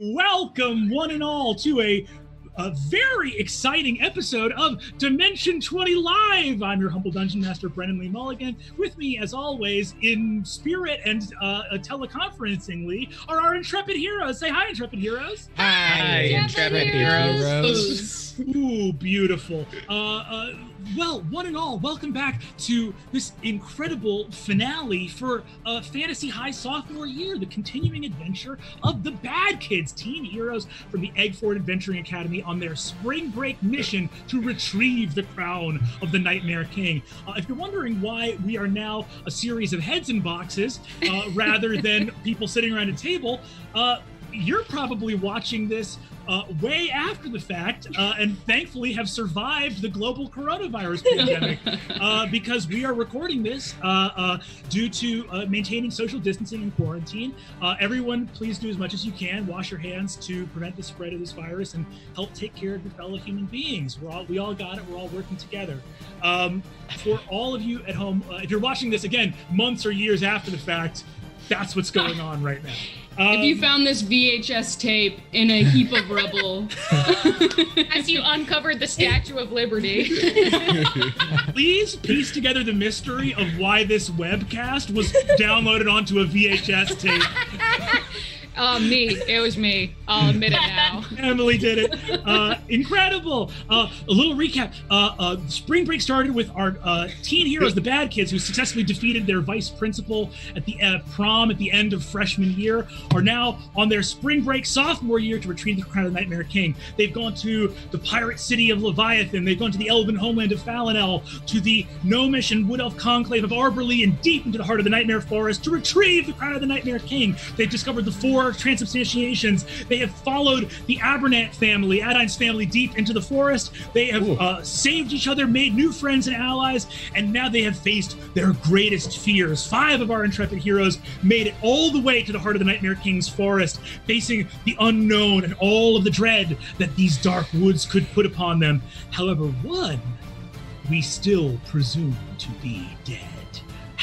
Welcome, one and all, to a, a very exciting episode of Dimension 20 Live. I'm your humble dungeon master, Brennan Lee Mulligan. With me, as always, in spirit and uh, teleconferencingly, are our intrepid heroes. Say hi, intrepid heroes. Hi, Intrepid heroes. Ooh, beautiful. Uh, uh, well, one and all, welcome back to this incredible finale for uh, Fantasy High sophomore year, the continuing adventure of the Bad Kids, teen heroes from the Aguefort Adventuring Academy on their spring break mission to retrieve the crown of the Nightmare King. Uh, if you're wondering why we are now a series of heads in boxes uh, rather than people sitting around a table, uh, you're probably watching this uh, way after the fact, uh, and thankfully have survived the global coronavirus pandemic uh, because we are recording this uh, uh, due to uh, maintaining social distancing and quarantine. everyone, please do as much as you can. Wash your hands to prevent the spread of this virus and help take care of your fellow human beings. We're all we all got it. We're all working together. Um, for all of you at home, if you're watching this again months or years after the fact, that's what's going on right now. Um, if you found this VHS tape in a heap of rubble, as you uncovered the Statue of Liberty, please piece together the mystery of why this webcast was downloaded onto a VHS tape. Uh, me. It was me. I'll admit it now. Emily did it. Uh, incredible. Uh, a little recap. Uh, uh, spring break started with our uh, teen heroes, the bad kids, who successfully defeated their vice principal at the prom at the end of freshman year, are now on their spring break sophomore year to retrieve the crown of the Nightmare King. They've gone to the pirate city of Leviathan. They've gone to the elven homeland of Falinel, to the gnomish and wood elf conclave of Arborlee, and deep into the heart of the Nightmare Forest to retrieve the crown of the Nightmare King. They've discovered the four transubstantiations. They have followed the Abernant family, Adaine's family, deep into the forest. They have uh, saved each other, made new friends and allies, and now they have faced their greatest fears. Five of our intrepid heroes made it all the way to the heart of the Nightmare King's forest, facing the unknown and all of the dread that these dark woods could put upon them. However, one we still presume to be dead.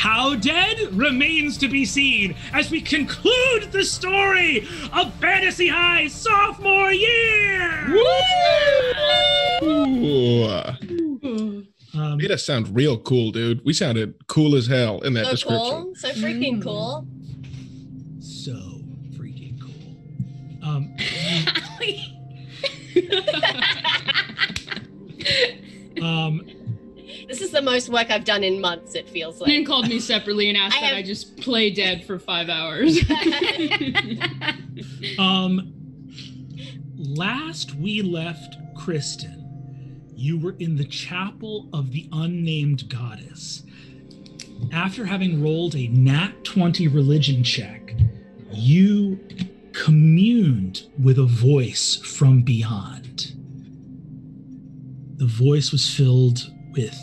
How dead remains to be seen as we conclude the story of Fantasy High sophomore year. Ooh. Um, Made us sound real cool, dude. We sounded cool as hell in that so description. Cool. So freaking Mm. cool. So freaking cool. Um, um, this is the most work I've done in months. It feels like. Nin called me separately and asked I that have- I just play dead for five hours. um, last we left Kristen, you were in the chapel of the unnamed goddess. After having rolled a nat 20 religion check, you communed with a voice from beyond. The voice was filled with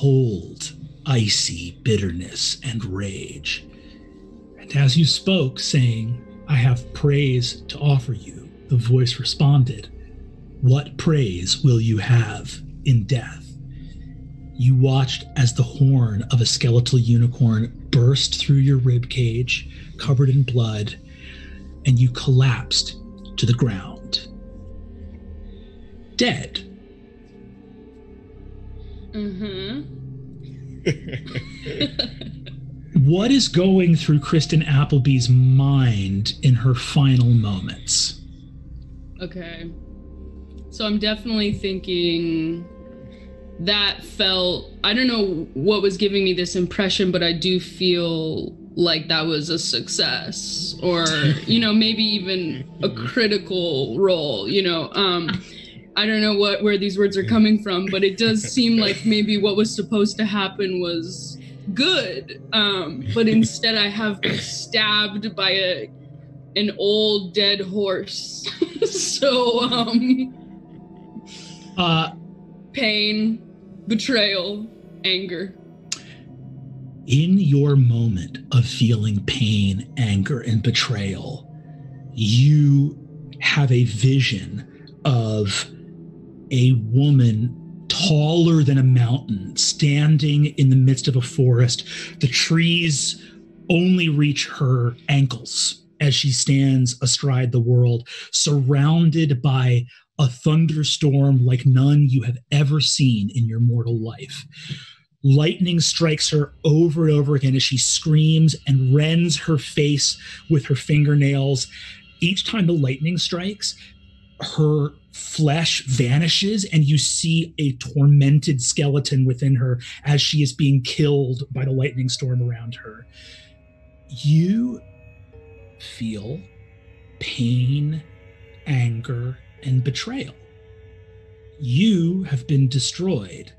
cold, icy bitterness and rage. And as you spoke, saying, I have praise to offer you, the voice responded, What praise will you have in death? You watched as the horn of a skeletal unicorn burst through your rib cage, covered in blood, and you collapsed to the ground. Dead. Mm-hmm. What is going through Kristen Applebees' mind in her final moments? Okay. So I'm definitely thinking that felt I don't know what was giving me this impression, but I do feel like that was a success or you know maybe even a critical role you know um i don't know what where these words are coming from but it does seem like maybe what was supposed to happen was good um but instead i have been stabbed by a an old dead horse. So um Uh, pain betrayal anger. in your moment of feeling pain, anger, and betrayal, you have a vision of a woman taller than a mountain standing in the midst of a forest. The trees only reach her ankles. as she stands astride the world, surrounded by a thunderstorm like none you have ever seen in your mortal life. Lightning strikes her over and over again as she screams and rends her face with her fingernails. Each time the lightning strikes, her flesh vanishes and you see a tormented skeleton within her as she is being killed by the lightning storm around her. You feel pain, anger, and betrayal. You have been destroyed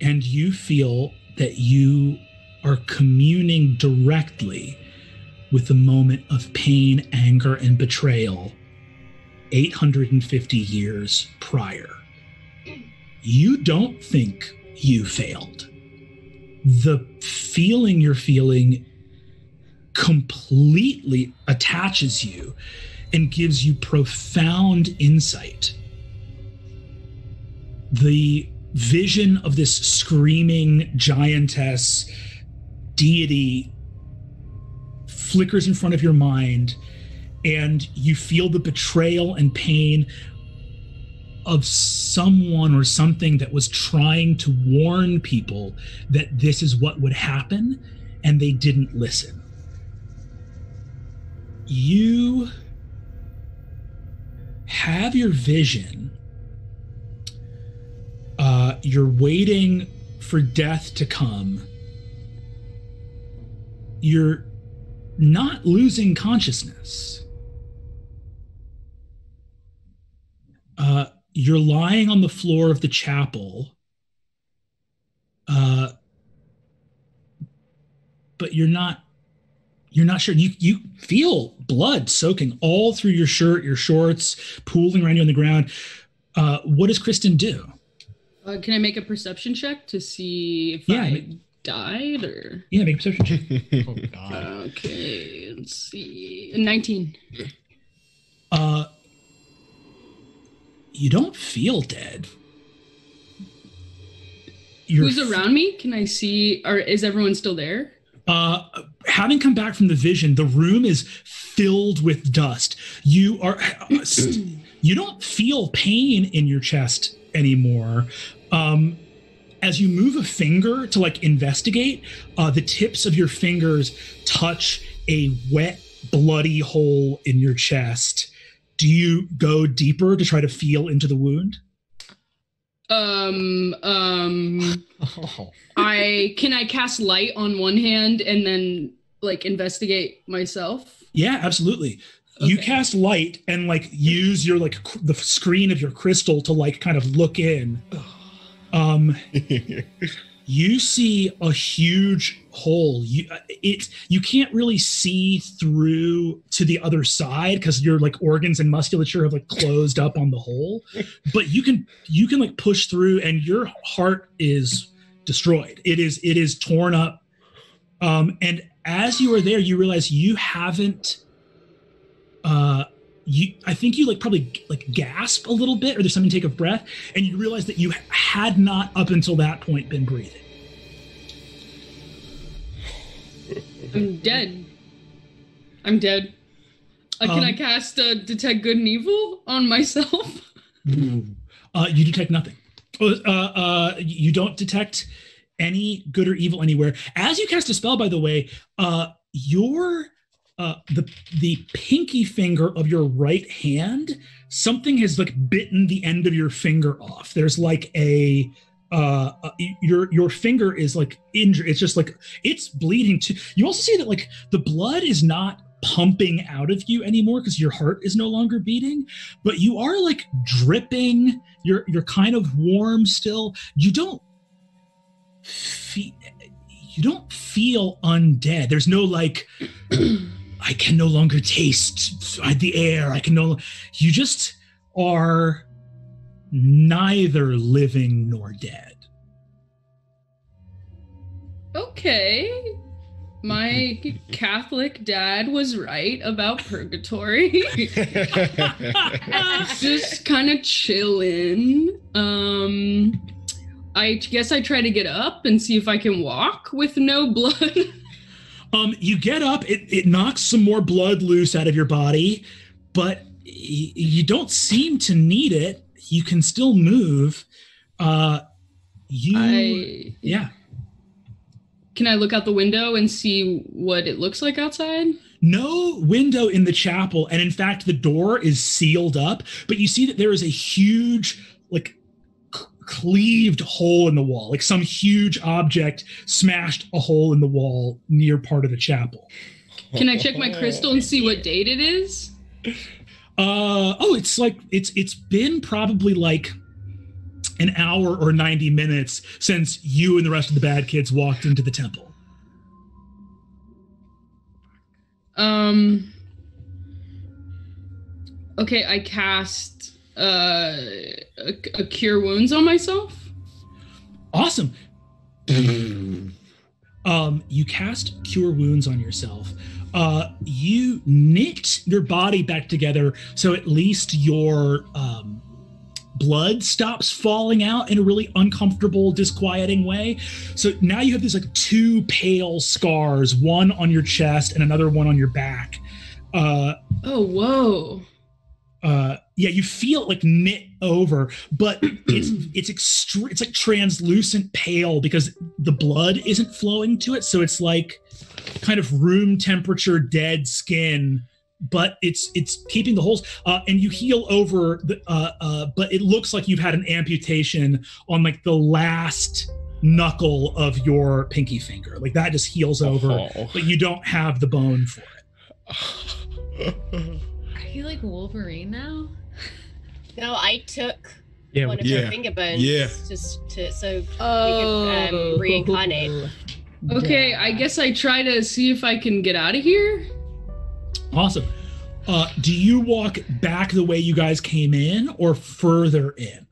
and you feel that you are communing directly with the moment of pain, anger, and betrayal 850 years prior. You don't think you failed. The feeling you're feeling completely attaches you and gives you profound insight. The vision of this screaming giantess deity flickers in front of your mind and you feel the betrayal and pain of someone or something that was trying to warn people that this is what would happen and they didn't listen. You have your vision uh, you're waiting for death to come. You're not losing consciousness. Uh, you're lying on the floor of the chapel, uh, but you're not. You're not sure. You you feel blood soaking all through your shirt, your shorts, pooling around you on the ground. Uh, what does Kristen do? Uh, can I make a perception check to see if yeah, I make, died or? Yeah, make a perception check. oh God. Okay, let's see. Nineteen. Uh, you don't feel dead. You're Who's around me? Can I see? Or is everyone still there? Uh, having come back from the vision, the room is filled with dust. You are. you don't feel pain in your chest anymore um, as you move a finger to like investigate, uh, the tips of your fingers touch a wet, bloody hole in your chest. Do you go deeper to try to feel into the wound? Um, um, oh. I can I cast light on one hand and then like investigate myself? Yeah, absolutely. Okay. You cast light and like use your like cr- the screen of your crystal to like kind of look in. Um, you see a huge hole. You it you can't really see through to the other side because your like organs and musculature have like closed up on the hole. But you can you can like push through, and your heart is destroyed. It is it is torn up. Um, and as you are there, you realize you haven't uh you i think you like probably like gasp a little bit or there's some intake of breath and you realize that you had not up until that point been breathing i'm dead. I'm dead. Uh, can um, i cast uh, detect good and evil on myself? Uh, you detect nothing. Uh, uh, you don't detect any good or evil anywhere. As you cast a spell by the way uh, your uh, the the pinky finger of your right hand, something has like bitten the end of your finger off. There's like a uh, uh your your finger is like injured. It's just like it's bleeding too. You also see that like the blood is not pumping out of you anymore because your heart is no longer beating, but you are like dripping. You're you're kind of warm still. You don't feel you don't feel undead. There's no like I can no longer taste the air. I can no. You just are neither living nor dead. Okay. My Catholic dad was right about purgatory. just kind of chilling. Um I guess I try to get up and see if I can walk with no blood. Um, you get up, it, it knocks some more blood loose out of your body, but y- you don't seem to need it. You can still move. Uh, you, I yeah. can I look out the window and see what it looks like outside? no window in the chapel and in fact the door is sealed up but you see that there is a huge like c- cleaved hole in the wall like some huge object smashed a hole in the wall near part of the chapel Can I check my crystal and see what date it is? uh oh it's like it's it's been probably like an hour or 90 minutes since you and the rest of the bad kids walked into the temple Um. Okay, I cast uh, a, a cure wounds on myself. awesome um, you cast cure wounds on yourself. Uh, you knit your body back together so at least your um, blood stops falling out in a really uncomfortable, disquieting way. So now you have these like two pale scars, one on your chest and another one on your back. Uh, Oh, whoa. uh yeah you feel it like knit over but it's it's extre- it's like translucent pale because the blood isn't flowing to it so it's like kind of room temperature dead skin but it's it's keeping the holes uh and you heal over the uh uh but it looks like you've had an amputation on like the last knuckle of your pinky finger like that just heals over Oh. but you don't have the bone for it Are you like Wolverine now? No, I took Yeah, one of yeah, her finger bones yeah. just to so Oh. um, reincarnate. Okay, I guess I try to see if I can get out of here. Awesome. Uh, do you walk back the way you guys came in or further in?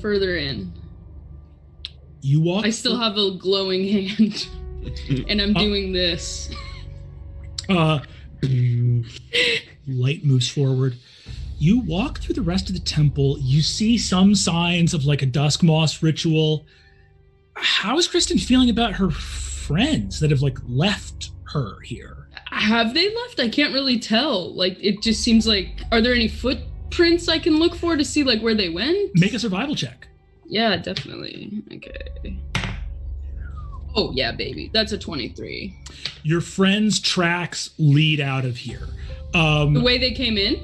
Further in. You walk. I still have a glowing hand, and I'm Uh, doing this. Uh, light moves forward. You walk through the rest of the temple. You see some signs of like a dusk moss ritual. How is Kristen feeling about her friends that have like left her here? Have they left? I can't really tell. Like, it just seems like. Are there any footprints I can look for to see like where they went? Make a survival check. Yeah, definitely. Okay. Oh yeah, baby. That's a 23. Your friends' tracks lead out of here. Um, The way they came in?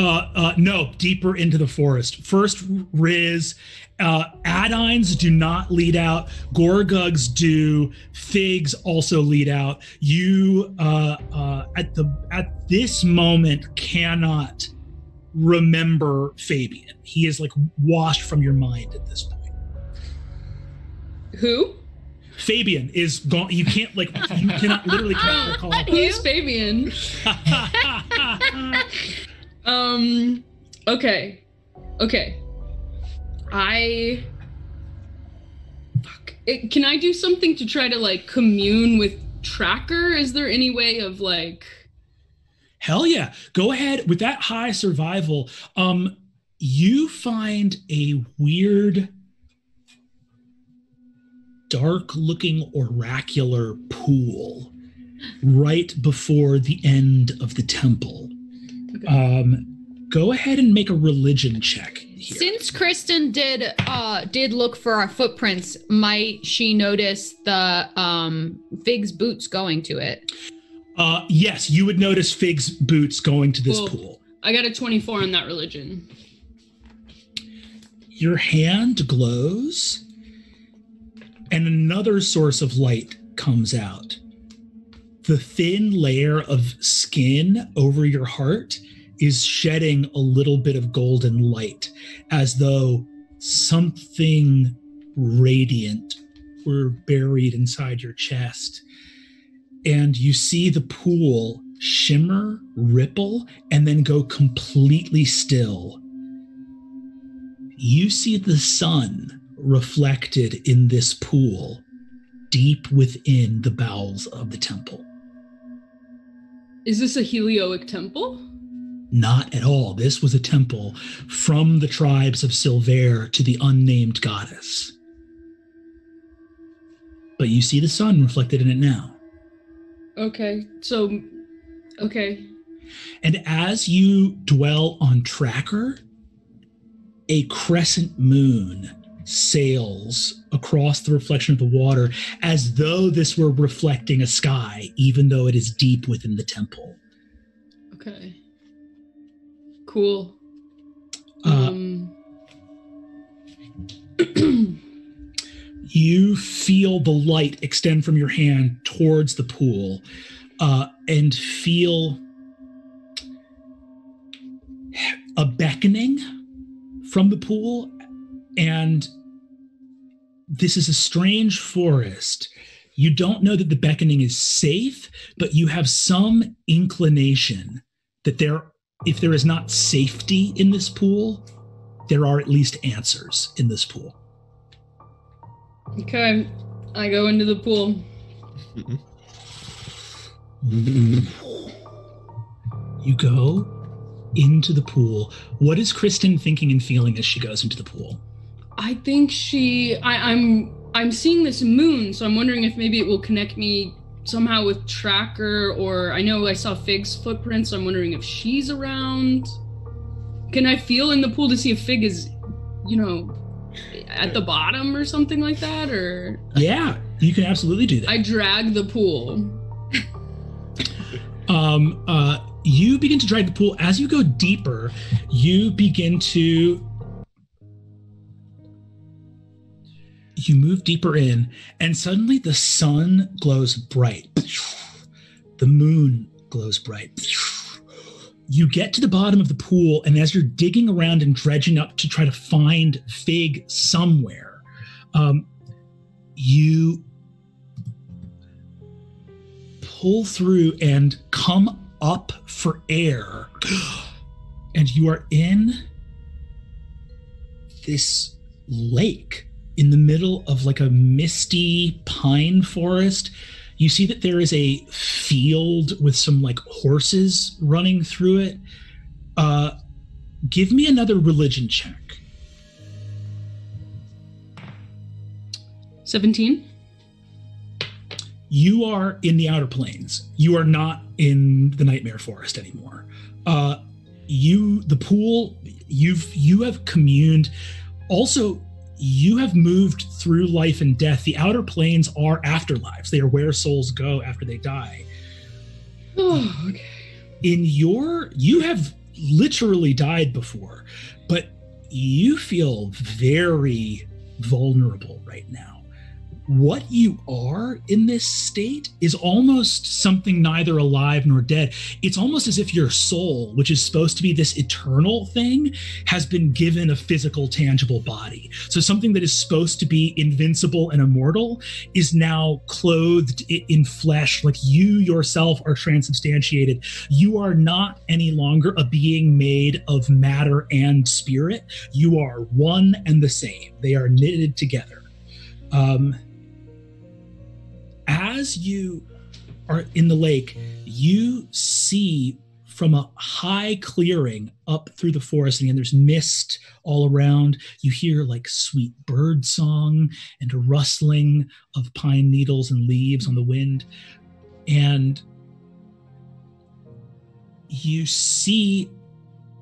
Uh, uh, no, deeper into the forest. First, Riz. Uh, Adaines do not lead out. Gorgugs do. Figs also lead out. You, uh, uh, at the at this moment, cannot remember Fabian. He is like washed from your mind at this point. Who? Fabian is gone. You can't like you cannot literally cannot recall. Who's Fabian? Um. Okay. Okay. I. Fuck. It, can I do something to try to like commune with Tracker? Is there any way of like? Hell yeah. Go ahead with that high survival. Um you find a weird dark looking oracular pool right before the end of the temple. Um go ahead and make a religion check here. Since Kristen did uh did look for our footprints, might she notice the um Fig's boots going to it? uh yes, you would notice Fig's boots going to this pool. I got a 24 on that religion. your hand glows and another source of light comes out the thin layer of skin over your heart is shedding a little bit of golden light as though something radiant were buried inside your chest and you see the pool shimmer ripple and then go completely still you see the sun reflected in this pool deep within the bowels of the temple. Is this a helioic temple? Not at all. This was a temple from the tribes of Silver to the unnamed goddess. but you see the sun reflected in it now. Okay, so, okay. And as you dwell on Tracker, a crescent moon sails across the reflection of the water as though this were reflecting a sky, even though it is deep within the temple. Okay. Cool. Uh, Um, you feel the light extend from your hand towards the pool uh, and feel a beckoning from the pool and this is a strange forest you don't know that the beckoning is safe but you have some inclination that there if there is not safety in this pool there are at least answers in this pool okay. I go into the pool. You go into the pool. What is Kristen thinking and feeling as she goes into the pool? I think she. I, I'm. I'm seeing this moon, so I'm wondering if maybe it will connect me somehow with Tracker, or I know I saw Fig's footprints. So I'm wondering if she's around. Can I feel in the pool to see if Fig is, you know, at the bottom or something like that? Or Yeah, you can absolutely do that. I drag the pool. um, uh, you begin to drag the pool. As you go deeper, you begin to. You move deeper in, and suddenly the sun glows bright. The moon glows bright. You get to the bottom of the pool, and as you're digging around and dredging up to try to find Fig somewhere, um, you pull through and come up for air, and you are in this lake in the middle of like a misty pine forest. You see that there is a field with some like horses running through it. Uh, give me another religion check. 17? you are in the outer planes. You are not in the nightmare forest anymore. Uh, you, the pool, you've you have communed. Also, you have moved through life and death. The outer planes are afterlives. They are where souls go after they die. Oh, okay. In your, you have literally died before, but you feel very vulnerable right now what you are in this state is almost something neither alive nor dead. It's almost as if your soul, which is supposed to be this eternal thing, has been given a physical, tangible body. So something that is supposed to be invincible and immortal is now clothed in flesh, like you yourself are transubstantiated. You are not any longer a being made of matter and spirit. You are one and the same, they are knitted together. Um, as you are in the lake, you see from a high clearing up through the forest, and there's mist all around. You hear like sweet bird song and a rustling of pine needles and leaves on the wind. And you see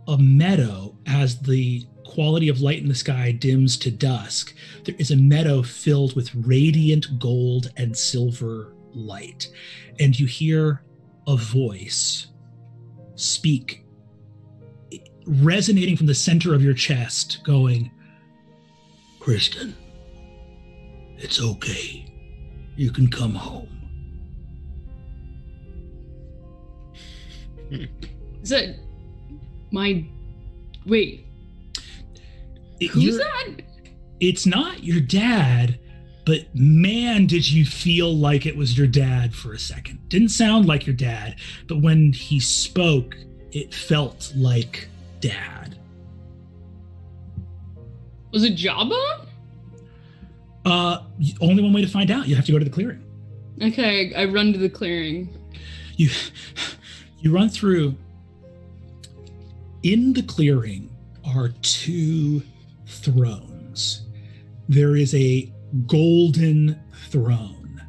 a meadow as the quality of light in the sky dims to dusk, there is a meadow filled with radiant gold and silver light. And you hear a voice speak, resonating from the center of your chest, going, Kristen, it's okay. You can come home. Is it my. Wait, It- who's that? it's not your dad, but man, did you feel like it was your dad for a second. Didn't sound like your dad, but when he spoke, it felt like dad. Was it Jabba? Uh, only one way to find out. You have to go to the clearing. Okay, I run to the clearing. You, you run through. In the clearing are two thrones. There is a golden throne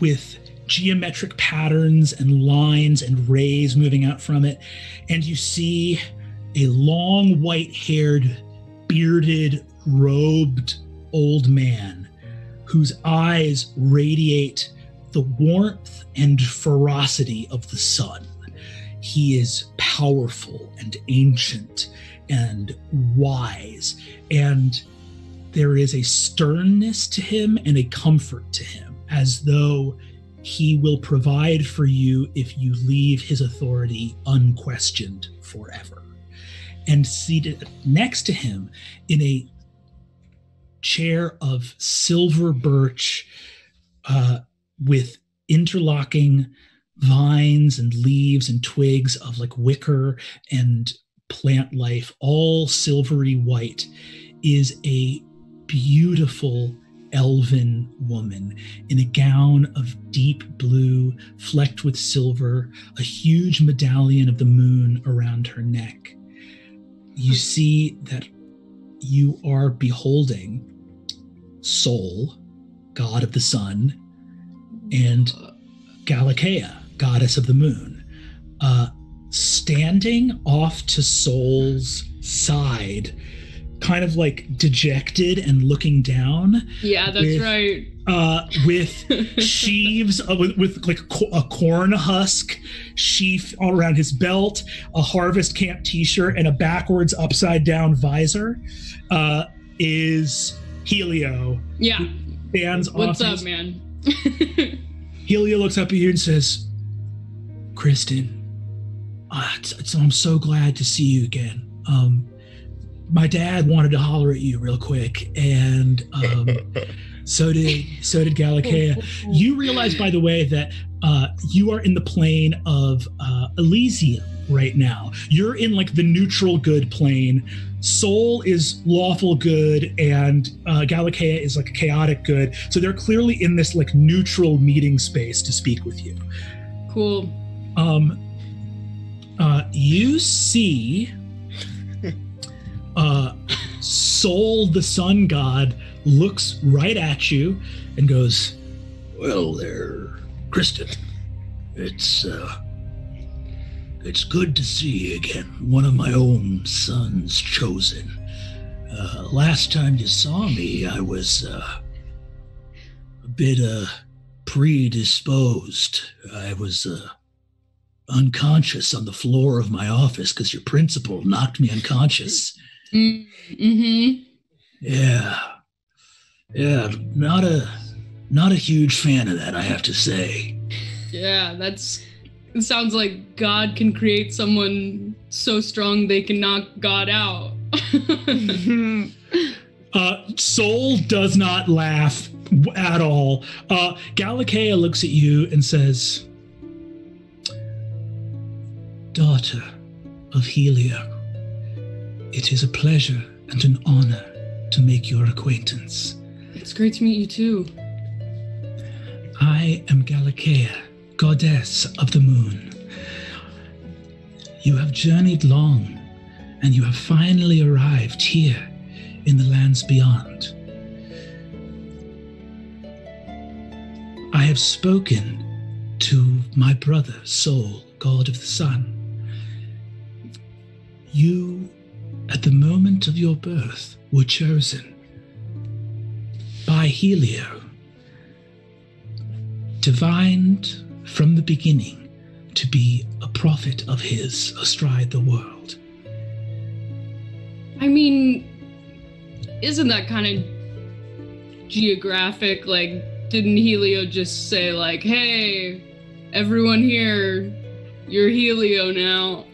with geometric patterns and lines and rays moving out from it. And you see a long, white haired, bearded, robed old man whose eyes radiate the warmth and ferocity of the sun. He is powerful and ancient and wise, and there is a sternness to him and a comfort to him, as though he will provide for you if you leave his authority unquestioned forever. And seated next to him in a chair of silver birch uh, with interlocking vines and leaves and twigs of like wicker and plant life, all silvery white, is a beautiful elven woman in a gown of deep blue flecked with silver, a huge medallion of the moon around her neck. You see that you are beholding Sol, god of the sun, and Galatea, goddess of the moon, uh, standing off to Sol's side, kind of like dejected and looking down. Yeah, that's with, right. Uh, with sheaves uh, with, with like a corn husk sheaf all around his belt, a harvest camp T-shirt, and a backwards upside down visor, uh, is Helio. Yeah. Stands What's up, his, man? Helio looks up at you and says, Kristen, uh, it's, it's, I'm so glad to see you again. Um, my dad wanted to holler at you real quick, and um, so did so did Galatea. You realize, by the way, that uh, you are in the plane of uh, Elysium right now. You're in like the neutral good plane. Sol is lawful good, and uh, Galatea is like chaotic good. So they're clearly in this like neutral meeting space to speak with you. Cool. Um, uh, you see uh, Sol, the sun god, looks right at you and goes, Well, there, Kristen. It's, uh, it's good to see you again. One of my own sons chosen. Uh, last time you saw me, I was, uh, a bit, uh, predisposed. I was, uh, unconscious on the floor of my office because your principal knocked me unconscious. Mm-hmm. Yeah. Yeah, not a not a huge fan of that, I have to say. Yeah, that's it sounds like God can create someone so strong they can knock God out. uh, Sol does not laugh at all. Uh, Galatea looks at you and says, Daughter of Helio, it is a pleasure and an honor to make your acquaintance. It's great to meet you too. I am Galatea, goddess of the moon. You have journeyed long, and you have finally arrived here in the lands beyond. I have spoken to my brother, Sol, god of the sun. You, at the moment of your birth, were chosen by Helio, divined from the beginning to be a prophet of his astride the world. I mean, isn't that kind of geographic? Like, didn't Helio just say, like, hey, everyone here, you're Helio now?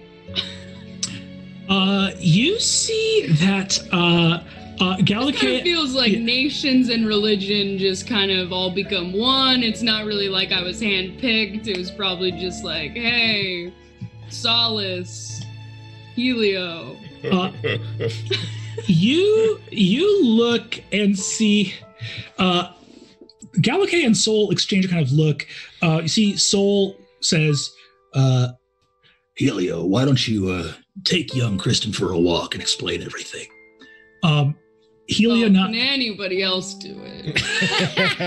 Uh, you see that uh, uh, Galatea kind of feels like yeah. nations and religion just kind of all become one. It's not really like I was handpicked. It was probably just like, hey, Solace, Helio. Uh, you you look and see uh, Galatea and Sol exchange a kind of look. Uh, you see, Sol says, uh, "Helio, why don't you uh, take young Kristen for a walk and explain everything?" Um, Helia Oh, not Can anybody else do it?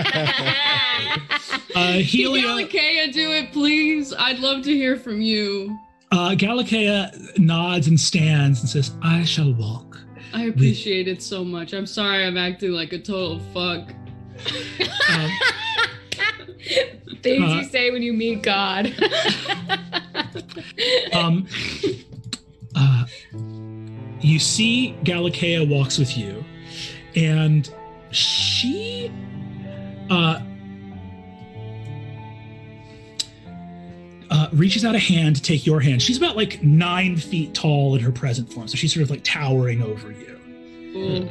uh Can Helia Galakea do it, please? I'd love to hear from you. uh Galakea nods and stands and says, I shall walk. I appreciate it so much. I'm sorry I'm acting like a total fuck. Um, Things Uh, you say when you meet God. um uh you see Galakea walks with you and she uh uh, reaches out a hand to take your hand. She's about like nine feet tall in her present form, so she's sort of like towering over you. Cool.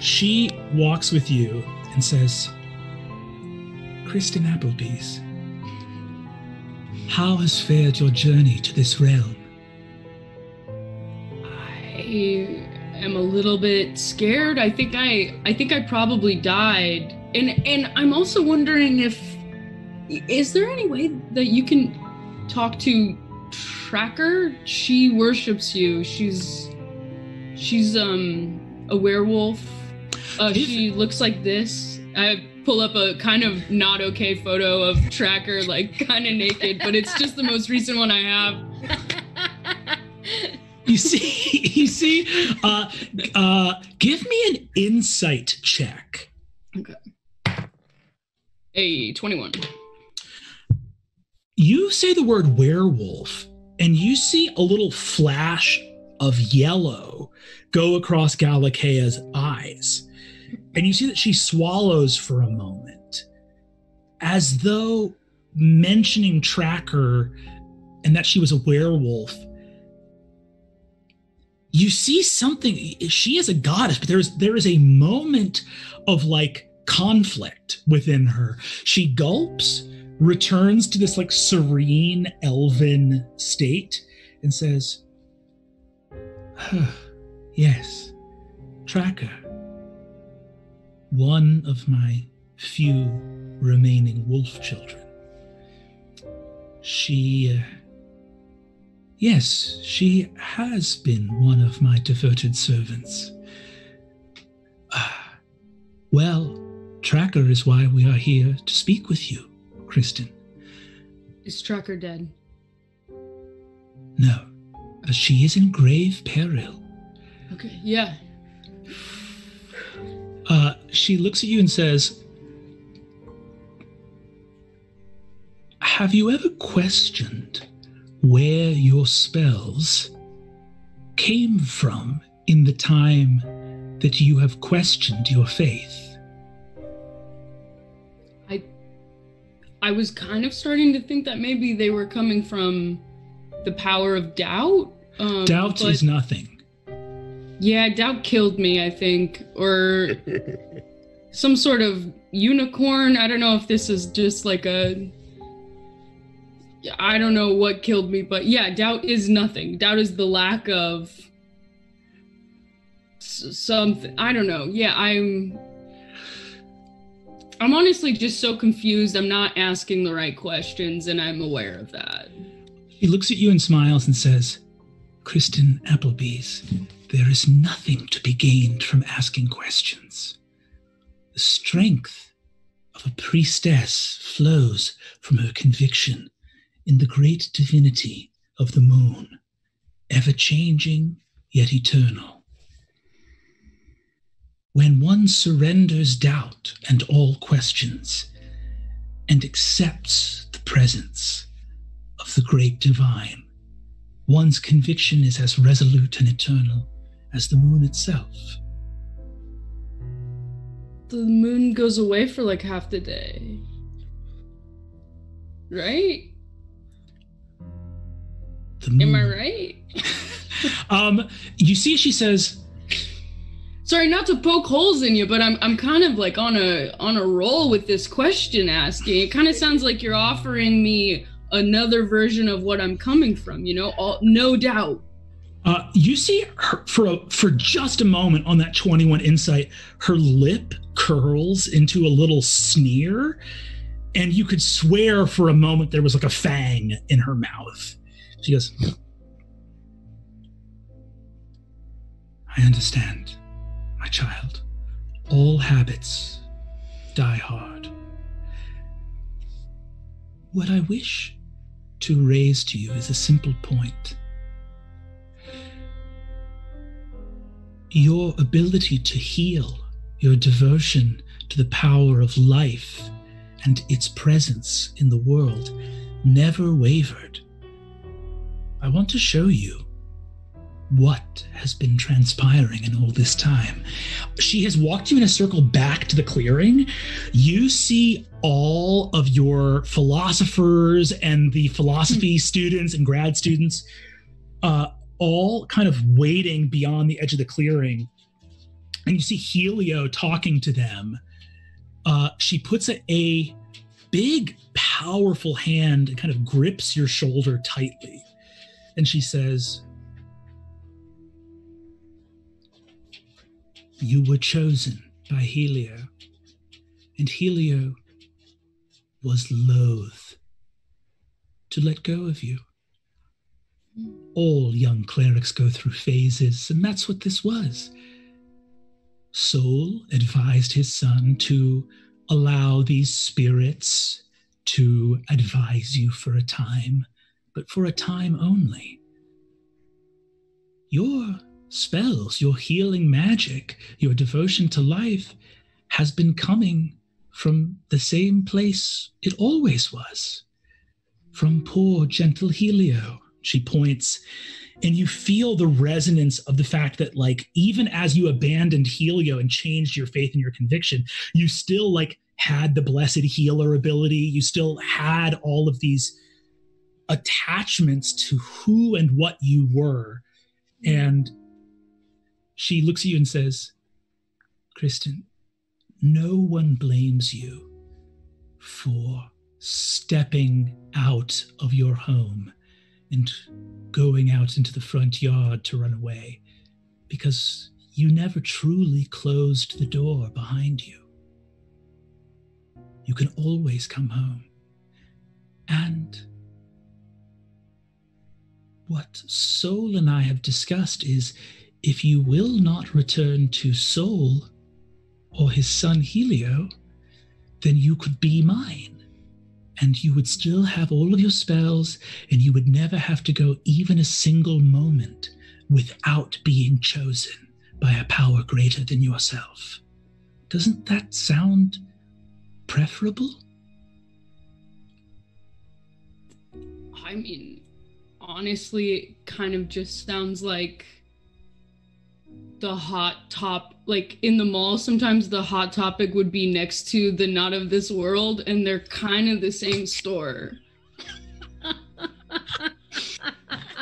She walks with you and says, Kristen Applebees, how has fared your journey to this realm? I am a little bit scared. I think I I think I probably died. And and I'm also wondering if is there any way that you can talk to Tracker? She worships you. She's she's um a werewolf. Uh, she looks like this. I pull up a kind of not okay photo of Tracker, like kind of naked, but it's just the most recent one I have. You see, you see, uh, uh, give me an insight check. Okay. Hey, 21. You say the word werewolf, and you see a little flash of yellow go across Galakea's eyes. And you see that she swallows for a moment, as though mentioning Tracker and that she was a werewolf. You see something. She is a goddess, but there's there is a moment of like conflict within her. She gulps, returns to this like serene elven state, and says, Yes, Tracker. One of my few remaining wolf children. She. Uh, yes, she has been one of my devoted servants. Ah, well, Tracker is why we are here to speak with you, Kristen. Is Tracker dead? No, uh, she is in grave peril. Okay, yeah. Uh, she looks at you and says, Have you ever questioned where your spells came from in the time that you have questioned your faith? I I was kind of starting to think that maybe they were coming from the power of doubt. Um, Doubt but- is nothing. Yeah, doubt killed me, I think. Or some sort of unicorn. I don't know if this is just like a. I don't know what killed me, but yeah, doubt is nothing. Doubt is the lack of something. I don't know. Yeah, I'm. I'm honestly just so confused. I'm not asking the right questions, and I'm aware of that. He looks at you and smiles and says, Kristen Applebees, there is nothing to be gained from asking questions. The strength of a priestess flows from her conviction in the great divinity of the moon, ever changing yet eternal. When one surrenders doubt and all questions and accepts the presence of the great divine, one's conviction is as resolute and eternal as the moon itself. The moon goes away for like half the day. Right? The moon. Am I right? Um, you see, she says, Sorry, not to poke holes in you, but I'm I'm kind of like on a on a roll with this question asking. It kind of sounds like you're offering me another version of what I'm coming from, you know? All, no doubt. uh, you see her for a, for just a moment on that 21 insight, her lip curls into a little sneer, and you could swear for a moment there was like a fang in her mouth. She goes, I understand. my child. All habits die hard. What I wish to raise to you is a simple point. Your ability to heal, your devotion to the power of life and its presence in the world never wavered. I want to show you what has been transpiring in all this time. She has walked you in a circle back to the clearing. You see all of your philosophers and the philosophy hmm. students and grad students uh, all kind of waiting beyond the edge of the clearing. And you see Helio talking to them. Uh, she puts a, a big, powerful hand and kind of grips your shoulder tightly. And she says, You were chosen by Helio, and Helio was loath to let go of you. All young clerics go through phases, and that's what this was. Sol advised his son to allow these spirits to advise you for a time, but for a time only. Your spells, your healing magic, your devotion to life has been coming from the same place it always was from poor, gentle Helio. She points, and you feel the resonance of the fact that, like, even as you abandoned Helio and changed your faith and your conviction, you still, like, had the blessed healer ability. You still had all of these attachments to who and what you were. And she looks at you and says, Kristen, no one blames you for stepping out of your home and going out into the front yard to run away because you never truly closed the door behind you. You can always come home. And what Sol and I have discussed is if you will not return to Sol or his son Helio, then you could be mine. And you would still have all of your spells, and you would never have to go even a single moment without being chosen by a power greater than yourself. Doesn't that sound preferable? I mean, honestly, it kind of just sounds like the hot top like in the mall sometimes the hot topic would be next to the not of this world and they're kind of the same store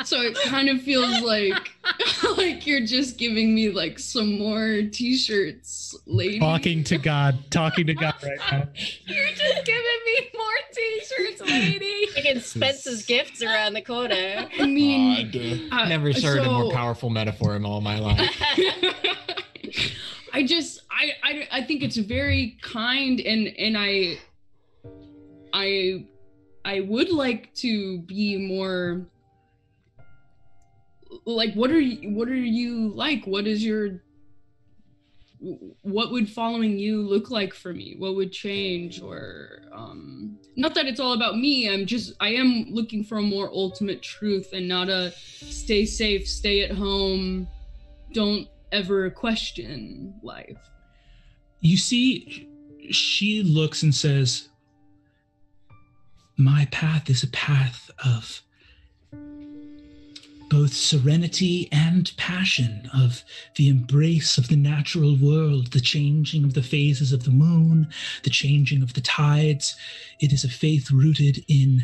so it kind of feels like like you're just giving me like some more t-shirts lady. Talking to god talking to god right now. You're just giving me more t-shirts lady. Taking Spence's gifts around the corner. I mean uh, never heard so, a more powerful metaphor in all my life. I just I, I i think it's very kind and and i i i would like to be more like what are you what are you like? What is your what would following you look like for me? What would change or um not that it's all about me i'm just i am looking for a more ultimate truth and not a stay safe stay at home don't ever question life. You see she looks and says my path is a path of both serenity and passion of the embrace of the natural world, the changing of the phases of the moon, the changing of the tides. It is a faith rooted in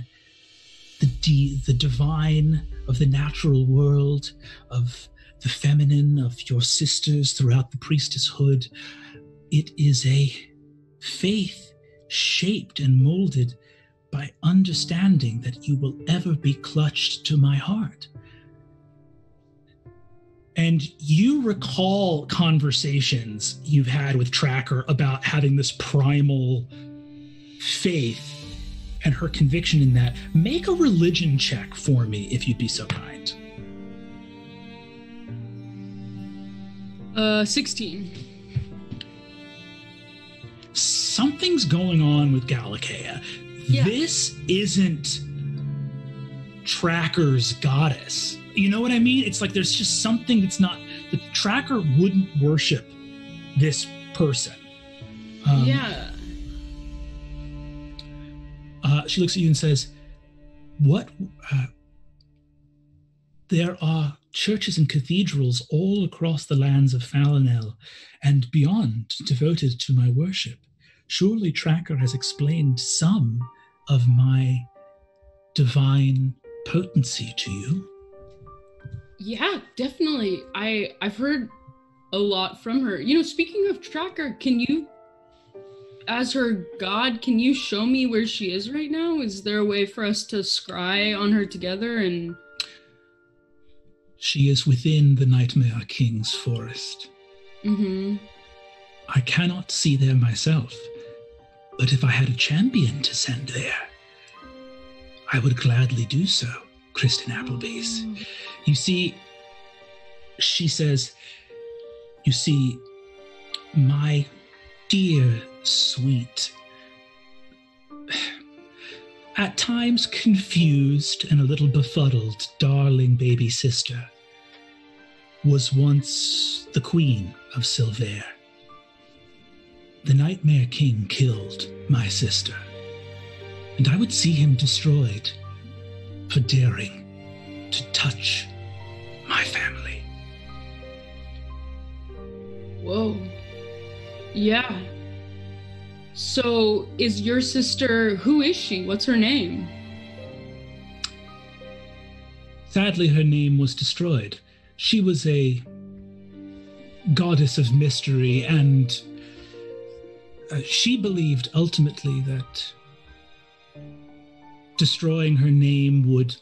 the, de- the divine of the natural world, of the feminine, of your sisters throughout the priestesshood. It is a faith shaped and molded by understanding that you will ever be clutched to my heart and you recall conversations you've had with Tracker about having this primal faith and her conviction in that. Make a religion check for me if you'd be so kind. Uh, 16. something's going on with Galatea. Yeah. This isn't Tracker's goddess. You know what I mean? It's like there's just something that's not. The Tracker wouldn't worship this person. Um, yeah. uh, she looks at you and says, "What? Uh, there are churches and cathedrals all across the lands of Fallinel and beyond devoted to my worship. Surely Tracker has explained some of my divine potency to you." Yeah, definitely. I I've heard a lot from her. You know, speaking of Tracker, can you as her god, can you show me where she is right now? Is there a way for us to scry on her together and She is within the Nightmare King's forest. Mhm. I cannot see there myself, but if I had a champion to send there, I would gladly do so, Kristen Applebees. You see, she says, You see, my dear, sweet, at times confused and a little befuddled, darling baby sister was once the queen of Silver. The Nightmare King killed my sister, and I would see him destroyed for daring to touch my family. Whoa. Yeah. So, is your sister who is she? What's her name? Sadly, her name was destroyed. She was a goddess of mystery, and uh, she believed ultimately that destroying her name would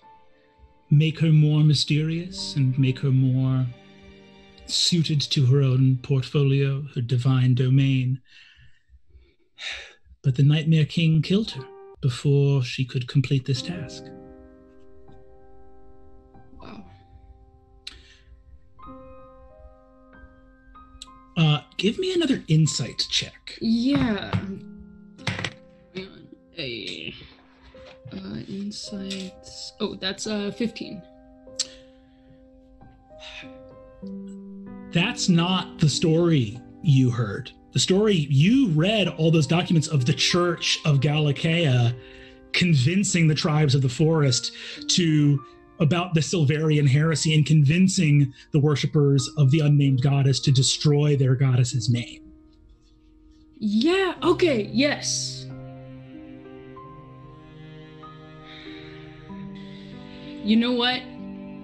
make her more mysterious and make her more suited to her own portfolio, her divine domain. But the Nightmare King killed her before she could complete this task. Wow. Uh, give me another insight check. Yeah. A uh, insights. Oh, that's uh 15. That's not the story you heard. The story you read all those documents of the Church of Galatea convincing the tribes of the forest to about the Silverian heresy and convincing the worshippers of the unnamed goddess to destroy their goddess's name. Yeah. Okay. Yes. You know what,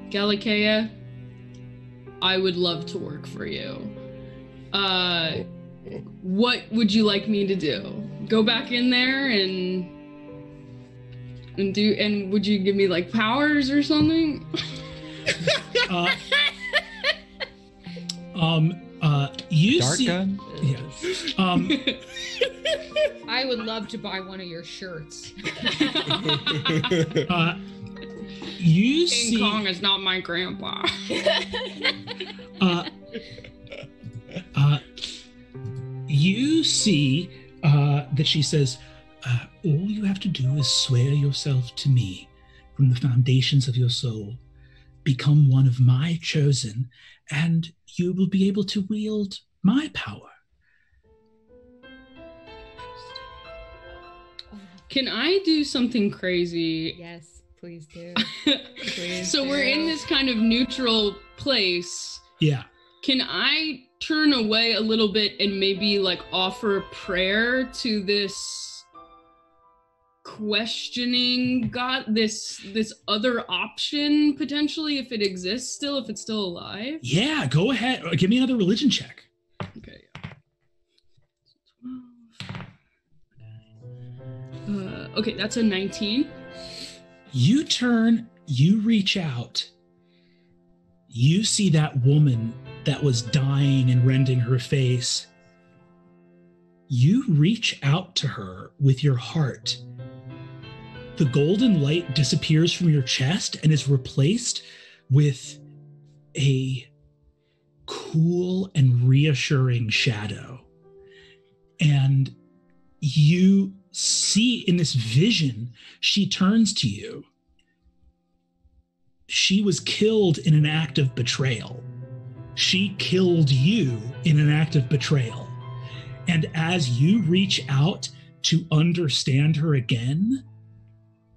Galatea? I would love to work for you. Uh, what would you like me to do? Go back in there and and do and would you give me like powers or something? Uh, um, uh, you Dark see, gun? yeah. Um, I would love to buy one of your shirts. uh, you King see, Kong is not my grandpa. uh, uh, you see uh, that she says, uh, All you have to do is swear yourself to me from the foundations of your soul, become one of my chosen, and you will be able to wield my power. Can I do something crazy? Yes, please do. so we're in this kind of neutral place. Yeah. Can I turn away a little bit and maybe like offer a prayer to this questioning God this this other option potentially if it exists still if it's still alive? Yeah, go ahead. Uh, Give me another religion check. Okay. Uh, okay, that's a 19. You turn, you reach out, you see that woman that was dying and rending her face. You reach out to her with your heart. The golden light disappears from your chest and is replaced with a cool and reassuring shadow. And you see in this vision, she turns to you. She was killed in an act of betrayal. She killed you in an act of betrayal. And as you reach out to understand her again,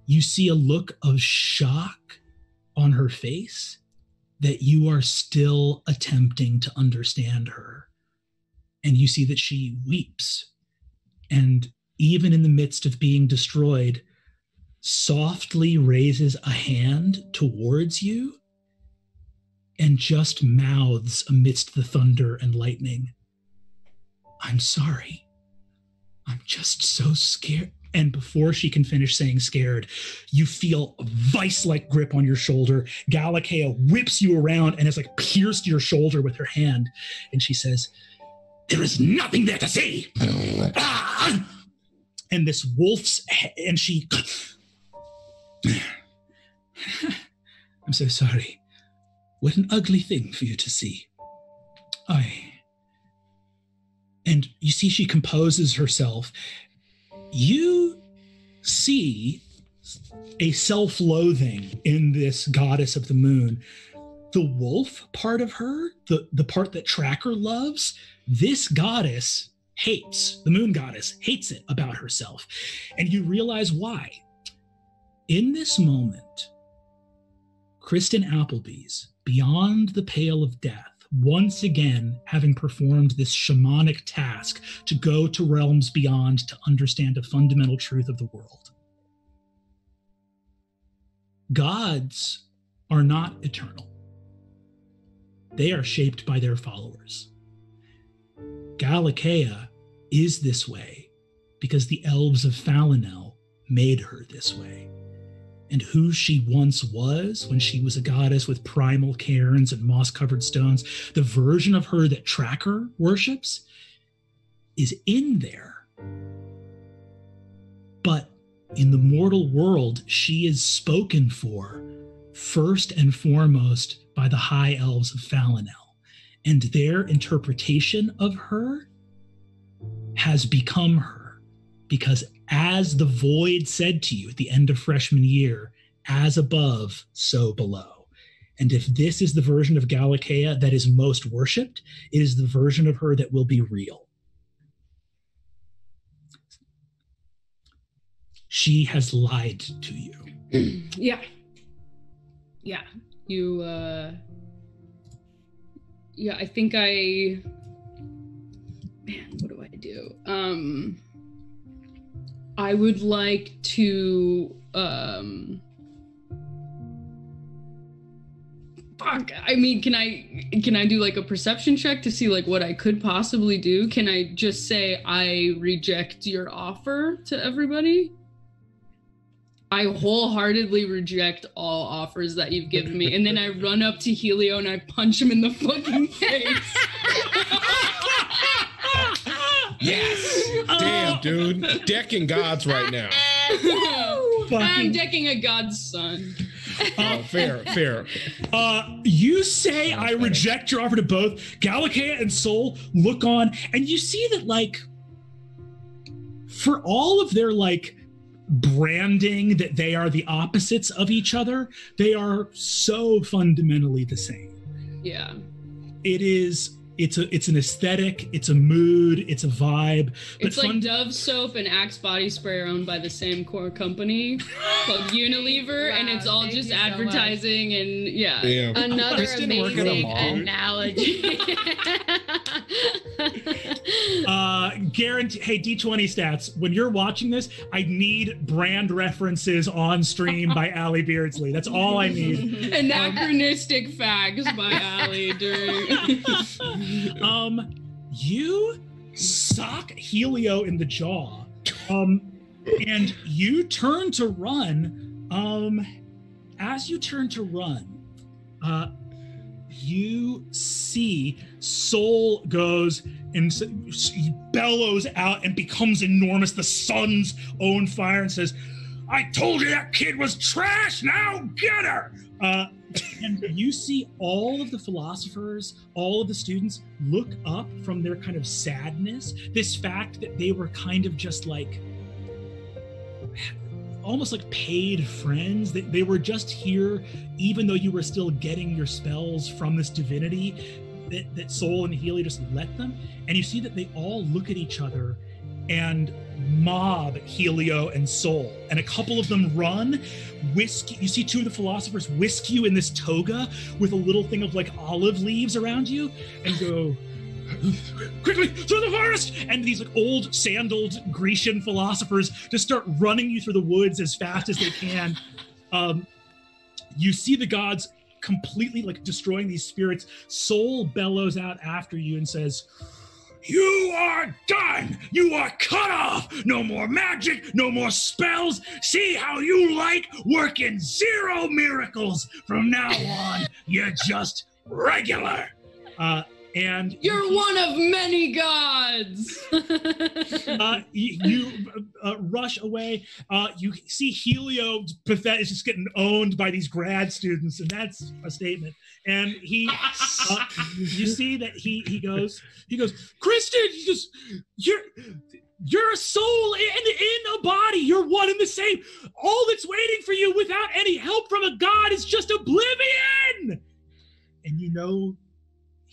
you see a look of shock on her face that you are still attempting to understand her. And you see that she weeps. And even in the midst of being destroyed, softly raises a hand towards you and just mouths amidst the thunder and lightning I'm sorry. I'm just so scared. And before she can finish saying scared, you feel a vice like grip on your shoulder. Galatea whips you around and has like pierced your shoulder with her hand. And she says, There is nothing there to see. ah! And this wolf's, and she, I'm so sorry. What an ugly thing for you to see. I. And you see, she composes herself you see a self loathing in this goddess of the moon. The wolf part of her, the, the part that Tracker loves, this goddess hates, the moon goddess hates it about herself. And you realize why. In this moment, Kristen Applebees Beyond the Pale of Death once again having performed this shamanic task to go to realms beyond to understand a fundamental truth of the world. Gods are not eternal, they are shaped by their followers. Galatea is this way because the elves of Fallinel made her this way and who she once was when she was a goddess with primal cairns and moss covered stones, the version of her that Tracker worships is in there. But in the mortal world, she is spoken for first and foremost by the high elves of Fallinel. And their interpretation of her has become her because as the void said to you at the end of freshman year, as above, so below. And if this is the version of Galatea that is most worshipped, it is the version of her that will be real. She has lied to you. yeah. Yeah. You, uh, yeah, I think I, man, what do I do? Um, I would like to um fuck i mean can i can i do like a perception check to see like what i could possibly do can i just say i reject your offer to everybody i wholeheartedly reject all offers that you've given me and then i run up to helio and i punch him in the fucking face yes Damn, dude. Decking gods right now. I'm decking a god's son. Uh, fair, fair. Uh, you say I reject your offer to both. Galatea and Sol look on, and you see that, like, for all of their, like, branding that they are the opposites of each other, they are so fundamentally the same. Yeah. It is it's a it's an aesthetic it's a mood it's a vibe it's like dove soap and axe body spray are owned by the same core company called unilever wow, and it's all just advertising so and yeah Damn. another amazing analogy uh guarantee hey d20 stats when you're watching this i need brand references on stream by Ally Beardsley that's all i need anachronistic facts by Ally during um, you sock Helio in the jaw. Um, and you turn to run. Um, as you turn to run, uh, you see Sol goes and bellows out and becomes enormous. The sun's own fire and says, I told you that kid was trash. Now get her. Uh, and you see all of the philosophers, all of the students look up from their kind of sadness, this fact that they were kind of just like almost like paid friends. They, they were just here, even though you were still getting your spells from this divinity that, that Sol and Helio just let them. And you see that they all look at each other and mob Helio and Sol. And a couple of them run, whisk. You see two of the philosophers whisk you in this toga with a little thing of like olive leaves around you and go, quickly through the forest and these like old sandaled grecian philosophers just start running you through the woods as fast as they can um, you see the gods completely like destroying these spirits Sol bellows out after you and says you are done! You are cut off! No more magic, no more spells. See how you like working zero miracles. From now on, you're just regular. Uh, and you're one of many gods. uh, you, you uh, rush away. Uh, you see Helio Pathet is just getting owned by these grad students, and that's a statement. And he, uh, you see that he he goes he goes Kristen, you just you're you're a soul in in a body. You're one and the same. All that's waiting for you without any help from a god is just oblivion. And you know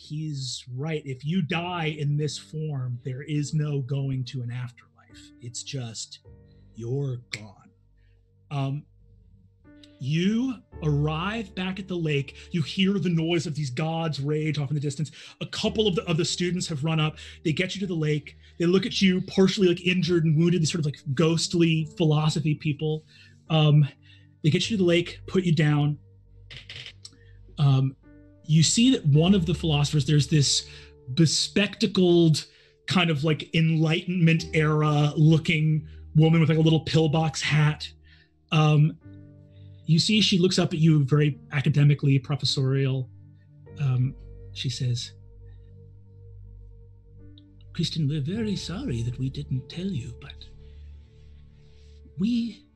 he's right. If you die in this form, there is no going to an afterlife. It's just you're gone. Um, you arrive back at the lake. You hear the noise of these gods rage off in the distance. A couple of the, of the students have run up. They get you to the lake. They look at you, partially like injured and wounded, these sort of like ghostly philosophy people. Um, they get you to the lake, put you down. Um, you see that one of the philosophers, there's this bespectacled, kind of like Enlightenment era looking woman with like a little pillbox hat. Um, you see, she looks up at you very academically, professorial. Um, she says, Kristen, we're very sorry that we didn't tell you, but we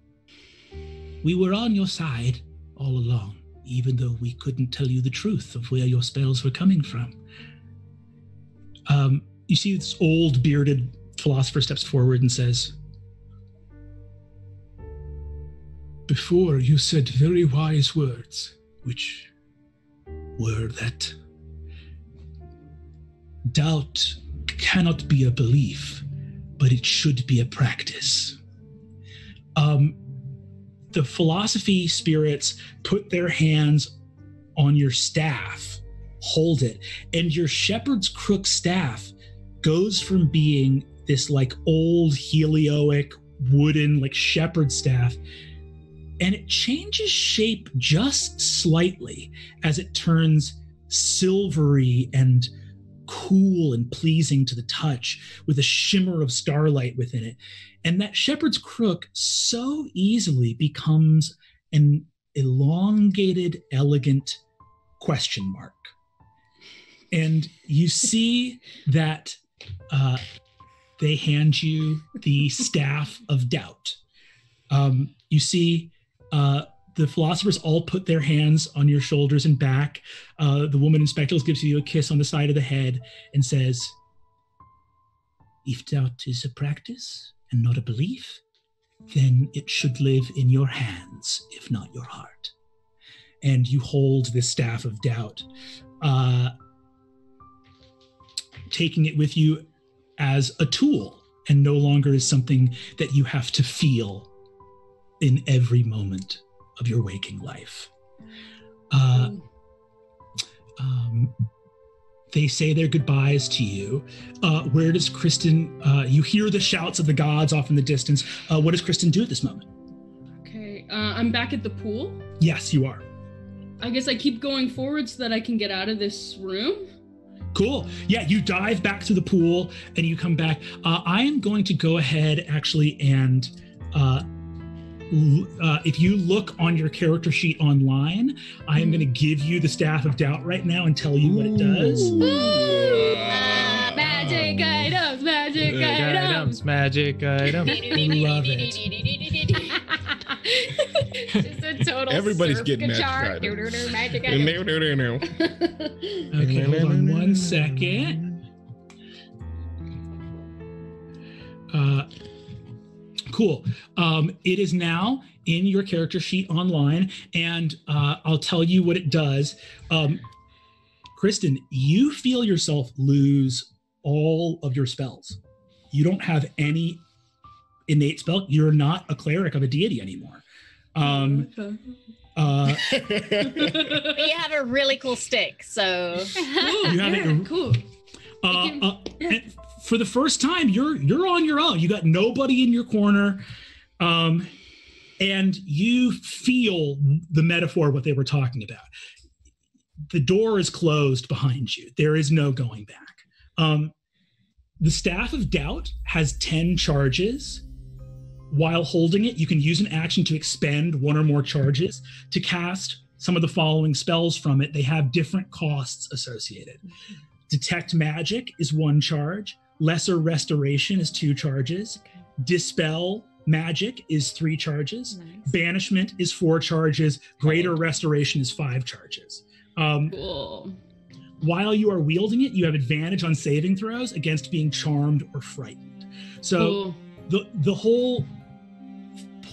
we were on your side all along even though we couldn't tell you the truth of where your spells were coming from. Um, you see this old bearded philosopher steps forward and says, Before you said very wise words, which were that doubt cannot be a belief, but it should be a practice. Um, the philosophy spirits put their hands on your staff, hold it, and your shepherd's crook staff goes from being this like old helioic wooden like shepherd staff and it changes shape just slightly as it turns silvery and cool and pleasing to the touch with a shimmer of starlight within it and that shepherd's crook so easily becomes an elongated, elegant question mark. And you see that uh, they hand you the staff of doubt. Um, you see uh, the philosophers all put their hands on your shoulders and back. Uh, the woman in spectacles gives you a kiss on the side of the head and says, If doubt is a practice, and not a belief, then it should live in your hands, if not your heart. And you hold this staff of doubt, uh, taking it with you as a tool and no longer as something that you have to feel in every moment of your waking life. Uh, um, they say their goodbyes to you. Uh, where does Kristen? Uh, you hear the shouts of the gods off in the distance. Uh, what does Kristen do at this moment? Okay, uh, I'm back at the pool. Yes, you are. I guess I keep going forward so that I can get out of this room. Cool. Yeah, you dive back to the pool and you come back. Uh, I am going to go ahead actually and uh, if you look on your character sheet online, I am going to give you the staff of doubt right now and tell you what it does. magic items, magic items, magic items. Love it. Total Everybody's getting guitar. magic Do-do-do, magic No, item. no, no, no. Okay, hold on one second. Uh, cool. Um, it is now in your character sheet online, and uh, I'll tell you what it does. Um, Kristen, you feel yourself lose all of your spells. You don't have any innate spell. You're not a cleric of a deity anymore. Um, uh, But you have a really cool stick, so You have it- cool. Uh, uh, and for the first time, you're you're on your own. You got nobody in your corner, um, and you feel the metaphor what they were talking about. The door is closed behind you. There is no going back. Um, the staff of doubt has ten charges. While holding it, you can use an action to expend one or more charges to cast some of the following spells from it. They have different costs associated. Detect magic is one charge. Lesser restoration is two charges. Dispel magic is three charges. Nice. Banishment is four charges. Greater restoration is five charges. Um, Cool. while you are wielding it, you have advantage on saving throws against being charmed or frightened. So Cool. the the whole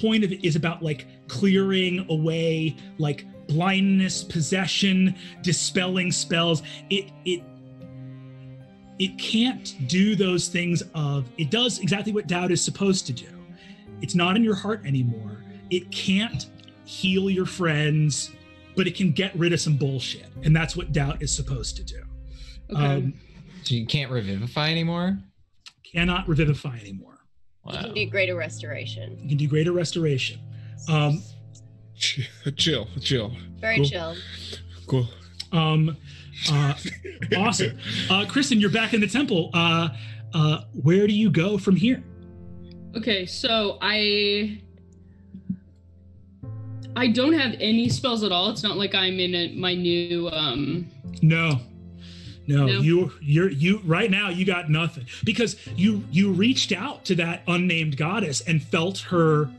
point of it is about like clearing away like blindness possession dispelling spells it it it can't do those things of it does exactly what doubt is supposed to do it's not in your heart anymore it can't heal your friends but it can get rid of some bullshit and that's what doubt is supposed to do Okay. um, So you can't revivify anymore? cannot revivify anymore Wow. you Wow. can do greater restoration. you can do greater restoration um, Chill, chill. Very Cool. chill. Cool. Um, uh, awesome. Uh, Kristen, you're back in the temple. Uh, uh, where do you go from here? Okay, so I I don't have any spells at all. It's not like I'm in a, my new um No, no, No. you, you're, you. Right now, you got nothing because you, you reached out to that unnamed goddess and felt her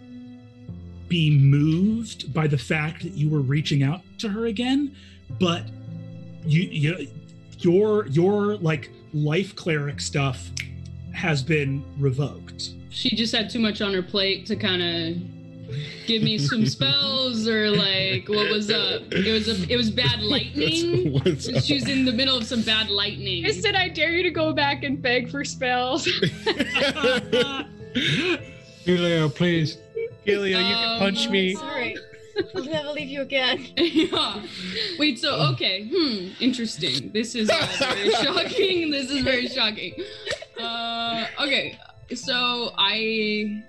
be moved by the fact that you were reaching out to her again, but you, you, your, your like life cleric stuff has been revoked. she just had too much on her plate to kind of give me some spells or like what was up? It was a it was bad lightning. What's up? She was in the middle of some bad lightning. I said, I dare you to go back and beg for spells. Julio, please. Helio, you can punch Um, me. Sorry. I'll never leave you again. yeah. Wait, so okay, hmm, interesting. This is all very shocking. This is very shocking. Uh okay. So I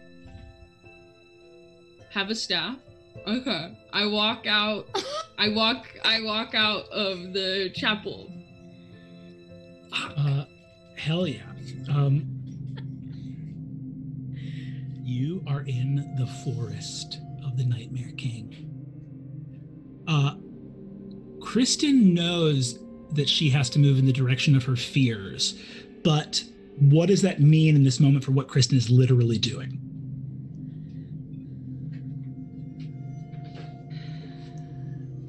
have a staff. Okay. I walk out I walk I walk out of the chapel. Uh, hell yeah. Um, you are in the forest of the Nightmare King. Uh, Kristen knows that she has to move in the direction of her fears, but what does that mean in this moment for what Kristen is literally doing?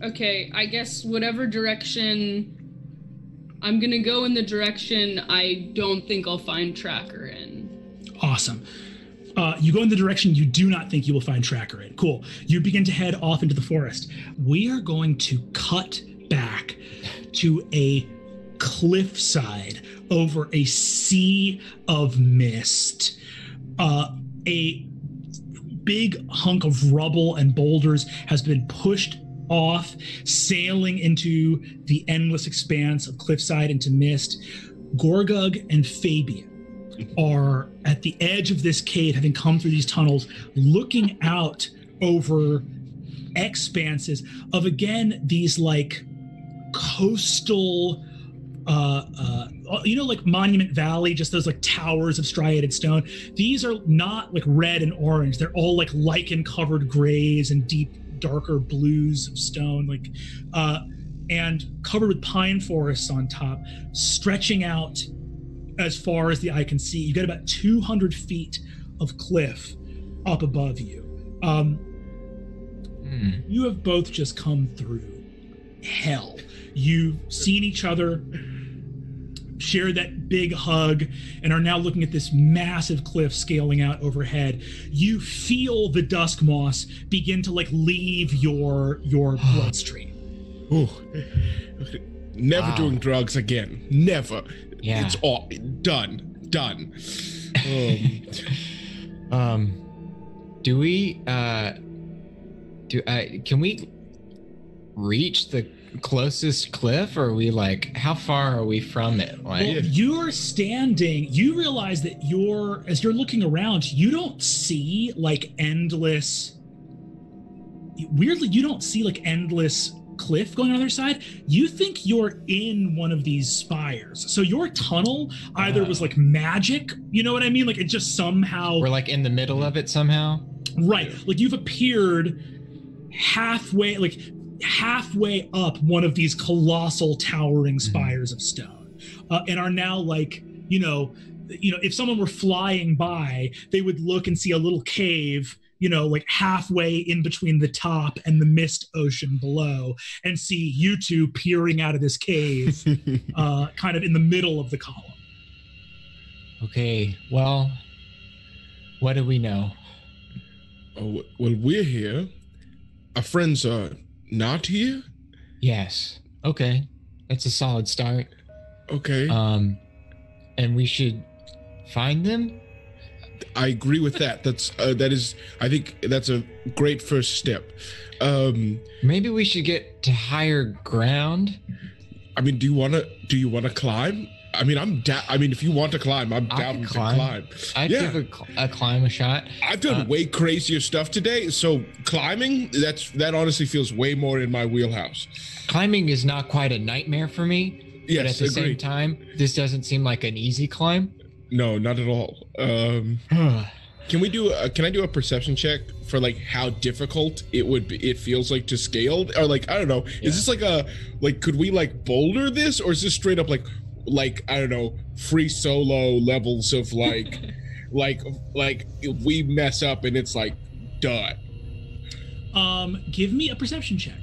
Okay, I guess whatever direction I'm gonna go in the direction I don't think I'll find Tracker in. Awesome. Uh, you go in the direction you do not think you will find Tracker in. Cool. You begin to head off into the forest. We are going to cut back to a cliffside over a sea of mist. Uh, a big hunk of rubble and boulders has been pushed off, sailing into the endless expanse of cliffside into mist. Gorgug and Fabian are at the edge of this cave, having come through these tunnels, looking out over expanses of again these like coastal uh, uh, you know, like Monument Valley, just those like towers of striated stone. These are not like red and orange. They're all like lichen covered grays and deep, darker blues of stone, like, uh, and covered with pine forests on top, stretching out as far as the eye can see. You get about 200 feet of cliff up above you. Um, You have both just come through hell. You've seen each other, share that big hug, and are now looking at this massive cliff scaling out overhead. You feel the dusk moss begin to like leave your your bloodstream. Ooh. Never Wow. doing drugs again. Never. Yeah. It's all done. Done. Um, Um, do we uh, do uh, can we reach the closest cliff, or are we like how far are we from it? Like, Well, you're standing, you realize that you're, as you're looking around, you don't see like endless, weirdly, you don't see like endless cliff going on the other side. You think you're in one of these spires. So your tunnel either was Oh. like magic, you know what I mean? Like it just somehow, we're like in the middle of it somehow. right, like you've appeared halfway, like halfway up one of these colossal towering spires of stone uh, and are now like you know you know if someone were flying by they would look and see a little cave you know like halfway in between the top and the mist ocean below and see you two peering out of this cave uh, kind of in the middle of the column Okay, well, what do we know? oh, well, we're here. Our friends are not here. Yes. Okay, that's a solid start. Okay. Um, and we should find them. I agree with that. That's uh, that is. I think that's a great first step. Um, Maybe we should get to higher ground. I mean, do you want to? Do you want to climb? I mean, I'm down. I mean, if you want to climb, I'm I down to climb. climb. I'd Yeah. give a, cl- a climb a shot. I've done Uh, way crazier stuff today, so climbing that's that honestly feels way more in my wheelhouse. Climbing is not quite a nightmare for me, Yes, but at the same time, this doesn't seem like an easy climb. No, not at all. Um, can we do? A, can I do a perception check for like how difficult it would be? It feels like to scale, or like I don't know. Is this like a like? Could we like boulder this, or is this straight up like like I don't know free solo levels of like like like we mess up and it's like done. um give me a perception check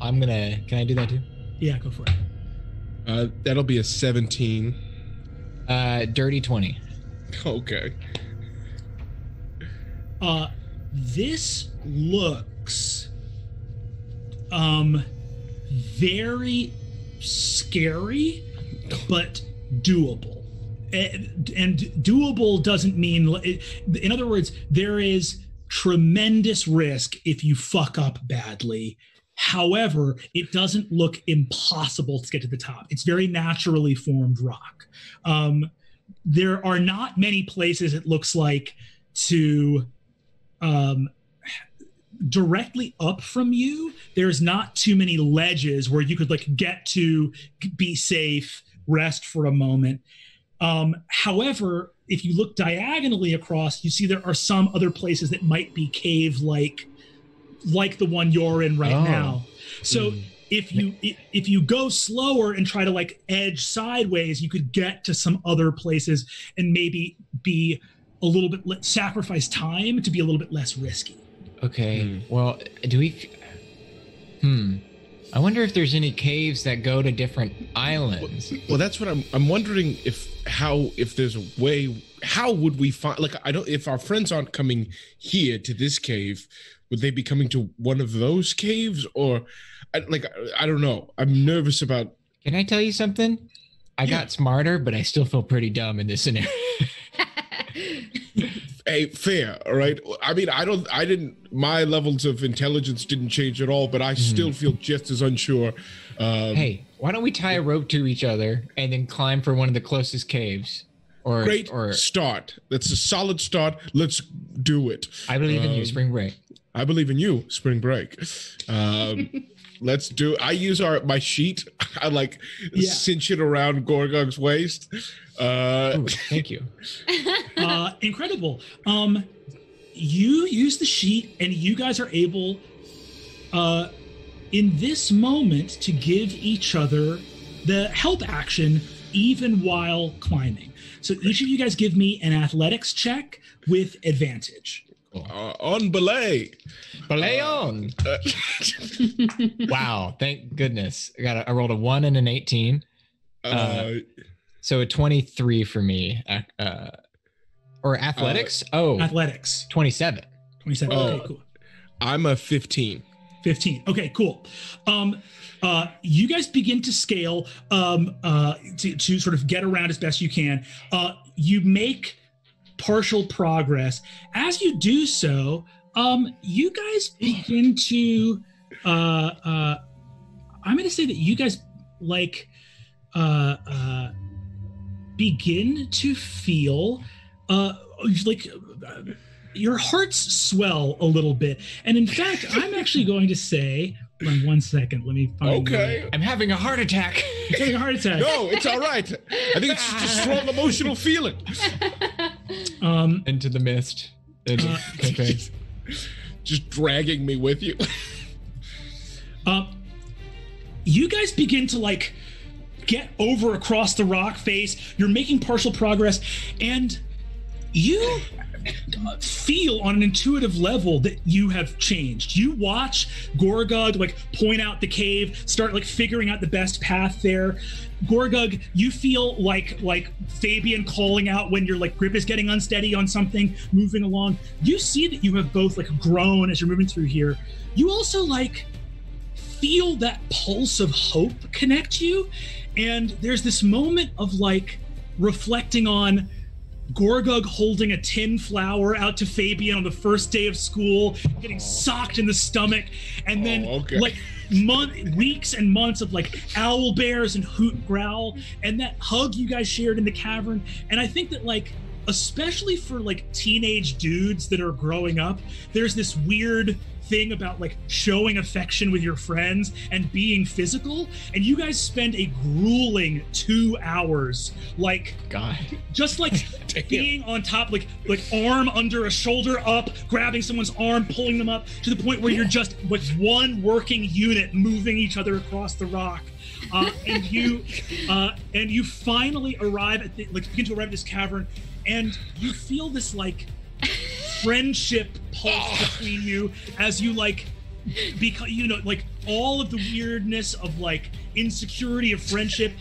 I'm gonna. Can I do that too? yeah go for it Uh, that'll be a seventeen. Uh, dirty twenty. Okay. uh this looks um very scary but doable and, and doable doesn't mean in other words there is tremendous risk if you fuck up badly however it doesn't look impossible to get to the top. It's very naturally formed rock. Um, there are not many places it looks like to um, directly up from you. There's not too many ledges where you could like get to be safe rest for a moment. Um, however if you look diagonally across you see there are some other places that might be cave like like the one you're in right Oh. now so if you if you go slower and try to like edge sideways you could get to some other places and maybe be a little bit le- sacrifice time to be a little bit less risky Okay. Well, do we? Hmm. I wonder if there's any caves that go to different islands. Well, that's what I'm. I'm wondering if how if there's a way. How would we find? Like, I don't. If our friends aren't coming here to this cave, would they be coming to one of those caves or? I, like, I, I don't know. I'm nervous about. Can I tell you something? I Yeah. got smarter, but I still feel pretty dumb in this scenario. Hey, fair. All right. I mean, I don't. I didn't. My levels of intelligence didn't change at all, but I still feel just as unsure. Um, hey, why don't we tie a rope to each other and then climb for one of the closest caves? Or, great or start. That's a solid start. Let's do it. I believe in you, Um, Spring Break. I believe in you, Spring Break. Um, let's do. I use our my sheet. I like Yeah. cinch it around Gorgug's waist. Uh, Ooh, thank you. uh, incredible. Um, you use the sheet, and you guys are able, uh, in this moment, to give each other the help action, even while climbing. So each of you guys give me an athletics check with advantage. Uh, on belay. Leon. Uh, wow. Thank goodness. I got a, I rolled a one and an 18. uh, So a 23 for me. Uh, uh, or athletics? oh, Athletics. 27. 27. Oh. Okay, cool. I'm a 15. 15 okay cool um uh you guys begin to scale um uh to, to sort of get around as best you can uh you make partial progress as you do so um you guys begin to uh uh i'm gonna say that you guys like uh uh begin to feel uh like uh, your hearts swell a little bit and in fact i'm actually going to say hold on one second let me find Okay. I'm having a heart attack. I'm having a heart attack No, it's all right. I think it's just a strong emotional feeling. Um Into the mist. It- Uh, okay. Just dragging me with you. Um, you guys begin to like get over across the rock face. You're making partial progress, and you feel on an intuitive level that you have changed. You watch Gorgug like point out the cave, start like figuring out the best path there. Gorgug, you feel like like Fabian calling out when your like grip is getting unsteady on something, moving along. You see that you have both like grown as you're moving through here. You also like feel that pulse of hope connect you. And there's this moment of like reflecting on Gorgug holding a tin flower out to Fabian on the first day of school, getting socked in the stomach, and then Oh, okay. like month, weeks and months of like owl bears and hoot and growl, and that hug you guys shared in the cavern. And I think that like especially for like teenage dudes that are growing up, there's this weird thing about like showing affection with your friends and being physical and you guys spend a grueling two hours like God. just like being on top like like arm under a shoulder up grabbing someone's arm pulling them up to the point where you're just like one working unit moving each other across the rock uh, and you uh, and you finally arrive at the like begin to arrive at this cavern and you feel this like friendship pulse between you as you like because you know like all of the weirdness of like insecurity of friendship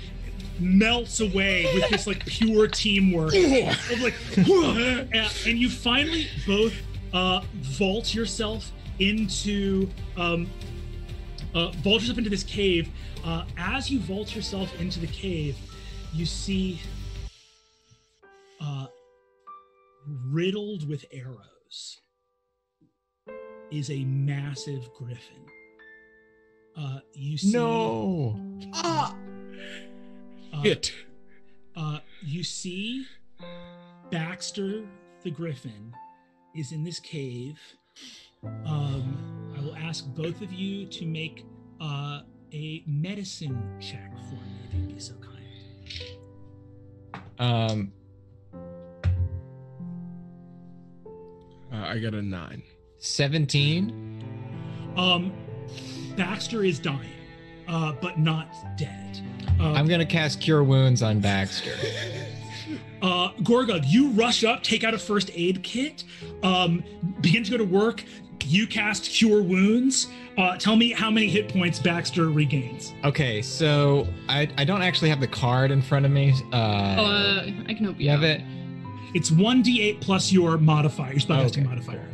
melts away with this like pure teamwork. Of like and, and you finally both uh vault yourself into um uh vault yourself into this cave. Uh as you vault yourself into the cave you see uh riddled with arrows is a massive griffin uh you see No. uh, Hit. uh, you see Baxter the Griffin is in this cave. Um, I will ask both of you to make uh, a medicine check for me, if you'd be so kind. Um, Uh, I got a nine. 17. Um, Baxter is dying, uh, but not dead. Uh, I'm going to cast Cure Wounds on Baxter. uh, Gorgug, you rush up, take out a first aid kit, um, begin to go to work. You cast Cure Wounds. Uh, tell me how many hit points Baxter regains. Okay, so I, I don't actually have the card in front of me. Uh, Uh, I can help you. you have out. it? It's 1d8 plus your modifier, your spellcasting Okay. modifier.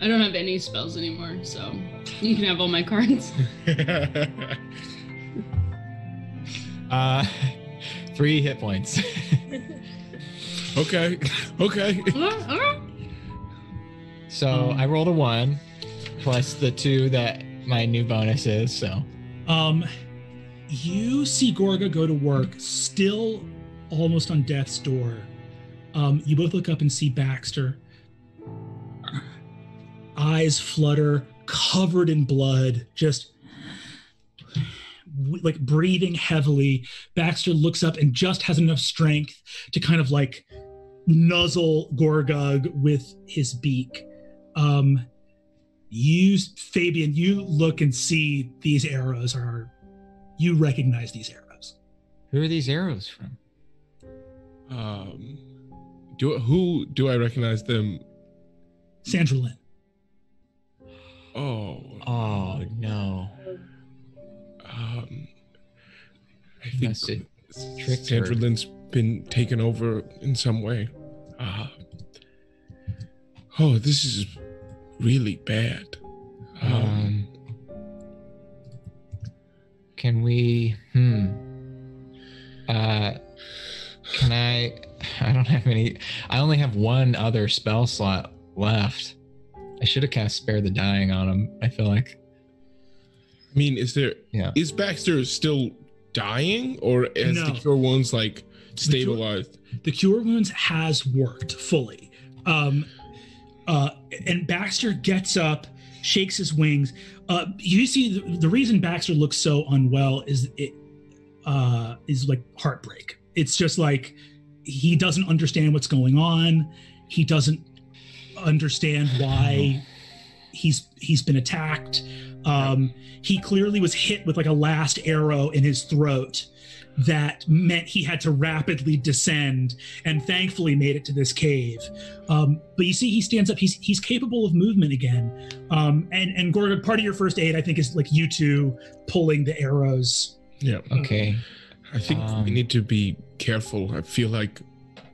I don't have any spells anymore, so you can have all my cards. Uh, three hit points. okay. Okay. Alright, alright. so Um, I rolled a one plus the two that my new bonus is. So Um, you see Gorgug go to work, still almost on death's door. Um, you both look up and see Baxter. Eyes flutter, covered in blood, just like breathing heavily. Baxter looks up and just has enough strength to kind of like nuzzle Gorgug with his beak. Um, you, Fabian, you look and see these arrows are, you recognize these arrows. who are these arrows from? Um, do who do I recognize them Sandra Lynn. Oh, Oh no. um, I think Must have Sandra her. Lynn's been taken over in some way. Uh, oh, this is really bad. Um, Um, can we? Hmm. Uh, can I? I don't have any. I only have one other spell slot left. I should have cast Spare the Dying on him. I feel like. I mean, is there Yeah. is Baxter still dying, or has No. the cure wounds like stabilized? The cure wounds has worked fully. Um, uh, and Baxter gets up, shakes his wings. Uh, you see, the, the reason Baxter looks so unwell is it uh, is like heartbreak. It's just like he doesn't understand what's going on. He doesn't understand why he's he's been attacked. Um, he clearly was hit with like a last arrow in his throat that meant he had to rapidly descend and thankfully made it to this cave. Um, but you see, he stands up. He's he's capable of movement again. Um, and and Gorgug, part of your first aid, I think, is like you two pulling the arrows. Yeah, Okay. I think Um, we need to be careful. I feel like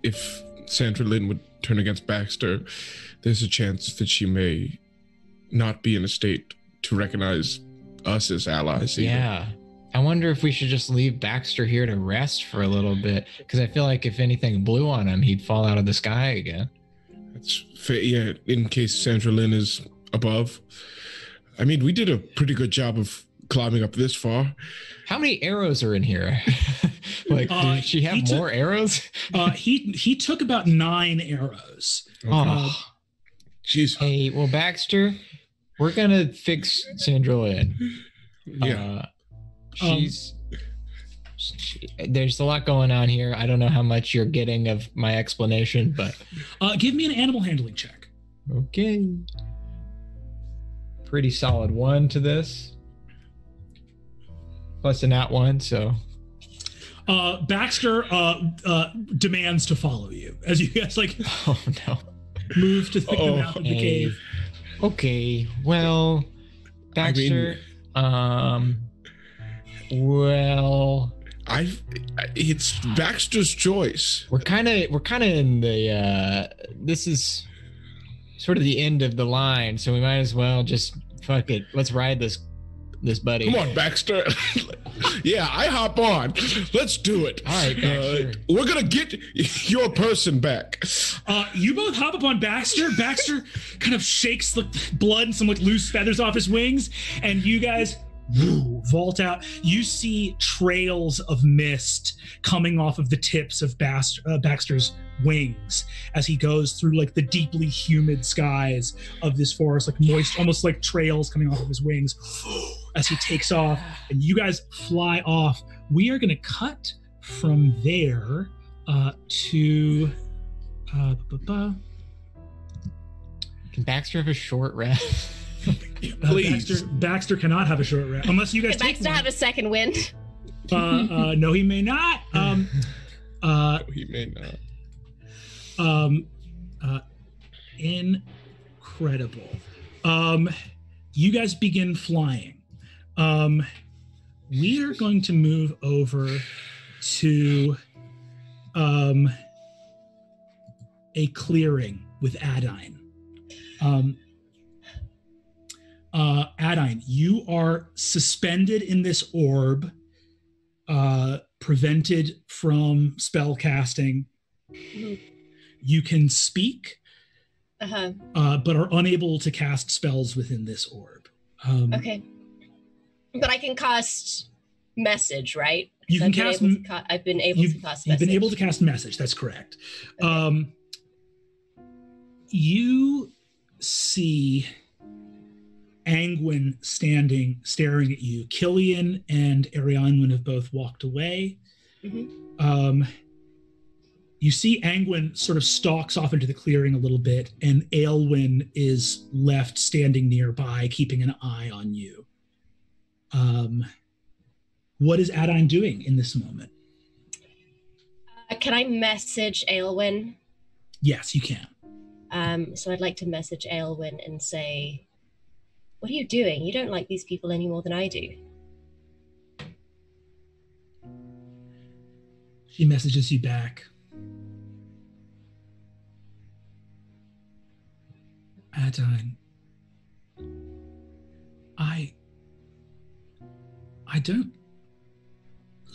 if Sandra Lynn would turn against Baxter, there's a chance that she may not be in a state to recognize us as allies. either. Yeah. I wonder if we should just leave Baxter here to rest for a little bit because I feel like if anything blew on him, he'd fall out of the sky again. That's fa- yeah, in case Sandra Lynn is above. I mean, we did a pretty good job of climbing up this far. How many arrows are in here? like, Uh, did she have he took- more arrows? Uh, he he took about nine arrows. Oh, Jeez. hey, well, Baxter, we're gonna fix Sandra Lynn. Yeah. Uh, she's. she- there's a lot going on here. I don't know how much you're getting of my explanation, but Uh, give me an animal handling check. okay. Pretty solid one to this. Plus a nat one, so Uh, Baxter uh, uh, demands to follow you as you guys like oh no. move to the Oh, mouth of the cave. Okay, well, Baxter, um, well, I it's Baxter's choice. we're kind of we're kind of in the uh this is sort of the end of the line, so we might as well just fuck it. Let's ride this this buddy. Come on, Baxter. yeah, I hop on. Let's do it. All right, Baxter. Uh, we're gonna get your person back. Uh, you both hop up on Baxter. Baxter kind of shakes the blood and some like loose feathers off his wings, and you guys woo, vault out. You see trails of mist coming off of the tips of Bast- uh, Baxter's wings as he goes through like the deeply humid skies of this forest, like moist, almost like trails coming off of his wings as he takes off. And you guys fly off. We are going to cut from there uh, to. Uh. Can Baxter have a short rest? Uh, Please. Baxter, Baxter cannot have a short rest unless you guys Can take Baxter one. have a second wind? uh, uh, no, he may not. Um, uh, he may not. Um, uh, incredible. Um, you guys begin flying. Um, we are going to move over to um, a clearing with Adaine. Um, uh, Adaine, you are suspended in this orb, uh, prevented from spell casting. You can speak, Uh-huh. uh, but are unable to cast spells within this orb. Um, Okay. But I can cast message, right? You can I've been cast to ca- I've been able you've, to cast you've message. been able to cast message. That's correct. Okay. Um, you see Angwin standing, staring at you. Killian and Arianwen have both walked away. Mhm. Um, you see Angwin sort of stalks off into the clearing a little bit, and Aelwyn is left standing nearby, keeping an eye on you. Um, what is Adaine doing in this moment? Uh, can I message Aelwyn? Yes, you can. Um, so I'd like to message Aelwyn and say, What are you doing? You don't like these people any more than I do. She messages you back. Adaine, I. I don't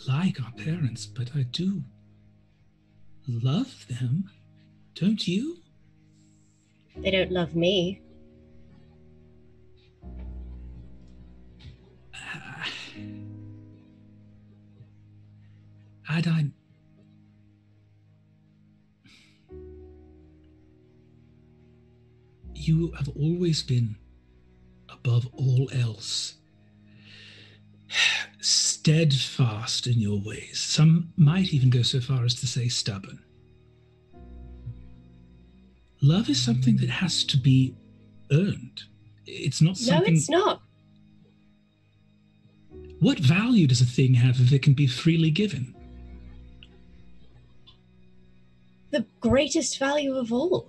like our parents, but I do love them. Don't you? They don't love me. Adaine. You have always been, above all else, steadfast in your ways. Some might even go so far as to say stubborn. Love is something that has to be earned. It's not something. No, it's not. What value does a thing have if it can be freely given? The greatest value of all.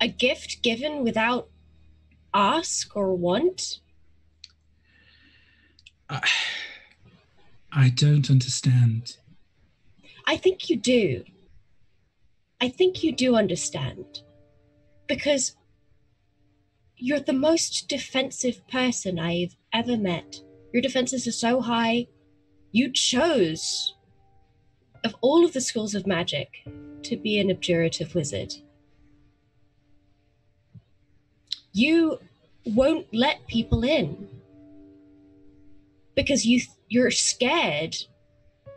A gift given without ask or want. I, I don't understand. I think you do. I think you do understand. Because you're the most defensive person I've ever met. Your defenses are so high. You chose, of all of the schools of magic, to be an abjurative wizard. You won't let people in because you you're scared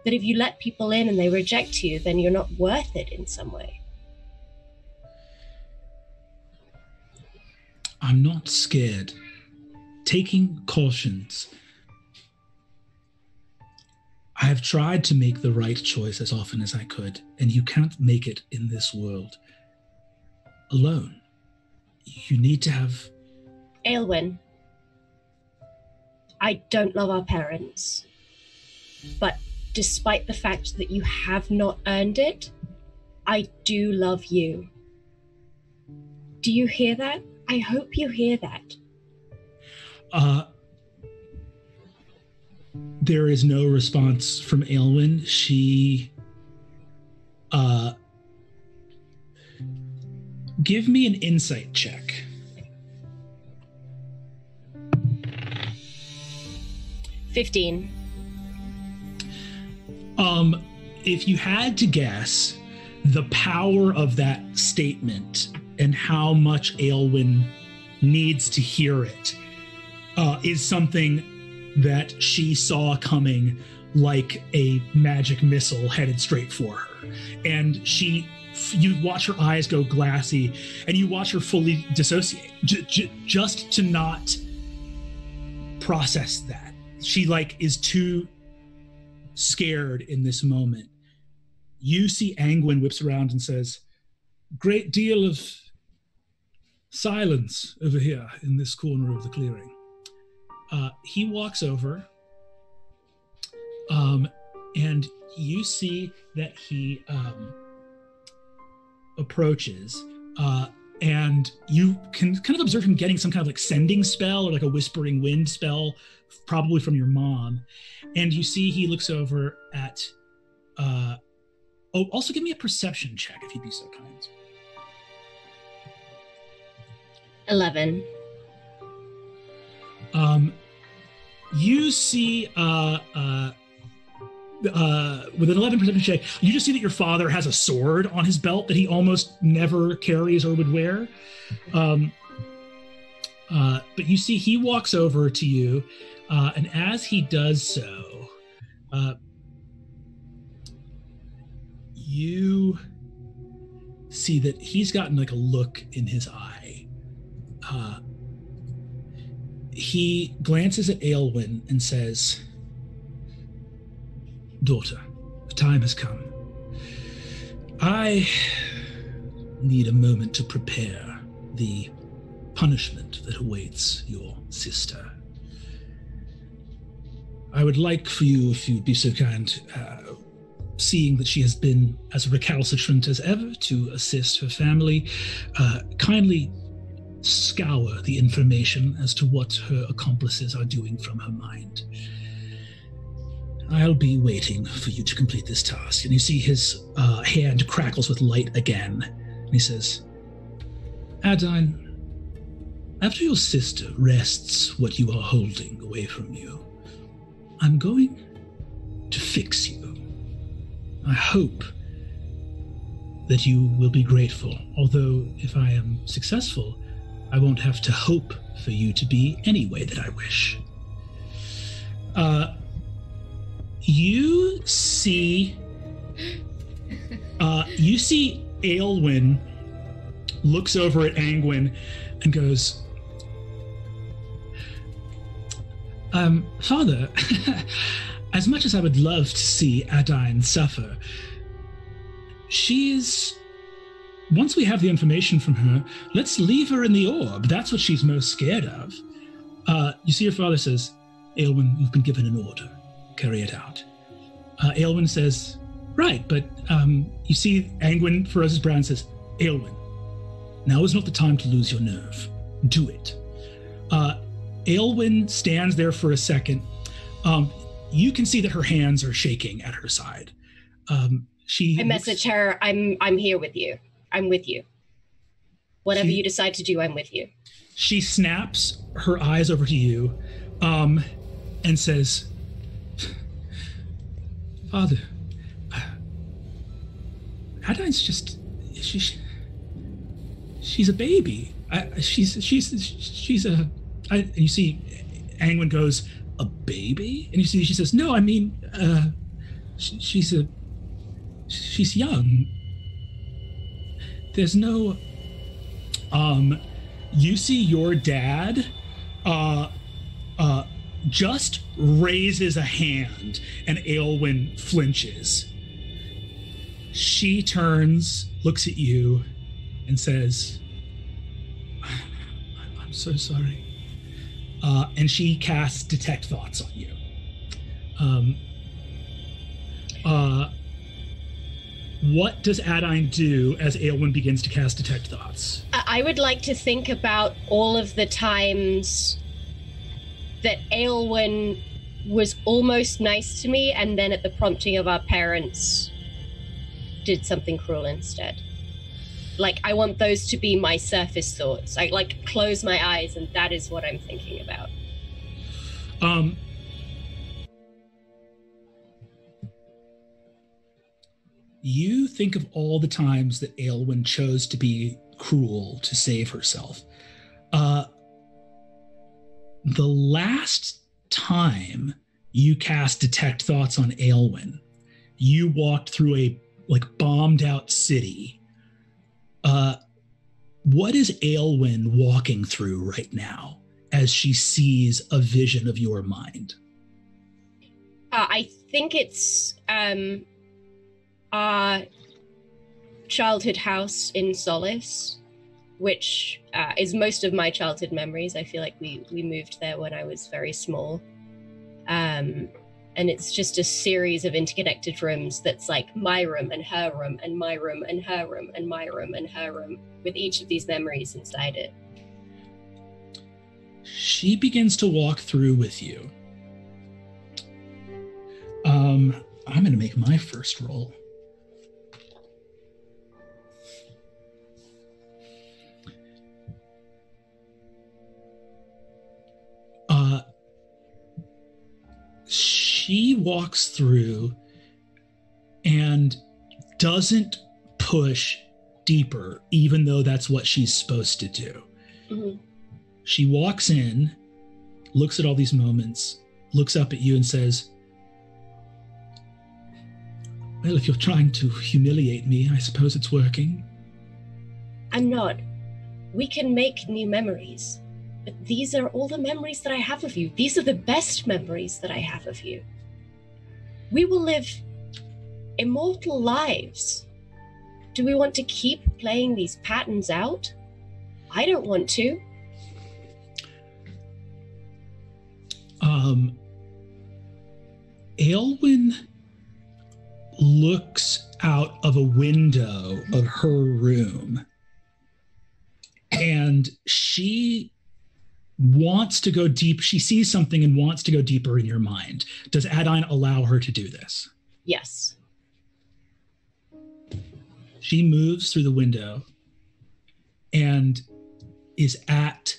that if you let people in and they reject you, then you're not worth it in some way. I'm not scared. Taking cautions. I have tried to make the right choice as often as I could, and you can't make it in this world alone. You need to have. Aelwyn, I don't love our parents, but despite the fact that you have not earned it, I do love you. Do you hear that? I hope you hear that. Uh, there is no response from Aelwyn. She. Uh, give me an insight check. Fifteen. Um, if you had to guess the power of that statement and how much Aelwyn needs to hear it, uh, is something that she saw coming like a magic missile headed straight for her. And she, you watch her eyes go glassy and you watch her fully dissociate j- j- just to not process that. She like is too scared in this moment. You see Angwin whips around and says, Great deal of silence over here in this corner of the clearing. Uh, he walks over, um, and you see that he um, approaches, uh, and you can kind of observe him getting some kind of like sending spell or like a whispering wind spell, probably from your mom. And you see he looks over at. Uh, oh, also give me a perception check if you'd be so kind. Eleven. Um, you see, uh, uh, uh, with an 11 perception check, you just see that your father has a sword on his belt that he almost never carries or would wear. Um, uh, but you see, he walks over to you, uh, and as he does so, uh, you see that he's gotten like a look in his eye. Uh, he glances at Aelwyn and says, Daughter, the time has come. I need a moment to prepare the punishment that awaits your sister. I would like for you, if you'd be so kind, uh, seeing that she has been as recalcitrant as ever to assist her family, uh, kindly scour the information as to what her accomplices are doing from her mind. I'll be waiting for you to complete this task. And you see his uh, hand crackles with light again. And he says, Adaine, after your sister wrests what you are holding away from you, I'm going to fix you. I hope that you will be grateful, although if I am successful, I won't have to hope for you to be any way that I wish. Uh, you see, uh, you see Aelwyn looks over at Angwin and goes, um, Father, as much as I would love to see Adaine suffer, she's. Once we have the information from her, let's leave her in the orb. That's what she's most scared of. Uh, you see, your father says, Aelwyn, you've been given an order. Carry it out. Uh, Aelwyn says, Right, but um, you see, Angwin furrows brow and says, Aelwyn, now is not the time to lose your nerve. Do it. Uh, Aelwyn stands there for a second. Um, you can see that her hands are shaking at her side. Um, she I message her, I'm I'm here with you. I'm with you. Whatever She- you decide to do, I'm with you. she snaps her eyes over to you um, and says, Father, Adaine's just she, she's a baby. I, she's she's she's a. I, and you see, Angwin goes a baby, and you see she says, "No, I mean, uh, she, she's a she's young. There's no um." You see your dad, uh, uh, just raises a hand, and Aelwyn flinches. She turns, looks at you, and says, "I'm- "I'm so sorry." Uh, and she casts detect thoughts on you. Um, uh, what does Adaine do as Aelwyn begins to cast detect thoughts? I would like to think about all of the times that Aelwyn was almost nice to me, and then at the prompting of our parents, did something cruel instead. Like, I want those to be my surface thoughts. I like close my eyes, and that is what I'm thinking about. Um, you think of all the times that Aelwyn chose to be cruel to save herself. Uh, the last time you cast detect thoughts on Aelwyn, you walked through a like bombed out city. Uh, what is Aelwyn walking through right now as she sees a vision of your mind? Uh, I think it's um, our childhood house in Solace, which uh, is most of my childhood memories. I feel like we we moved there when I was very small, um, and it's just a series of interconnected rooms. That's like my room and her room and my room and her room and my room and her room, with each of these memories inside it. she begins to walk through with you. Um, I'm going to make my first roll. She walks through and doesn't push deeper, even though that's what she's supposed to do. Mhm. She walks in, looks at all these moments, looks up at you and says, Well, if you're trying to humiliate me, I suppose it's working. I'm not. We can make new memories. But these are all the memories that I have of you. These are the best memories that I have of you. We will live immortal lives. Do we want to keep playing these patterns out? I don't want to. Um, Aelwyn looks out of a window of her room and she wants to go deep. She sees something and wants to go deeper in your mind. Does Adaine allow her to do this? Yes. She moves through the window and is at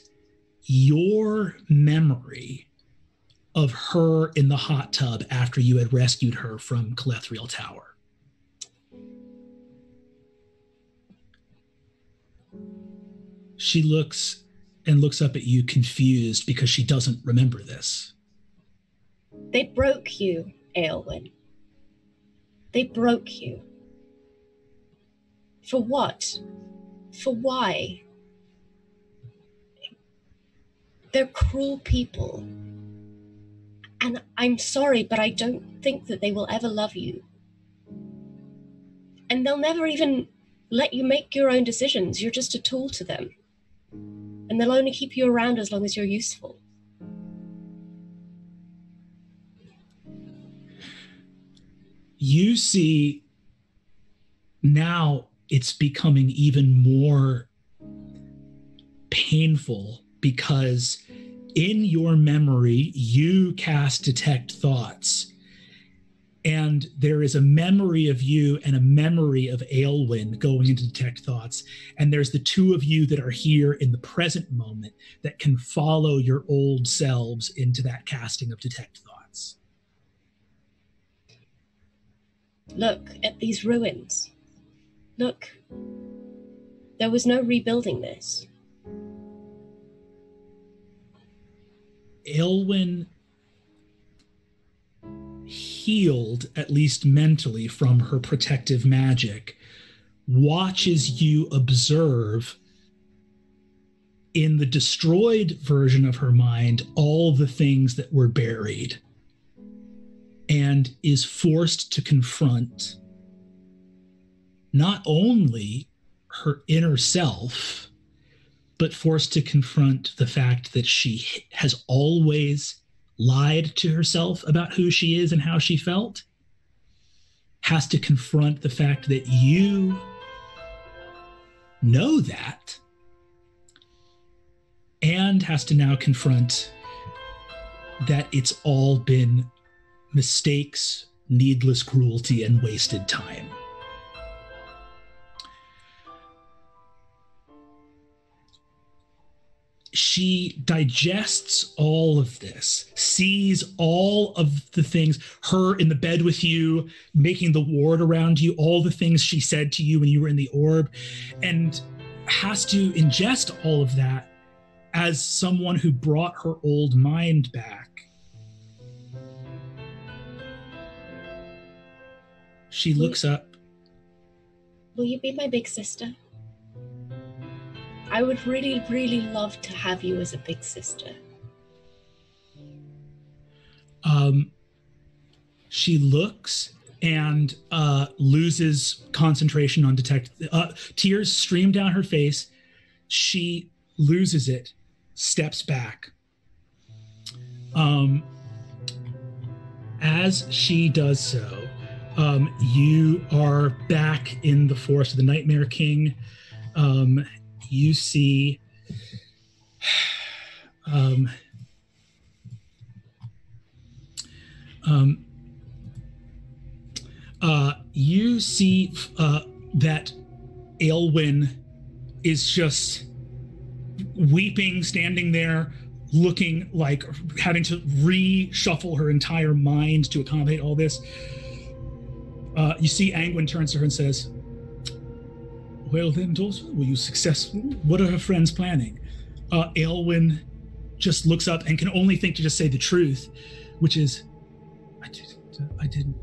your memory of her in the hot tub after you had rescued her from Calethriel Tower. She looks and looks up at you confused because she doesn't remember this. They broke you, Aelwyn. They broke you. For what? For why? They're cruel people. And I'm sorry, but I don't think that they will ever love you. And they'll never even let you make your own decisions. You're just a tool to them. And they'll only keep you around as long as you're useful. You see now it's becoming even more painful because in your memory you cast detect thoughts and there is a memory of you and a memory of Aelwyn going into detect thoughts and there's the two of you that are here in the present moment that can follow your old selves into that casting of detect thoughts Look at these ruins. Look. There was no rebuilding this. Aelwyn healed, at least mentally, from her protective magic, watches you observe in the destroyed version of her mind all the things that were buried and is forced to confront not only her inner self but forced to confront the fact that she has always lied to herself about who she is and how she felt, has to confront the fact that you know that, and has to now confront that it's all been mistakes, needless cruelty, and wasted time. She digests all of this, sees all of the things, her in the bed with you, making the ward around you, all the things she said to you when you were in the orb, and has to ingest all of that as someone who brought her old mind back. She looks up. Will you be my big sister? I would really, really love to have you as a big sister. Um, she looks and uh, loses concentration on detect. Uh, tears stream down her face. She loses it, steps back. Um, as she does so, um, you are back in the forest of the Nightmare King, um, you see um, um, uh, you see uh, that Aelwyn is just weeping, standing there, looking like having to reshuffle her entire mind to accommodate all this. Uh, you see, Angwin turns to her and says, well then, daughter, were you successful? What are her friends planning? Uh, Aelwyn just looks up and can only think to just say the truth, which is, I didn't, uh, I didn't,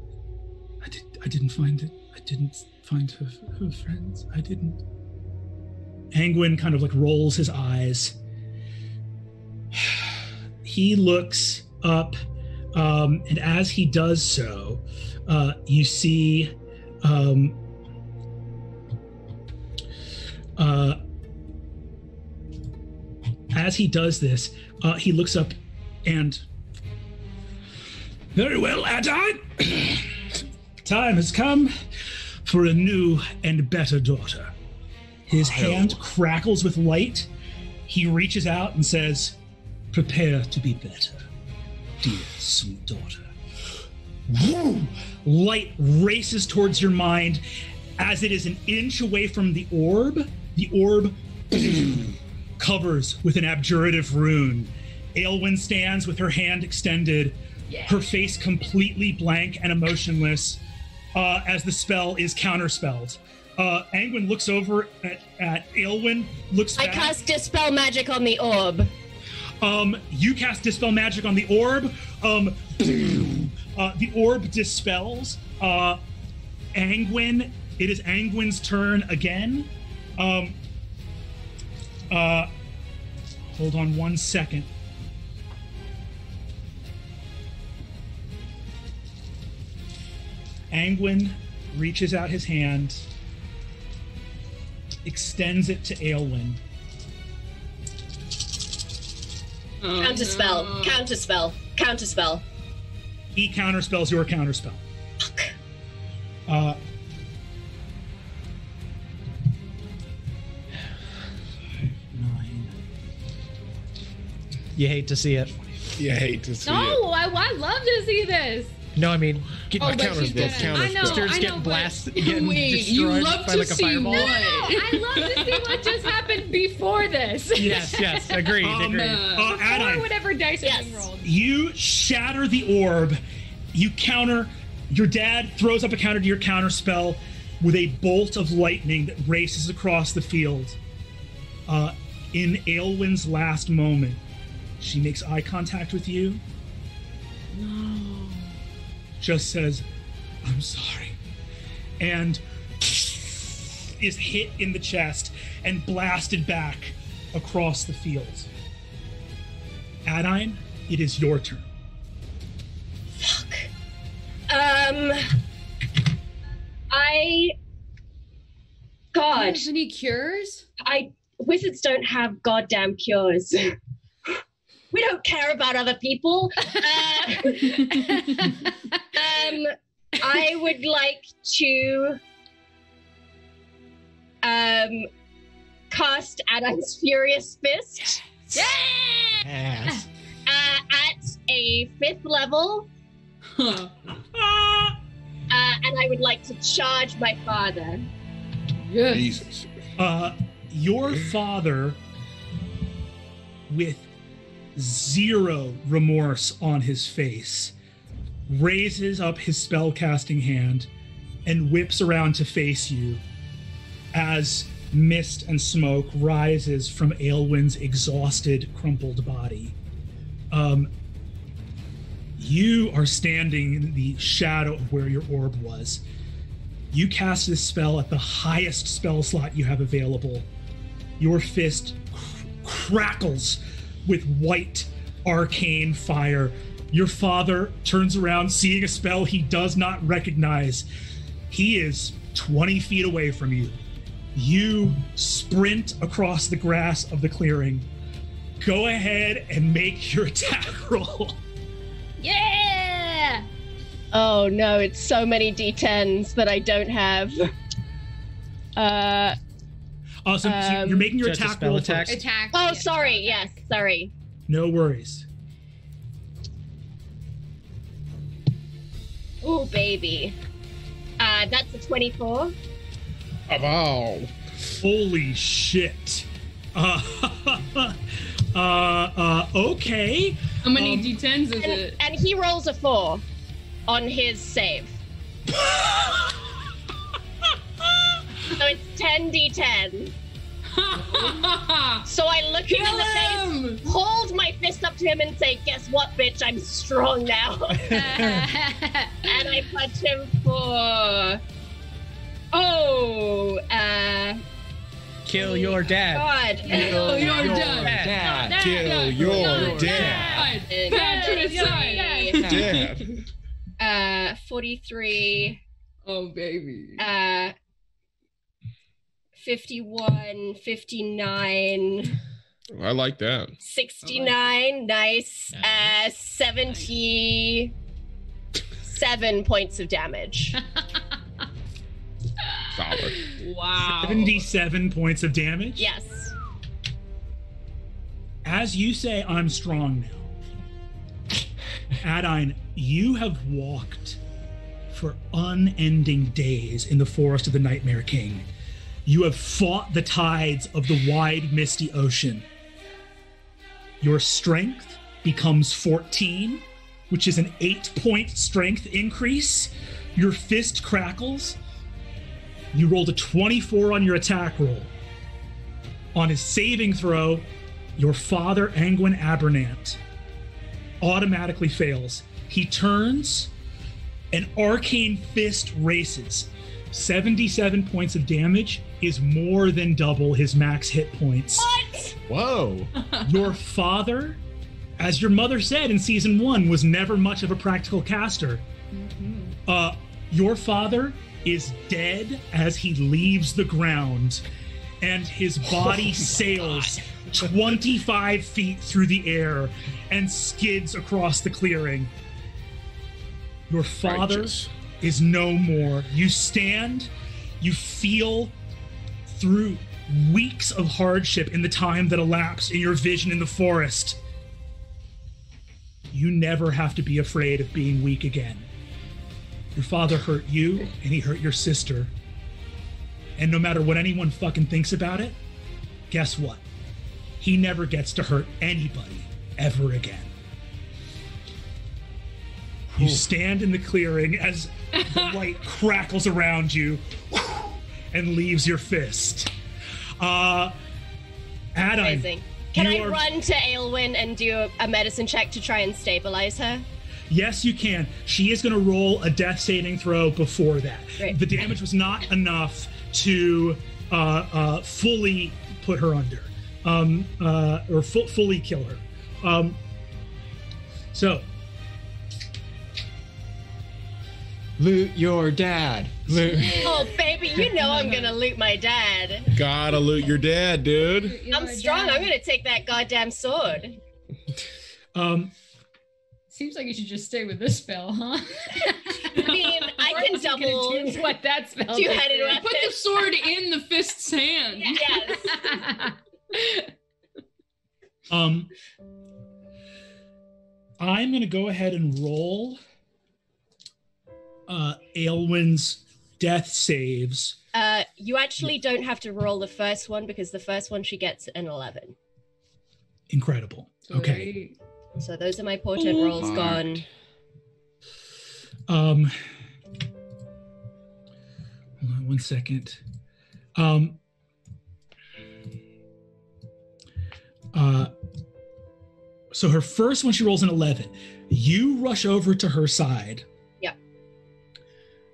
I did, I didn't find it. I didn't find her, her friends. I didn't. Angwin kind of like rolls his eyes. he looks up, um, and as he does so, uh, you see um, uh, as he does this, uh, he looks up and. Very well, Adaine. time has come for a new and better daughter. His hand crackles with light. He reaches out and says, Prepare to be better, dear sweet daughter. Woo! Light races towards your mind as it is an inch away from the orb. The orb covers with an abjurative rune. Aelwyn stands with her hand extended, her face completely blank and emotionless uh, as the spell is counterspelled. Uh, Angwin looks over at, at Aelwyn, looks I back. cast Dispel Magic on the orb. Um, you cast dispel magic on the orb. Um, uh, the orb dispels. Uh, Angwin. It is Angwin's turn again. Um, uh, hold on one second. Angwin reaches out his hand, extends it to Aelwyn. Oh, Counterspell. no. Counterspell. Counterspell. He counterspells your counterspell. Uh, You hate to see it. You hate to see it. No, I, I love to see this. No, I mean, get, Oh, but counter she's spell, gonna- counter I know, spell. Starts I getting know, blasted, getting Wait, you destroyed love by to like a see fireball. what? No, I love to see what just happened before this. Yes, yes, agreed, Um, agreed. Uh, Before Adaine, whatever dice are being Yes. rolled. you shatter the orb. You counter. Your dad throws up a counter to your counter spell with a bolt of lightning that races across the field. Uh, in Aelwyn's last moment, she makes eye contact with you. No. Just says, "I'm sorry," and is hit in the chest and blasted back across the field. Adaine, it is your turn. Fuck. Um. I. God, Have any cures? I. Wizards don't have goddamn cures. we don't care about other people. Uh, um, I would like to um cast Adaine's Furious Fist Yes. uh, at a fifth level, Huh. uh, and I would like to charge my father. Yes. Jesus. Uh, your father, with zero remorse on his face, raises up his spellcasting hand and whips around to face you as mist and smoke rises from Aelwyn's exhausted, crumpled body. Um, you are standing in the shadow of where your orb was. You cast this spell at the highest spell slot you have available. Your fist cr- crackles with white arcane fire. Your father turns around, seeing a spell he does not recognize. He is 20 feet away from you. You sprint across the grass of the clearing. Go ahead and make your attack roll. Yeah! Oh no, it's so many d10s that I don't have. Uh Awesome. so Um, you're making your attack spell roll attack? first. Attack. oh, yeah. sorry. Yes, sorry. No worries. Oh baby. Uh, that's a 24. Wow. Holy shit. Uh, uh, uh, okay. How many Um, d10s is And, it? and he rolls a four on his save. So it's 10 d10. So I look him in the face, hold my fist up to him, and say, Guess what, bitch? I'm strong now. and I punch him for. Oh, uh, Kill your dad. God. You're your done. dad. Kill your Dad. dad. Patricide. Dad. Uh, 43, Oh, baby. uh, 51, 59, I like that. 69, nice, uh, 70, 77 points of damage. Solid. Wow. 77 points of damage. Yes. As you say, I'm strong now. Adaine, you have walked for unending days in the forest of the Nightmare King. You have fought the tides of the wide, misty ocean. Your strength becomes 14, which is an eight point strength increase. Your fist crackles. You rolled a 24 on your attack roll. On his saving throw, your father, Angwin Abernant, automatically fails. He turns, an arcane fist races. 77 points of damage is more than double his max hit points. What? Whoa. Your father, as your mother said in season one, was never much of a practical caster. Uh, your father is dead as he leaves the ground, and his body sails 25 feet through the air and skids across the clearing. Your father Righteous. Is no more. You stand, you feel through weeks of hardship in the time that elapsed in your vision in the forest. You never have to be afraid of being weak again. Your father hurt you, and he hurt your sister. And no matter what anyone fucking thinks about it, guess what? He never gets to hurt anybody ever again. You stand in the clearing as the light crackles around you and leaves your fist. Uh, Adam, Amazing. Can you I are- run to Aelwyn and do a, a medicine check to try and stabilize her? Yes, you can. She is going to roll a death saving throw before that. Great. The damage was not enough to uh, uh, fully put her under, um, uh, or fu- fully kill her. Um, so, Loot your dad. Loot. Oh, baby, you know I'm gonna loot my dad. Gotta loot your dad, dude. I'm strong. I'm gonna take that goddamn sword. um, Seems like you should just stay with this spell, huh? I mean, I can else you're gonna double. do what that spell two-headed did. weapon. Put the sword in the fist's hand. Yes. um, I'm going to go ahead and roll uh, Aelwyn's death saves. Uh, you actually don't have to roll the first one because the first one she gets an 11. Incredible. Okay. So those are my portent rolls gone. Um, hold on one second. Um, uh, so her first one, she rolls an 11. You rush over to her side.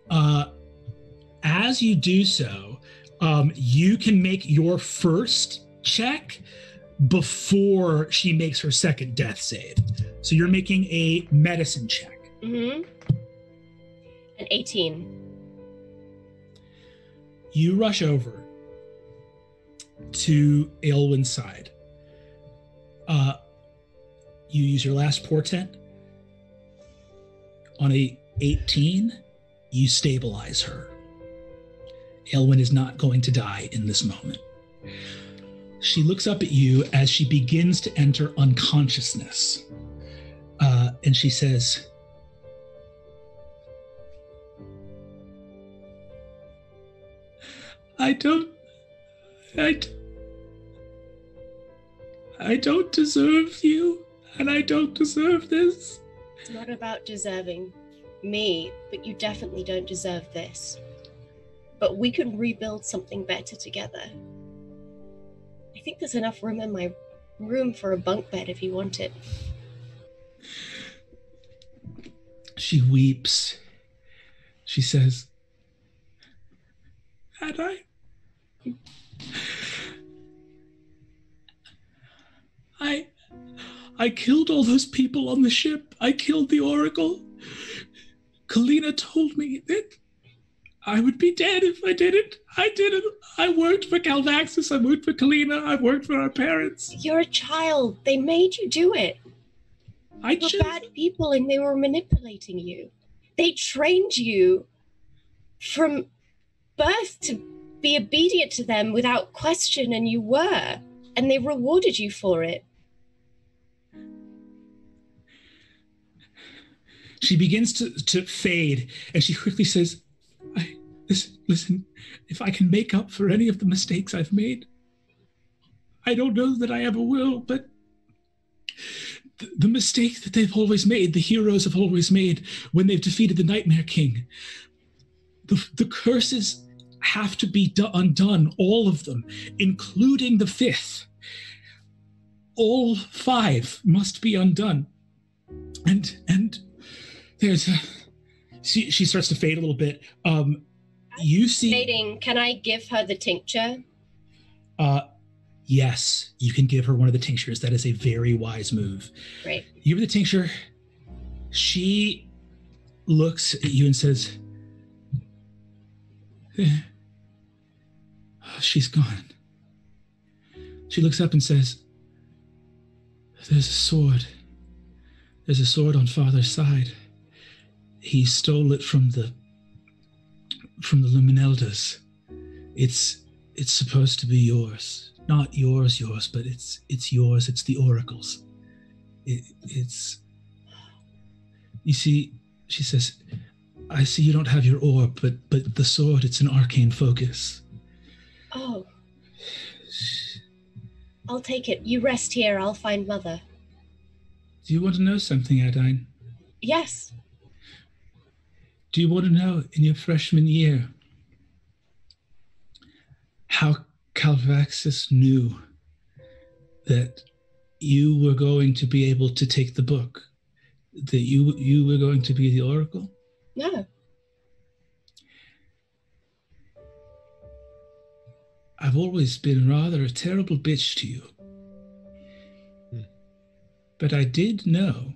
Uh, as you do so, um, you can make your first check before she makes her second death save. So you're making a medicine check. Mm-hmm. An 18. You rush over to Aelwyn's side. Uh, you use your last portent. On a 18, you stabilize her. Aelwyn is not going to die in this moment. She looks up at you as she begins to enter unconsciousness. Uh, and she says, I don't. I. I don't deserve you, and I don't deserve this. It's not about deserving me, but you definitely don't deserve this. But we can rebuild something better together. I think there's enough room in my room for a bunk bed if you want it. She weeps. She says, Had I. I. I killed all those people on the ship. I killed the Oracle. Kalina told me that I would be dead if I didn't. I didn't. I worked for Calvaxis. I worked for Kalina. I worked for our parents. You're a child. They made you do it. I They were just. bad people and they were manipulating you. They trained you from birth to be obedient to them without question, and you were. And they rewarded you for it. She begins to, to fade and she quickly says, I, listen, listen, if I can make up for any of the mistakes I've made, I don't know that I ever will, but the, mistake that they've always made, the heroes have always made when they've defeated the Nightmare King, the, the curses have to be do- undone, all of them, including the fifth. All five must be undone. And, and, there's she she starts to fade a little bit. Um you see Fading, can I give her the tincture? uh yes you can give her one of the tinctures. That is a very wise move. Great. you give her the tincture. She looks at you and says "Eh, she's gone. She looks up and says there's a sword. There's a sword on father's side he stole it from the from the lumineldas it's it's supposed to be yours not yours yours but it's it's yours it's the oracles it, it's you see she says i see you don't have your orb but but the sword it's an arcane focus Oh. I'll take it. You rest here. I'll find Mother. do you want to know something Adaine Yes. Do you want to know in your freshman year how Calvaxis knew that you were going to be able to take the book? That you you were going to be the oracle? No. I've always been rather a terrible bitch to you. Hmm. But I did know,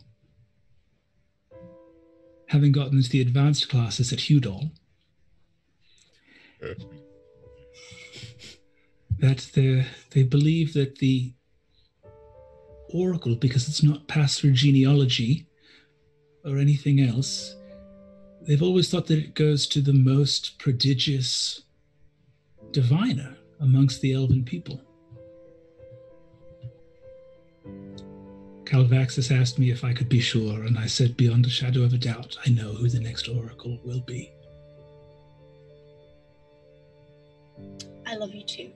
having gotten into the advanced classes at Hudol, that they, they believe that the oracle, because it's not passed through genealogy or anything else, they've always thought that it goes to the most prodigious diviner amongst the elven people. Calvaxis asked me if I could be sure, and I said, beyond a shadow of a doubt, I know who the next oracle will be. I love you too.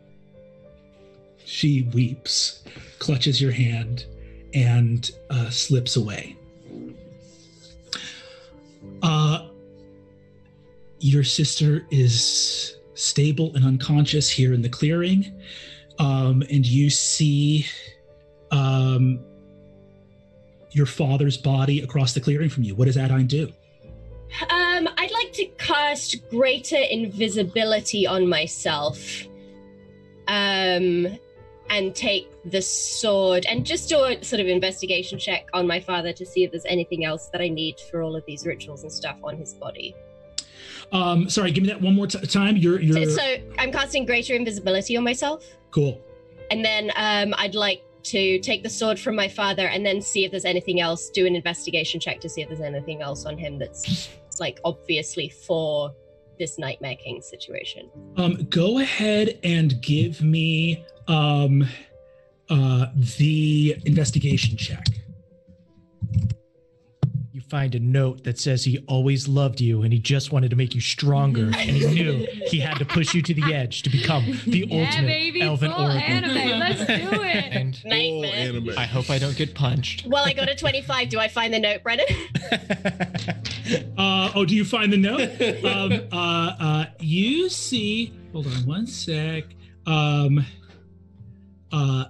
She weeps, clutches your hand, and uh, slips away. Uh, your sister is stable and unconscious here in the clearing, um, and you see um, your father's body across the clearing from you. What does Adaine do? Um, I'd like to cast greater invisibility on myself. Um, and take the sword and just do a sort of investigation check on my father to see if there's anything else that I need for all of these rituals and stuff on his body. Um, sorry, give me that one more t- time. You're you're So, so I'm casting greater invisibility on myself, cool. and then um, I'd like to take the sword from my father and then see if there's anything else. Do an investigation check to see if there's anything else on him that's like obviously for this Nightmare King situation. Um, go ahead and give me um, uh, the investigation check. You find a note that says he always loved you and he just wanted to make you stronger and he knew he had to push you to the edge to become the Yeah, ultimate baby, elven full oracle. anime. Let's do it. And Nightmare. anime. I hope I don't get punched. Well, I got a 25. Do I find the note, Brennan? Uh, oh, do you find the note? um, uh, uh, you see. Hold on one sec. Um, uh,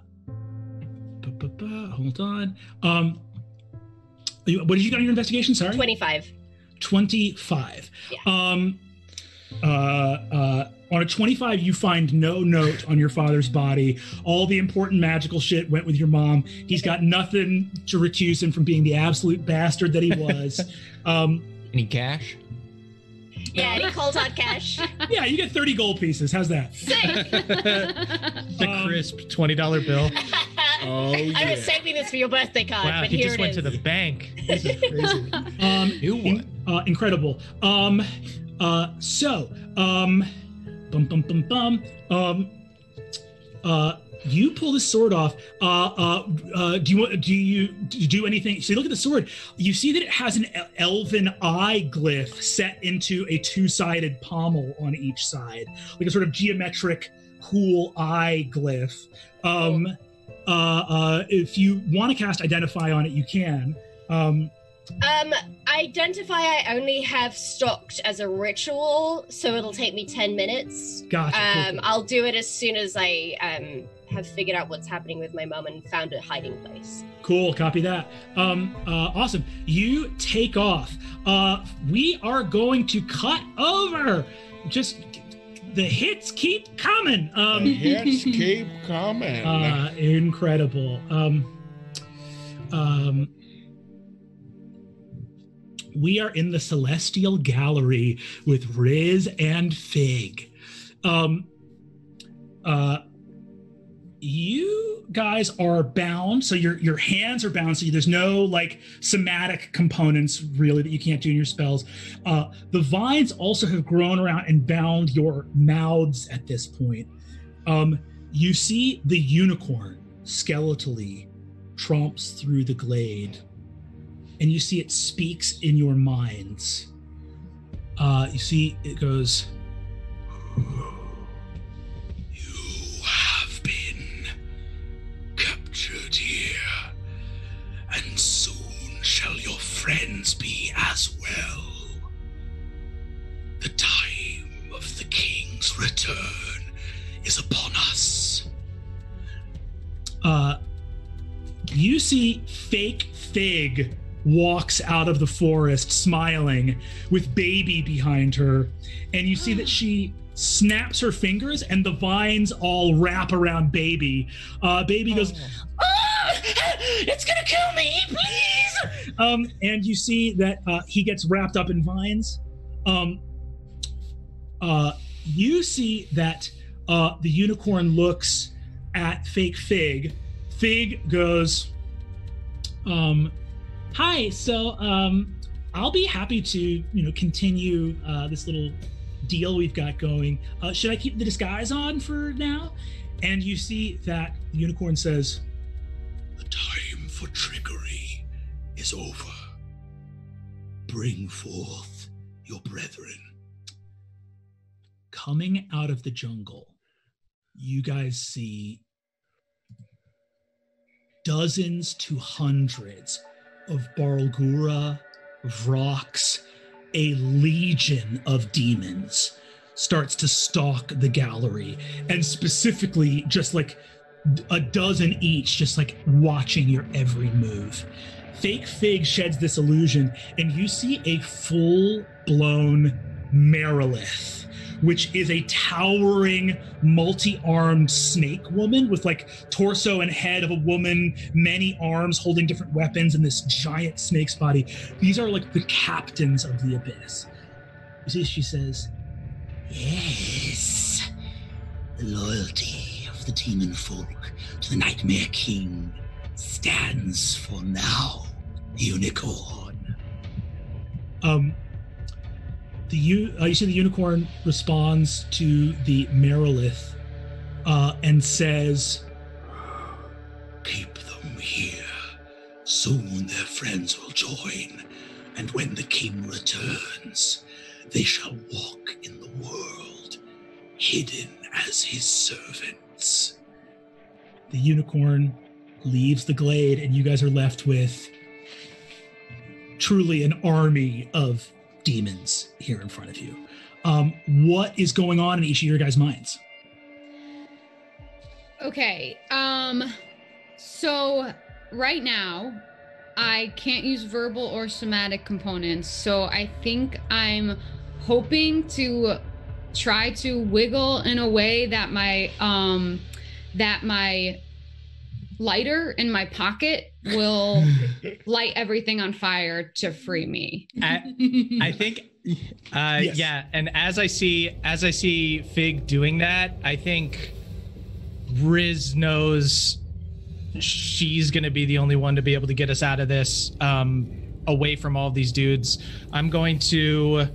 hold on. Um, you- what did you get on your investigation? Sorry. 25. 25. Yeah. Um, uh, uh, on a 25, you find no note on your father's body. All the important magical shit went with your mom. He's got nothing to recuse him from being the absolute bastard that he was. um, Any cash? Yeah, any cold hot cash. yeah, you get 30 gold pieces. How's that? Sick. the Um, crisp $20 bill. Oh I was saving this for your birthday card, wow, but he here just it went is. to the bank. This is crazy. Um, New in- uh, incredible. Um, uh, so, um, bum bum bum bum. Um, uh, you pull this sword off. Uh, uh, uh, do you want? Do you do anything? So you look at the sword. You see that it has an elven eye glyph set into a two-sided pommel on each side, like a sort of geometric, cool eye glyph. Um, uh, uh, if you want to cast identify on it, you can. Um, Um, identify I only have stocked as a ritual, so it'll take me 10 minutes. gotcha. cool, Um, cool. I'll do it as soon as I um have figured out what's happening with my mom and found a hiding place. Cool, copy that. Um, uh, awesome. You take off. Uh, we are going to cut over. Just the hits keep coming. Um, Hits keep coming. uh, incredible. Um, um, we are in the Celestial Gallery with Riz and Fig. Um, uh, you guys are bound, so your your hands are bound. So there's no like somatic components really that you can't do in your spells. Uh, the vines also have grown around and bound your mouths at this point. Um, you see the unicorn skeletally tromps through the glade, and you see it speaks in your minds. Uh, you see it goes. Return is upon us. uh, you see fake fig walks out of the forest smiling with baby behind her and you see that she snaps her fingers and the vines all wrap around baby. Uh, baby goes "Ah, it's gonna kill me please! Um, and you see that uh, he gets wrapped up in vines. Um, uh, you see that uh, the unicorn looks at fake fig fig goes um hi so um i'll be happy to you know continue uh this little deal we've got going uh should i keep the disguise on for now and you see that the unicorn says The time for trickery is over. Bring forth your brethren. Coming out of the jungle, you guys see dozens to hundreds of Barlgura, Vrocks, a legion of demons starts to stalk the gallery, and specifically just like a dozen each, just like watching your every move. Fake Fig sheds this illusion, and you see a full blown Marilith, which is a towering, multi armed snake woman with like torso and head of a woman, many arms holding different weapons, and this giant snake's body. These are like the captains of the abyss. You see, she says, Yes. The loyalty of the demon folk to the Nightmare King stands for now, Unicorn. um, the uh, you see the unicorn responds to the Marilith uh, and says, Keep them here. Soon their friends will join, and when the king returns, they shall walk in the world, hidden as his servants. the unicorn leaves the glade, and you guys are left with truly an army of demons here in front of you. Um, what is going on in each of your guys' minds? Okay. Um so right now I can't use verbal or somatic components. So I think I'm hoping to try to wiggle in a way that my um that my lighter in my pocket will light everything on fire to free me. I, I think uh Yes. yeah and as i see as i see fig doing that i think riz knows she's going to be the only one to be able to get us out of this, um, away from all these dudes. I'm going to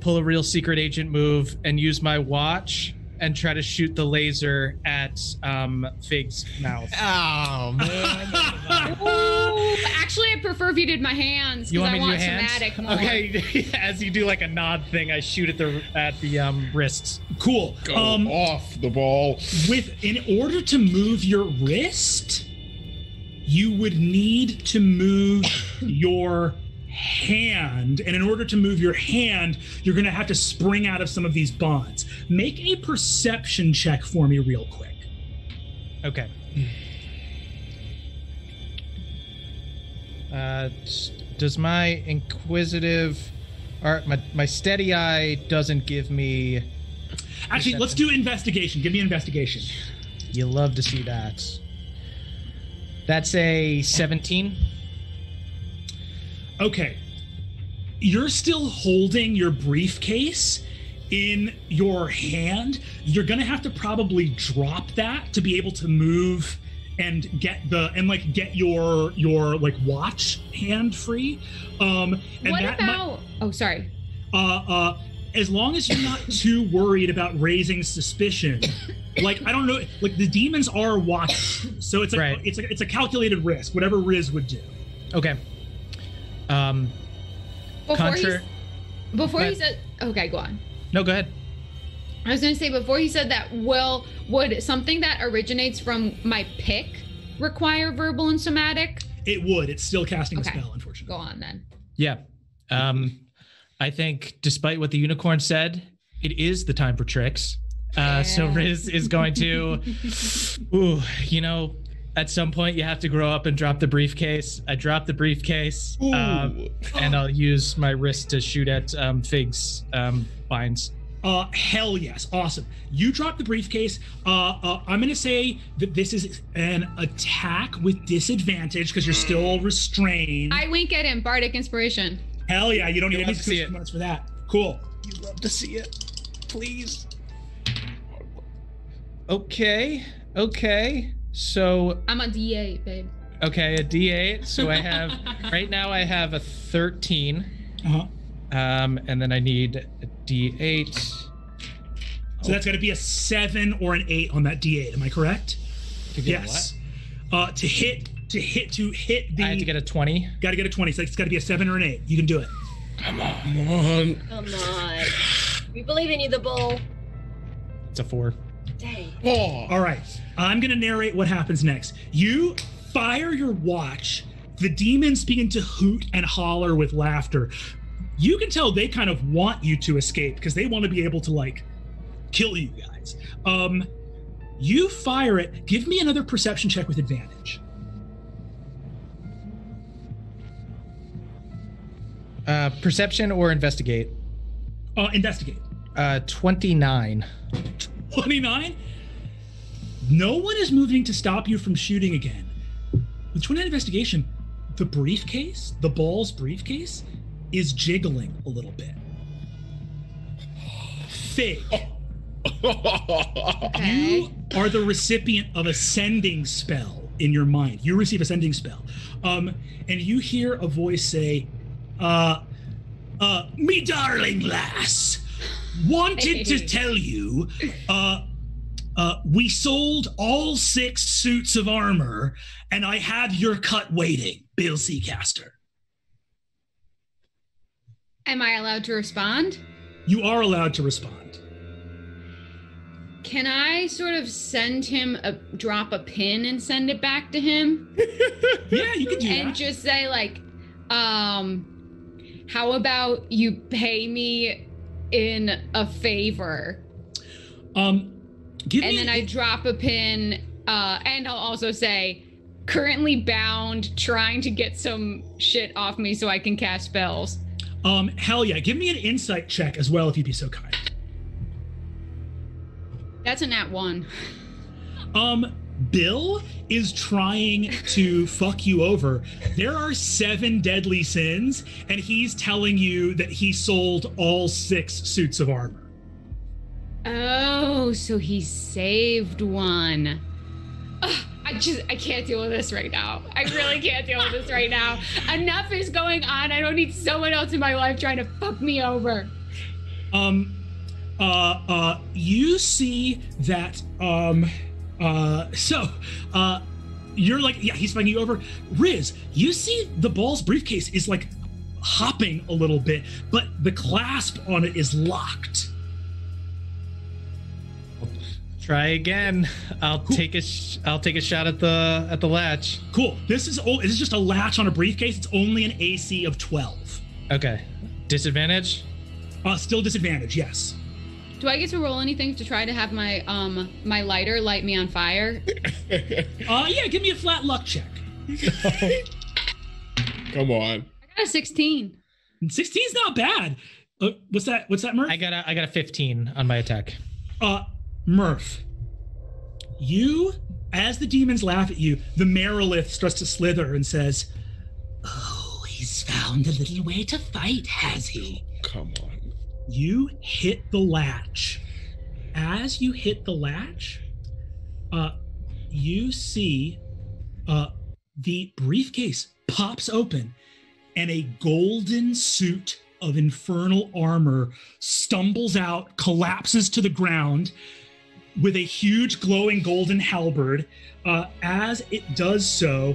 pull a real secret agent move and use my watch and try to shoot the laser at um, Fig's mouth. Oh man. Ooh, actually, I prefer if you did my hands You because want I to want do hands? somatic more. Okay, as you do like a nod thing, I shoot at the at the um, wrists. Cool. Go Um, off the ball. with in order to move your wrist, you would need to move your hand, and in order to move your hand, you're going to have to spring out of some of these bonds. Make a perception check for me, real quick. Okay. Uh, does my inquisitive, or my my steady eye doesn't give me? Actually, let's do investigation. Give me investigation. You love to see that. That's a seventeen. Okay. You're still holding your briefcase in your hand. You're going to have to probably drop that to be able to move and get the and like get your your like watch hand free. Um and what that might- about? oh, sorry. uh, uh, as long as you're not too worried about raising suspicion, like I don't know, like the demons are watching, so it's like Right. it's a, it's a calculated risk, whatever Riz would do. Okay. Um. Before Contra- he before he said, okay, go on. No, go ahead. I was gonna say before he said that, well, would something that originates from my pick require verbal and somatic? It would. It's still casting Okay. a spell, unfortunately. Go on then. Yeah. Um, I think despite what the unicorn said, it is the time for tricks. Uh, so Riz is going to, ooh, you know, at some point you have to grow up and drop the briefcase. I drop the briefcase, um, and I'll use my wrist to shoot at um, Fig's um, binds. Uh, hell yes, awesome. You drop the briefcase. Uh, uh, I'm gonna say that this is an attack with disadvantage because you're still restrained. I wink at him. Bardic inspiration. hell yeah, you don't need any have to see suspicious it. bonus for that. Cool. You'd love to see it, please. Okay, okay. So I'm a D8, babe. Okay, a D8. So I have right now I have a 13. Uh-huh. Um, and then I need a D8. So that's got to be a seven or an eight on that D8. Am I correct? To get a yes. Uh, to hit, to hit, to hit the. I have to get a 20. Got to get a twenty. So it's got to be a seven or an eight. You can do it. Come on. Come on. We believe in you, the bull. It's a four. Dang. Oh. All right. I'm going to narrate what happens next. You fire your watch. The demons begin to hoot and holler with laughter. You can tell they kind of want you to escape because they want to be able to like kill you guys. Um you fire it. Give me another perception check with advantage. Uh, perception or investigate? Uh investigate. Uh, 29. 29? No one is moving to stop you from shooting again. With 29 investigation, the briefcase, the ball's briefcase, is jiggling a little bit. Fig, Okay. you are the recipient of a sending spell in your mind. You receive a sending spell. Um, and you hear a voice say, uh, uh, me darling lass, wanted to tell you, uh, uh, we sold all six suits of armor, and I have your cut waiting, Bill Seacaster. Am I allowed to respond? You are allowed to respond. Can I sort of send him a drop a pin and send it back to him? Yeah, you can do and that. just say like um how about you pay me in a favor Um, give and me then i drop a pin uh and i'll also say currently bound trying to get some shit off me so i can cast spells um, hell yeah, give me an insight check as well if you'd be so kind. that's a nat one Um, Bill is trying to fuck you over. There are seven deadly sins, and he's telling you that he sold all six suits of armor. Oh so he saved one Ugh, i just I can't deal with this right now. I really can't deal with this right now. Enough is going on. I don't need someone else in my life trying to fuck me over. Um, uh, uh, you see that, um, uh, so, uh, you're like, yeah, he's fucking you over. Riz, you see the ball's briefcase is like hopping a little bit, but the clasp on it is locked. Try again. I'll take a sh- I'll take a shot at the at the latch. Cool. This is oh, this is just a latch on a briefcase. It's only an AC of 12. Okay. Disadvantage. Uh, still disadvantage, yes. Do I get to roll anything to try to have my um my lighter light me on fire? Uh, yeah, give me a flat luck check. Come on. I got a 16. 16's not bad. Uh, what's that? What's that, Murph? I got a I got a 15 on my attack. Uh, Murph, you, as the demons laugh at you, the Marilith starts to slither and says, Oh, he's found a little way to fight, has he? Come on. You hit the latch. As you hit the latch, uh, you see uh, the briefcase pops open and a golden suit of infernal armor stumbles out, collapses to the ground with a huge glowing golden halberd. Uh, as it does so,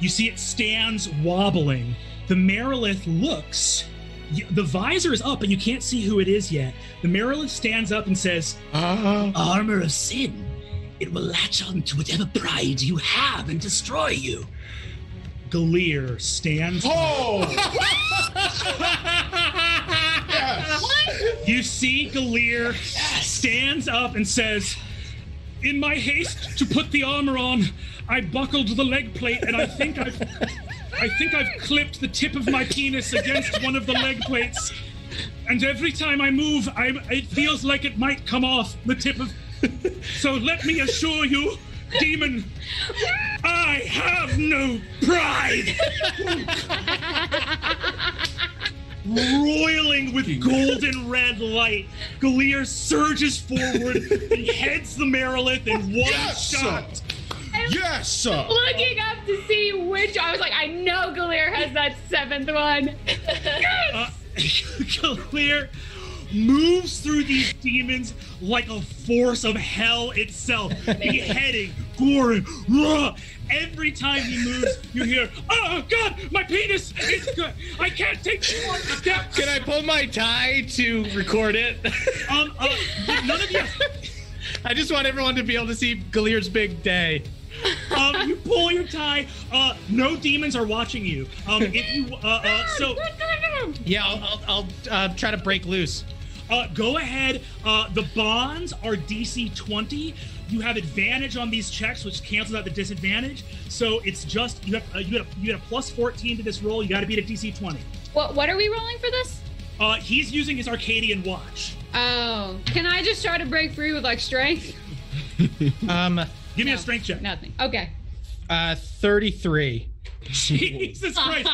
you see it stands wobbling. The Marilith looks. The visor is up, and you can't see who it is yet. The Marilith stands up and says, Ah. Armor of sin. It will latch on to whatever pride you have and destroy you. Gilear stands. Oh! You see Gilear stands up and says, In my haste to put the armor on, I buckled the leg plate and I think I've I think I've clipped the tip of my penis against one of the leg plates. And every time I move, I it feels like it might come off the tip of So let me assure you, demon, I have no pride. Roiling with golden red light. Gilear surges forward, and heads the Marilith in one Yes! shot. Yes! sir. Looking up to see which I was like, I know Gilear has that seventh one. Uh, Gilear moves through these demons like a force of hell itself, beheading, goring, raw. Every time he moves, you hear, "Oh God, my penis! It's good. I can't take two more steps." Can I pull my tie to record it? Um, uh, none of you. I just want everyone to be able to see Gilear's big day. um, you pull your tie. Uh, no demons are watching you. Um, if you, uh, uh, so, Yeah, I'll I'll, I'll uh, try to break loose. Uh, go ahead. Uh, the bonds are DC 20. You have advantage on these checks, which cancels out the disadvantage. So it's just you have uh, you had a, you had a plus 14 to this roll. You got to beat a DC 20. What what are we rolling for this? Uh, he's using his Arcadian watch. Oh, can I just try to break free with like strength? Um, Give me No. a strength check. Nothing. Okay. uh, 33. Jesus Christ.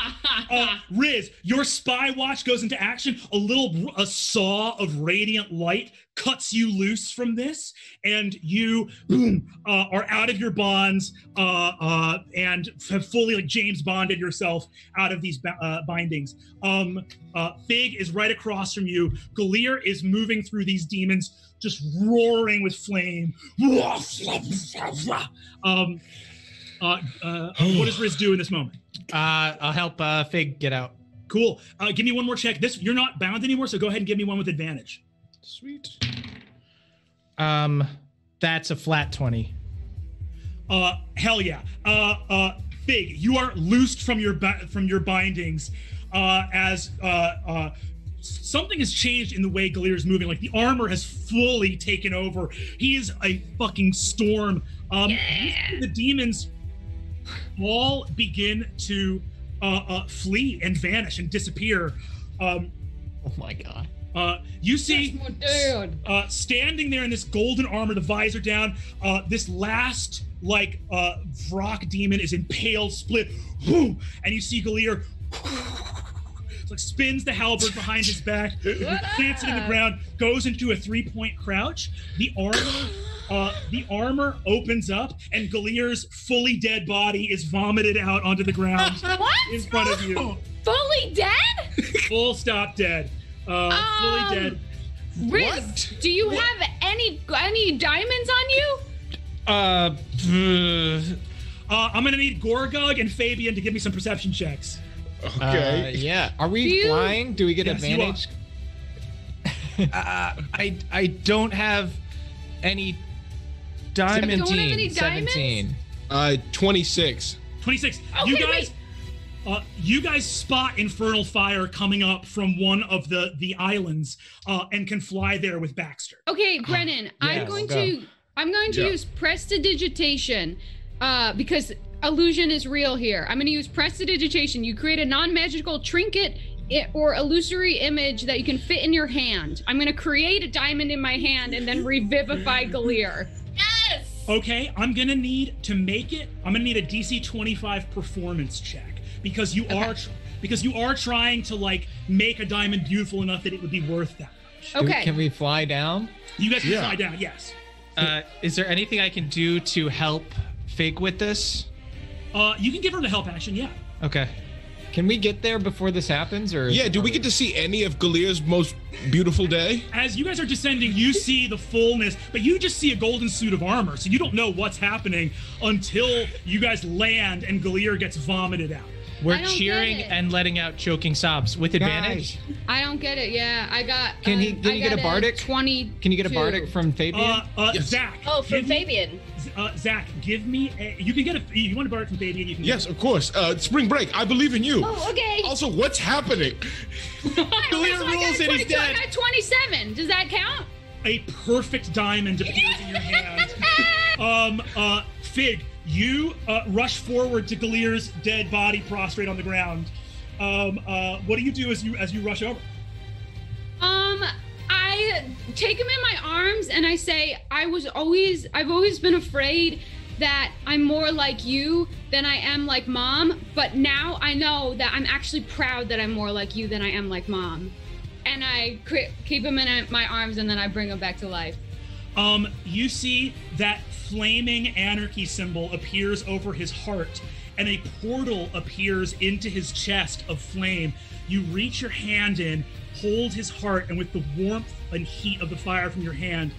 Uh, Riz, your spy watch goes into action. A little a saw of radiant light cuts you loose from this, and you boom uh, are out of your bonds uh, uh, and have fully like James Bonded yourself out of these uh, bindings. Um, uh, Fig is right across from you. Gilear is moving through these demons, just roaring with flame. Um, uh, uh, what does Riz do in this moment? Uh, I'll help uh, Fig get out. Cool. Uh, give me one more check. This you're not bound anymore, so go ahead and give me one with advantage. Sweet. Um, that's a flat 20. Uh, hell yeah. Uh, uh, Fig, you are loosed from your ba- from your bindings. Uh, as uh, uh, something has changed in the way Gilear is moving. Like the armor has fully taken over. He is a fucking storm. Um, you see the demons all begin to uh, uh, flee and vanish and disappear. Um, Oh my god. uh, you see uh, standing there in this golden armor, the visor down. Uh, this last like uh, Vrock demon is impaled, split, boom, and you see Gilear. Like spins the halberd behind his back, plants it in the ground, goes into a three-point crouch. The armor uh, the armor opens up, and Gilear's fully dead body is vomited out onto the ground What? in front of you. Fully dead? Full stop dead. Uh, fully Um, dead. Riz, do you have any any diamonds on you? Uh, Uh, I'm gonna need Gorgug and Fabian to give me some perception checks. Okay. Uh, yeah. Are we Do you- flying? Do we get Yes, you advantage? uh, I I don't have any diamond. don't have any 17. diamonds? 17. Uh, 26. 26. Okay, you guys, wait. uh, you guys spot infernal fire coming up from one of the the islands, uh, and can fly there with Baxter. Okay, Brennan, I'm Yes, going go. to I'm going to Yeah. use prestidigitation uh, because illusion is real here. I'm going to use prestidigitation. You create a non-magical trinket i- or illusory image that you can fit in your hand. I'm going to create a diamond in my hand and then revivify Gilear. Yes. Okay, I'm gonna need to make it. I'm gonna need a DC 25 performance check because you are tr- because you are trying to like make a diamond beautiful enough that it would be worth that much. Do we- Okay. Can we fly down? You guys can Yeah. fly down. Yes. Uh, is there anything I can do to help Fig with this? Uh, you can give her the help action. Yeah. Okay. Can we get there before this happens? Or Yeah, do we get to see any of Gilear's most beautiful day? As you guys are descending, you see the fullness, but you just see a golden suit of armor, so you don't know what's happening until you guys land and Gilear gets vomited out. We're cheering and letting out choking sobs with advantage. Guys, I don't get it. Yeah, I got. Can he- can I you get a bardic? Twenty. Can you get a bardic from Fabian? Uh, uh, Yes. Zac. Oh, from give me- Fabian. Uh, Zac, give me. A, you can get a. You want a bardic from Fabian? You can. Yes, of course. Uh, spring break. I believe in you. Oh, okay. Also, what's happening? Okay, so I got rules a and he's dead. I got 27. Does that count? a perfect diamond appears in your hand. Um, uh, Fig, you uh, rush forward to Gilear's dead body, prostrate on the ground. Um, uh, what do you do as you as you rush over? Um, I take him in my arms and I say, I was always, I've always been afraid that I'm more like you than I am like mom, but now I know that I'm actually proud that I'm more like you than I am like mom. And I keep him in my arms and then I bring him back to life. Um, you see that flaming anarchy symbol appears over his heart, and a portal appears into his chest of flame. You reach your hand in, hold his heart, and with the warmth and heat of the fire from your hand,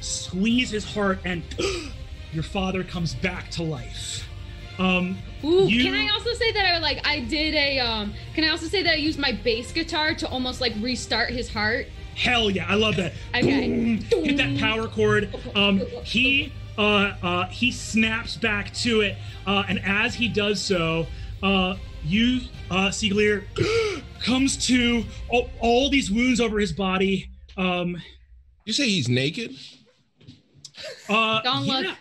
squeeze his heart, and your father comes back to life. Um, Ooh, You- can I also say that I like I did a um can I also say that I used my bass guitar to almost like restart his heart? Hell yeah, I love that. Okay. Boom, hit that power chord. Um, he uh, uh, he snaps back to it, uh, and as he does so, uh, you uh, see comes to all, all these wounds over his body. Um, You say he's naked? uh, Don't yeah. look.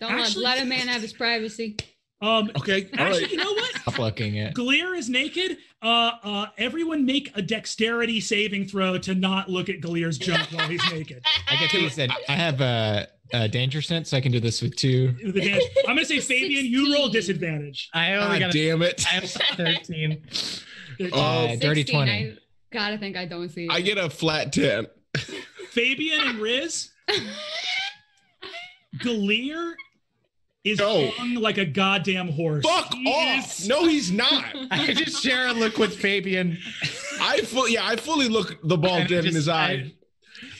Don't Actually- let, let a man have his privacy. Um, Okay, all actually, right. you know what? Stop looking at. Gilear is naked. Uh, uh, everyone make a dexterity saving throw to not look at Gilear's junk while he's naked. I get these. That I have a, a danger sense, so I can do this with two. The dance- I'm gonna say Fabian, you roll disadvantage. I only God got a, damn it. I have 13. Oh, Uh, dirty 20. I gotta think I don't see. I get a flat 10. Fabian and Riz. Gilear is No. hung like a goddamn horse. Fuck He off. is- No, he's not. I just share a look with Fabian. I fully, yeah, I fully look the ball And I dead in just- his eye.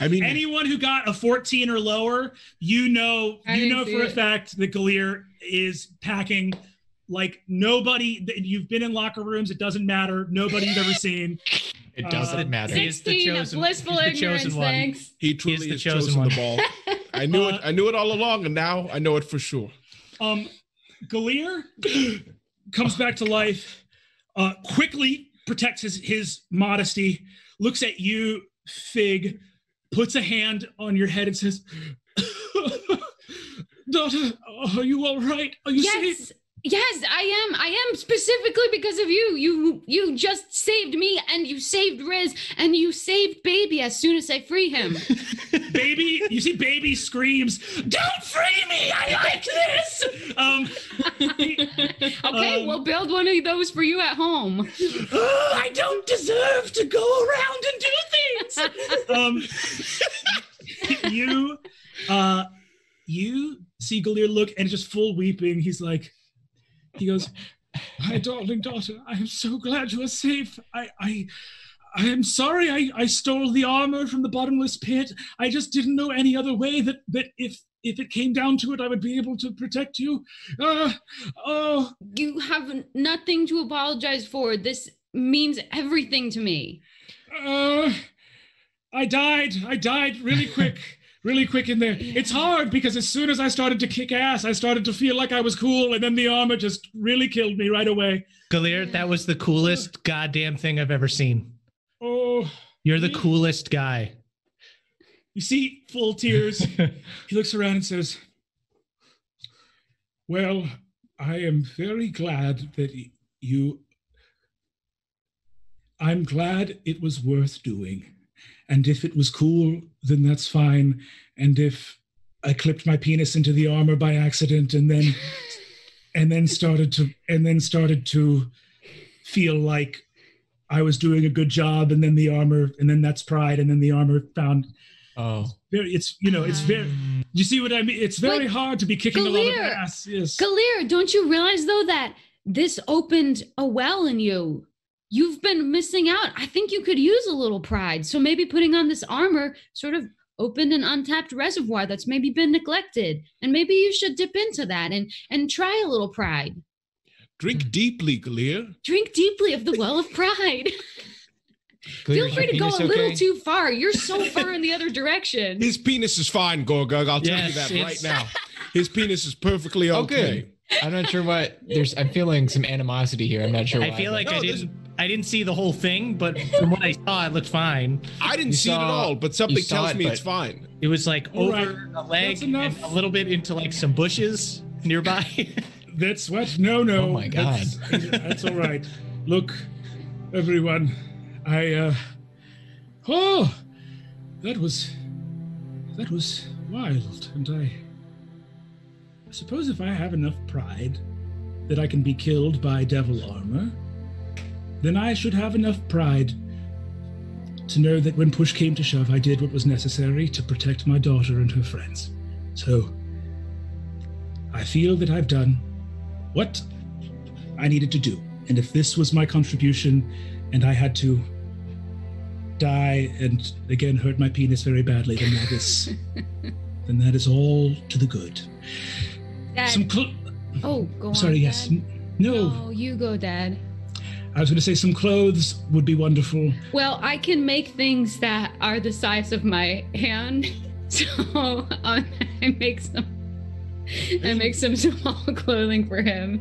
I, mean, Anyone who got a 14 or lower, you know, I you know see for a fact that Gilear is packing like nobody. that You've been in locker rooms. It doesn't matter. Nobody you've ever seen. It Uh, doesn't matter. He is the 16, chosen- blissful he's the ignorance, chosen one. thanks. he truly the has chosen chosen one. the ball. I knew Uh, it. I knew it all along, and now I know it for sure. Um, Gilear comes back to life, uh, quickly protects his, his modesty, looks at you, Fig, puts a hand on your head and says, Daughter, are you all right? Are you safe? Yes. I am. I am specifically because of you. You you just saved me and you saved Riz and you saved baby as soon as I free him. Baby, you see baby screams, Don't free me! I like this! Um, okay, Um, we'll build one of those for you at home. "Oh, I don't deserve to go around and do things. um, you, uh, you see Gilear look and just full weeping. He's like, he goes, "My darling daughter, I am so glad you are safe. I, I, I am sorry. I, I stole the armor from the bottomless pit. I just didn't know any other way that that if if it came down to it, I would be able to protect you. Uh, oh, You have nothing to apologize for. This means everything to me. uh, I died. I died really quick." Really quick in there. It's hard because as soon as I started to kick ass, I started to feel like I was cool, and then the armor just really killed me right away. Gilear, that was the coolest goddamn thing I've ever seen. Oh, You're the coolest guy. You see, full tears. he looks around and says, Well, I am very glad that you. I'm glad it was worth doing. And if it was cool, then that's fine. And if I clipped my penis into the armor by accident and then and then started to and then started to feel like I was doing a good job and then the armor and then that's pride and then the armor found Oh. very it's you know it's very you see what i mean it's very But hard to be kicking a lot of ass yes Gilear, don't you realize though that this opened a well in you? You've been missing out. I think you could use a little pride. So maybe putting on this armor sort of opened an untapped reservoir that's maybe been neglected. And maybe you should dip into that and and try a little pride. Drink hmm. deeply, Gilear. Drink deeply of the well of pride. Gilear, Feel free to go a penis little okay? too far. You're so far in the other direction. His penis is fine, Gorgug. I'll tell you that right now. His penis is perfectly Oh, okay. I'm not sure what there's. I'm feeling some animosity here. I'm not sure. I why, feel like No, I didn't I didn't see the whole thing, but from what I saw, it looked fine. I didn't You see it at all, but something saw tells it, me but- it's fine. It was like All over right, a leg and a little bit into like some bushes nearby. that's what no no Oh my that's, that's all right look everyone i uh oh that was that was wild and i i suppose if i have enough pride that i can be killed by devil armor then i should have enough pride to know that when push came to shove i did what was necessary to protect my daughter and her friends so I feel that I've done what I needed to do. And if this was my contribution and I had to die and again hurt my penis very badly, then that is then that is all to the good. Dad, Some cl- oh, go on. sorry, yes. Dad. N- No, No, you go, Dad. I was going to say some clothes would be wonderful. Well, I can make things that are the size of my hand. So um, I make some I make some small clothing for him.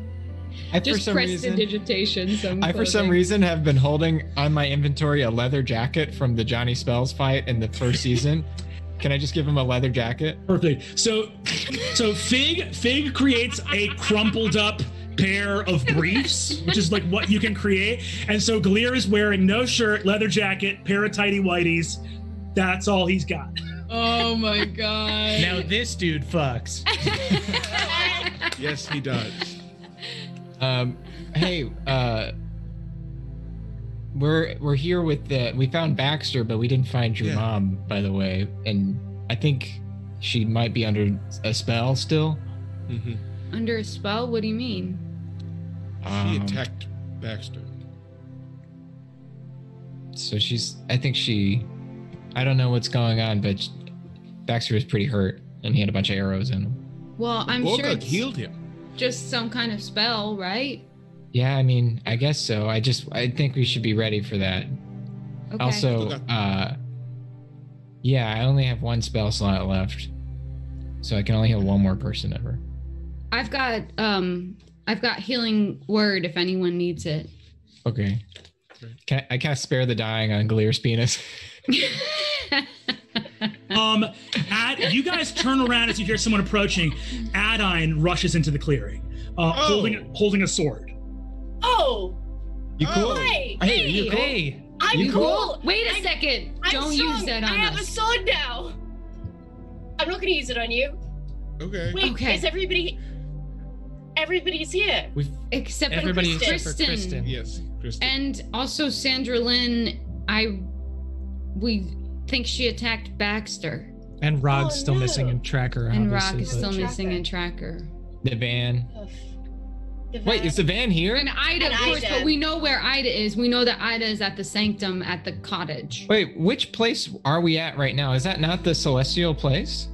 I, for Just some reason, prestidigitation. Some I for some reason have been holding on my inventory a leather jacket from the Johnny Spells fight in the first season. Can I just give him a leather jacket? Perfect. So so Fig Fig creates a crumpled up pair of briefs, which is like what you can create. And so Gilear is wearing no shirt, leather jacket, pair of tidy whities. That's all he's got. Oh my god. now this dude fucks. Yes, he does. Um, hey, uh, we're we're here with the. We found Baxter, but we didn't find your Yeah. mom, by the way, and I think she might be under a spell still. Mhm. Under a spell? What do you mean? She Um, attacked Baxter. So she's. I think she. I don't know what's going on, but Baxter was pretty hurt, and he had a bunch of arrows in him. Well, I'm sure Gorgug it's healed him. just some kind of spell, right? Yeah, I mean, I guess so. I just. I think we should be ready for that. Okay. Also, uh, yeah, I only have one spell slot left, so I can only heal one more person ever. I've got um I've got healing word if anyone needs it. Okay. Can I, I cast spare the dying on Gilear's penis? Um, Ad, you guys turn around as you hear someone approaching. Adaine rushes into the clearing, uh, Oh. holding holding a sword. Oh, You cool? hi. Hey, you cool? Hey, I'm You cool. Wait a I'm- second. I'm Don't strong. use that on I have a sword now. I'm not gonna use it on you. Okay. Wait, Okay. is everybody? Everybody's here. We've Except for everybody Kristen. except for Kristen. Yes, Kristen. And also Sandra Lynn, I we think she attacked Baxter. And Ragh's Oh, still missing no. in tracker. And Ragh obviously, is still Tracker. missing in tracker. The van. The Wait, is the van here? And Ayda, And of course, Ayda. but we know where Ayda is. We know that Ayda is at the sanctum at the cottage. Wait, which place are we at right now? Is that not the celestial place?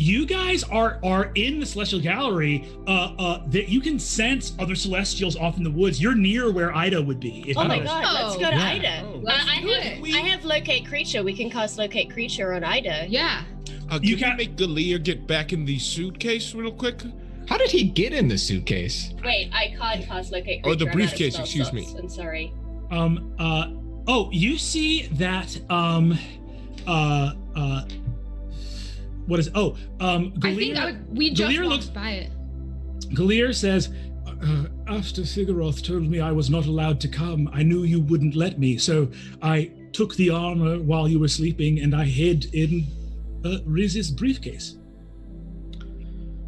You guys are are in the celestial gallery uh uh that you can sense other celestials off in the woods you're near where Ayda would be if Oh my know. god, let's go to Yeah. Ayda. Oh. Uh, I have it. I have locate creature. We can cast locate creature on Ayda. Yeah. Uh, You can make Gilear get back in the suitcase real quick? How did he get in the suitcase? Wait, I can't cast locate Or creature. the I'm out of briefcase, excuse slots. me. I'm sorry. um uh oh you see that um uh uh what is oh um I think Gilear, I, we just Gilear walked looks- by it. Gilear says uh, after Figueroth told me I was not allowed to come, I knew you wouldn't let me, so I took the armor while you were sleeping and I hid in uh, Riz's briefcase.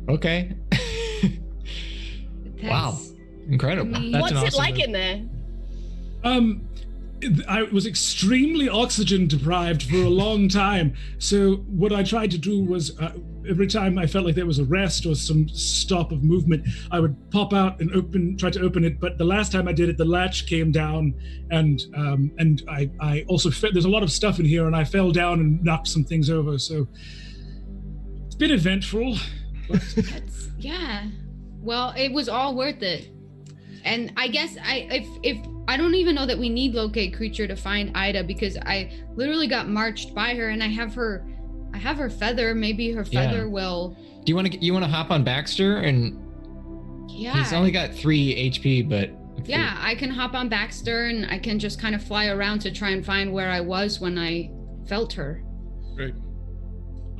Okay. Wow. Incredible. I mean, That's What's an it like move. in there? Um, I was extremely oxygen deprived for a long time. So what I tried to do was, uh, every time I felt like there was a rest or some stop of movement, I would pop out and open, try to open it. But the last time I did it, the latch came down, and um, and I I also fe- there's a lot of stuff in here, and I fell down and knocked some things over. So it's been eventful. Yeah. Well, it was all worth it. And I guess I if if I don't even know that we need locate creature to find Ayda because I literally got marched by her and I have her I have her feather. Maybe her Yeah. feather will Do you want to you want to hop on Baxter and yeah. he's only got three HP, but if we- yeah, I can hop on Baxter and I can just kind of fly around to try and find where I was when I felt her. Great.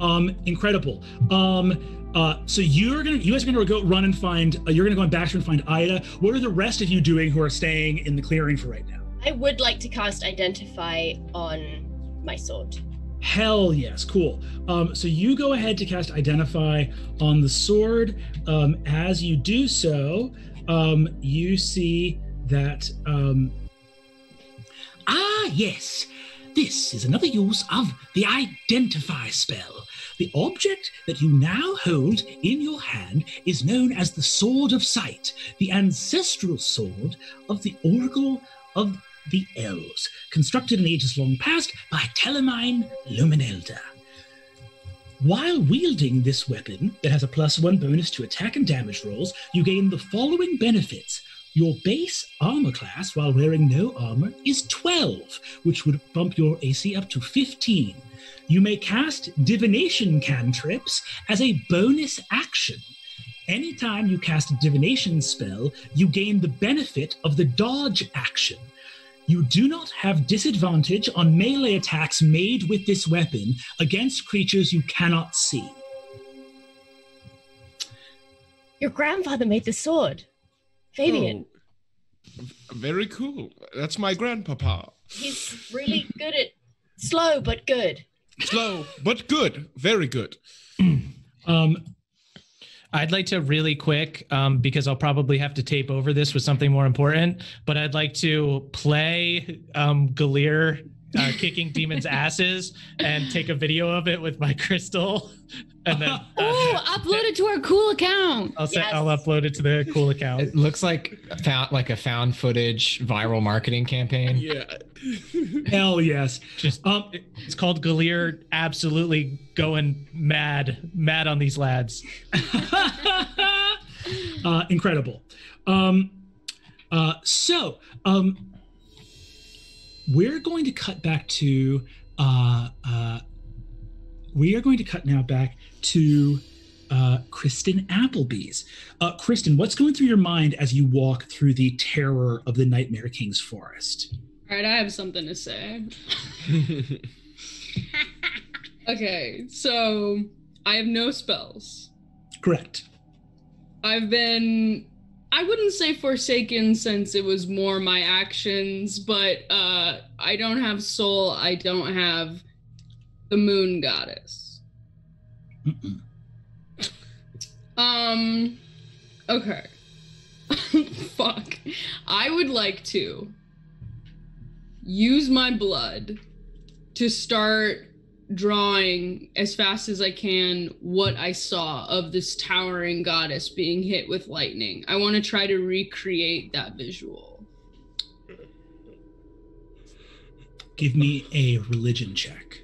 Um, incredible. Um, uh, so you're gonna, you guys are gonna go run and find. Uh, you're gonna go on Baxter and find Ayda. What are the rest of you doing who are staying in the clearing for right now? I would like to cast identify on my sword. Hell yes, cool. Um, so you go ahead to cast Identify on the sword. Um, as you do so, um, you see that. Um, ah, yes. This is another use of the Identify spell. The object that you now hold in your hand is known as the Sword of Sight, the ancestral sword of the Oracle of the Elves, constructed in ages long past by Telemine Luminelda. While wielding this weapon that has a plus one bonus to attack and damage rolls, you gain the following benefits. Your base armor class while wearing no armor is 12, which would bump your AC up to 15. You may cast divination cantrips as a bonus action. Anytime you cast a divination spell, you gain the benefit of the dodge action. You do not have disadvantage on melee attacks made with this weapon against creatures you cannot see. Your grandfather made the sword. Fabian. Oh, very cool. That's my grandpapa. He's really good at slow but good. Slow, but good. Very good. Um, I'd like to really quick, um, because I'll probably have to tape over this with something more important, but I'd like to play um, Gilear uh, kicking demons' asses and take a video of it with my crystal. And then uh, Oh, upload it to our cool account. I'll, set, Yes. I'll upload it to the cool account. it looks like found like a found footage viral marketing campaign. Yeah. hell yes. Just Um, it's called Gilear absolutely going mad, mad on these lads. uh, incredible. Um, uh, so um, we're going to cut back to. Uh, uh, we are going to cut now back to uh, Kristen Applebees. Uh, Kristen, what's going through your mind as you walk through the terror of the Nightmare King's forest? All right, I have something to say. Okay, so I have no spells. Correct. I've been I wouldn't say forsaken since it was more my actions, but uh I don't have Sol, I don't have the moon goddess. Mm-mm. Um okay. Fuck. I would like to use my blood to start drawing as fast as I can what I saw of this towering goddess being hit with lightning. I want to try to recreate that visual. Give me a religion check.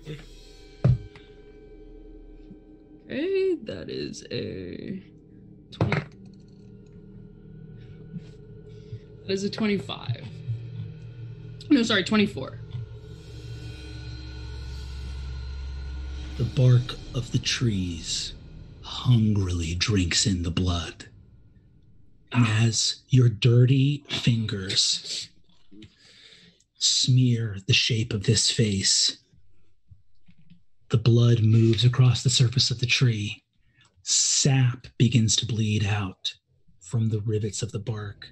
Okay, that is a 20. That is a 25. No, sorry, 24. The bark of the trees hungrily drinks in the blood. And as your dirty fingers smear the shape of this face, the blood moves across the surface of the tree. Sap begins to bleed out from the rivets of the bark.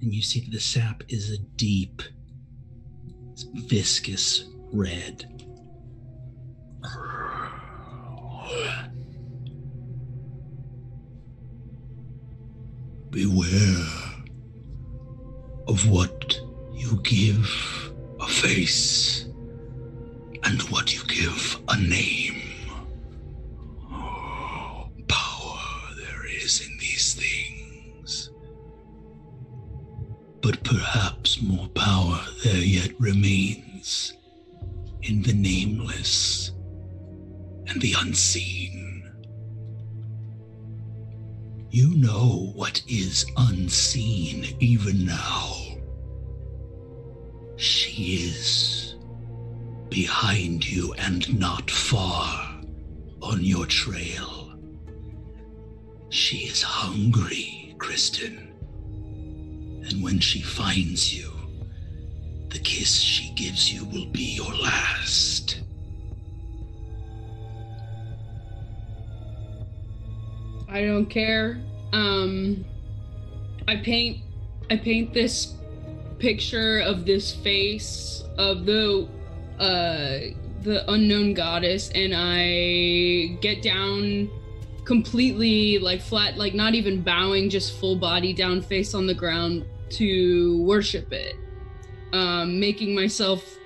And you see that the sap is a deep, viscous red. Beware of what you give a face and what you give a name. Power there is in these things. But perhaps more power there yet remains in the nameless and the unseen. You know what is unseen even now. She is behind you and not far on your trail. She is hungry, Kristen. And when she finds you, the kiss she gives you will be your last. I don't care. Um I paint I paint this picture of this face of the uh the unknown goddess and I get down completely like flat like not even bowing just full body down face on the ground to worship it. Um making myself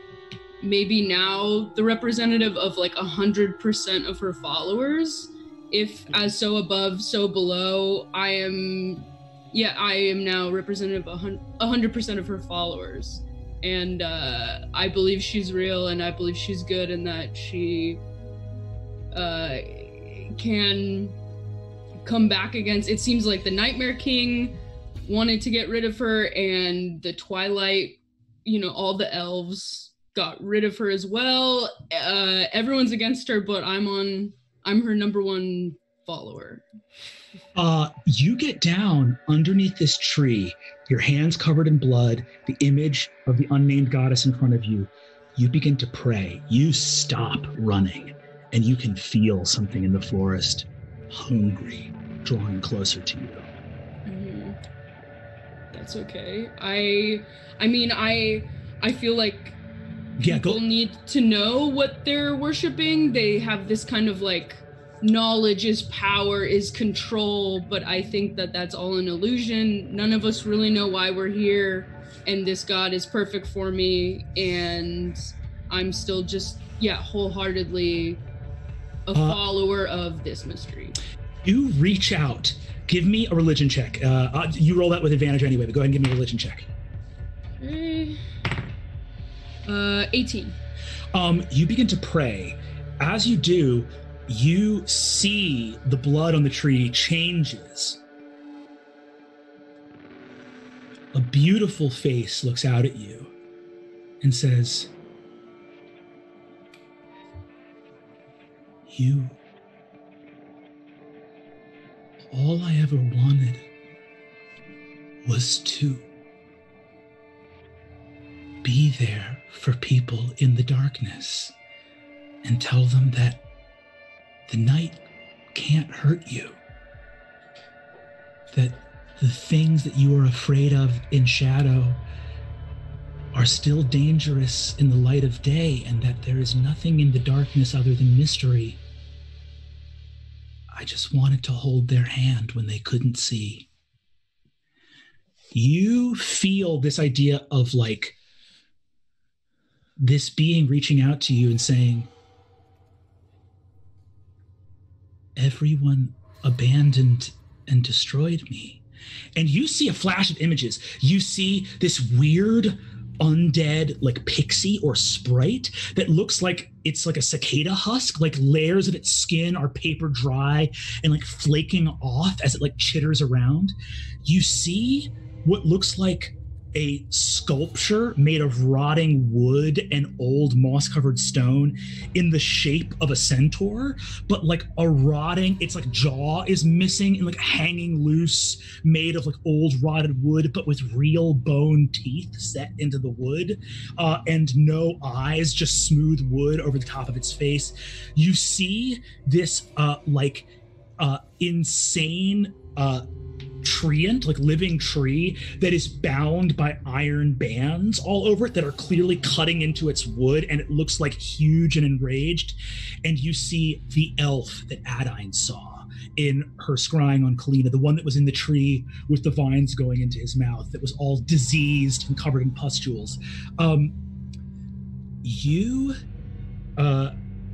maybe now the representative of like a hundred percent of her followers if as so above so below i am yeah i am now representative of a hundred percent of her followers. And uh i believe she's real and i believe she's good and that she uh can come back against it seems like the nightmare king wanted to get rid of her and the twilight you know all the elves got rid of her as well. Uh everyone's against her but i'm on I'm her number one follower. Uh, you get down underneath this tree, your hands covered in blood, the image of the unnamed goddess in front of you. You begin to pray. You stop running, and you can feel something in the forest, hungry, drawing closer to you. Mm-hmm. That's okay. I, I mean, I, I feel like yeah, people go. need to know what they're worshiping. They have this kind of like knowledge is power, is control, but I think that that's all an illusion. None of us really know why we're here, and this God is perfect for me, and I'm still just, yeah, wholeheartedly a Uh, follower of this mystery. You reach out. Give me a religion check. Uh, uh, you roll that with advantage anyway, but go ahead and give me a religion check. Okay. Uh, 18. um, you begin to pray. As you do, you see the blood on the tree changes. A beautiful face looks out at you and says, You. All I ever wanted was to be there for people in the darkness and tell them that the night can't hurt you. That the things that you are afraid of in shadow are still dangerous in the light of day, and that there is nothing in the darkness other than mystery. I just wanted to hold their hand when they couldn't see. You feel this idea of like this being reaching out to you and saying, everyone abandoned and destroyed me. And you see a flash of images. You see this weird undead like pixie or sprite that looks like it's like a cicada husk like layers of its skin are paper dry and like flaking off as it like chitters around you see what looks like a sculpture made of rotting wood and old moss covered stone in the shape of a centaur, but like a rotting, it's like jaw is missing and like hanging loose, made of like old rotted wood, but with real bone teeth set into the wood, uh, and no eyes, just smooth wood over the top of its face. You see this uh, like uh, insane uh, treant, like living tree, that is bound by iron bands all over it that are clearly cutting into its wood, and it looks like huge and enraged. And you see the elf that Adaine saw in her scrying on Kalina, the one that was in the tree with the vines going into his mouth, that was all diseased and covered in pustules. Um, you uh,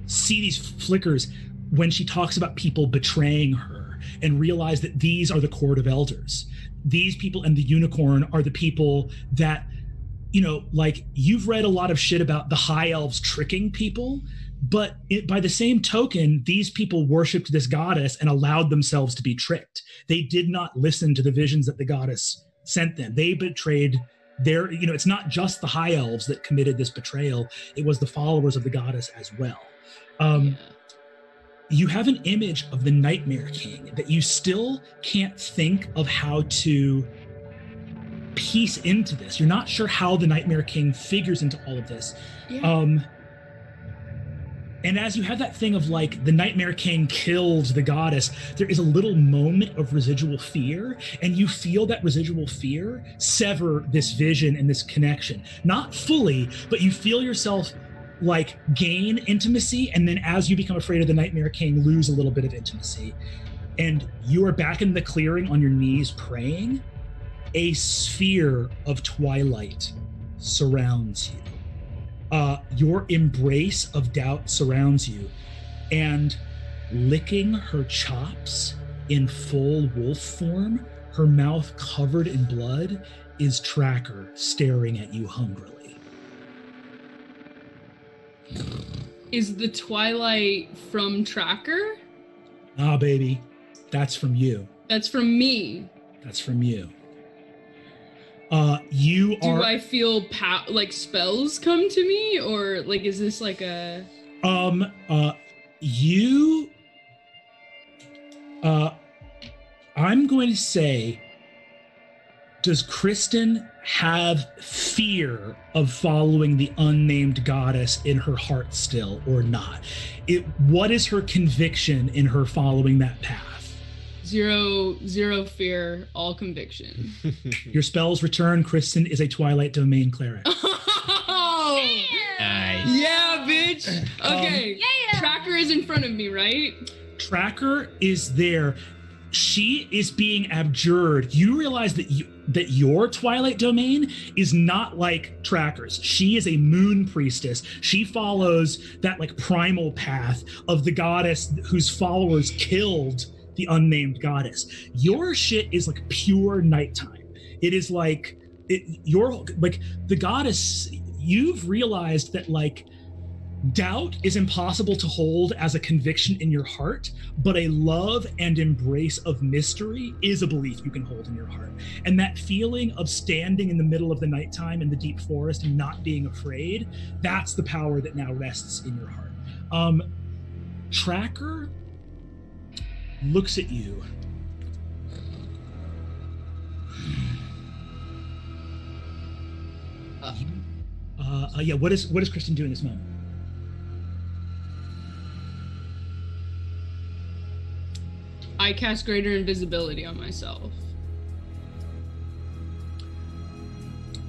see these flickers when she talks about people betraying her and realize that these are the court of elders. These people and the unicorn are the people that, you know, like you've read a lot of shit about the high elves tricking people, but it, by the same token, these people worshipped this goddess and allowed themselves to be tricked. They did not listen to the visions that the goddess sent them. They betrayed their, you know, it's not just the high elves that committed this betrayal, it was the followers of the goddess as well. Um, you have an image of the Nightmare King that you still can't think of how to piece into this. You're not sure how the Nightmare King figures into all of this. Yeah. Um, and as you have that thing of like the Nightmare King killed the goddess, there is a little moment of residual fear, and you feel that residual fear sever this vision and this connection. Not fully, but you feel yourself like gain intimacy and then as you become afraid of the nightmare king lose a little bit of intimacy. And you are back in the clearing on your knees praying. A sphere of twilight surrounds you. Uh, your embrace of doubt surrounds you. And licking her chops in full wolf form her mouth covered in blood is tracker staring at you hungrily Is the twilight from Tracker? Ah, baby, that's from you. That's from me. That's from you. Uh, you Do are. Do I feel pow- like spells come to me, or like is this like a? Um, uh, you. Uh, I'm going to say. Does Kristen have fear of following the unnamed goddess in her heart still, or not? It. What is her conviction in her following that path? Zero, zero fear, all conviction. Your spells return. Kristen is a Twilight Domain cleric. oh, Nice. yeah, bitch. Um, okay, Tracker is in front of me, right? Tracker is there. She is being abjured. You realize that you that your Twilight domain is not like Tracker's. She is a moon priestess. She follows that like primal path of the goddess whose followers killed the unnamed goddess. Your shit is like pure nighttime. It is like it, your like the goddess. You've realized that like doubt is impossible to hold as a conviction in your heart, but a love and embrace of mystery is a belief you can hold in your heart. And that feeling of standing in the middle of the nighttime in the deep forest and not being afraid, that's the power that now rests in your heart. Um, Tracker looks at you. Uh, uh, yeah, what is what is Kristen doing this moment? I cast greater invisibility on myself.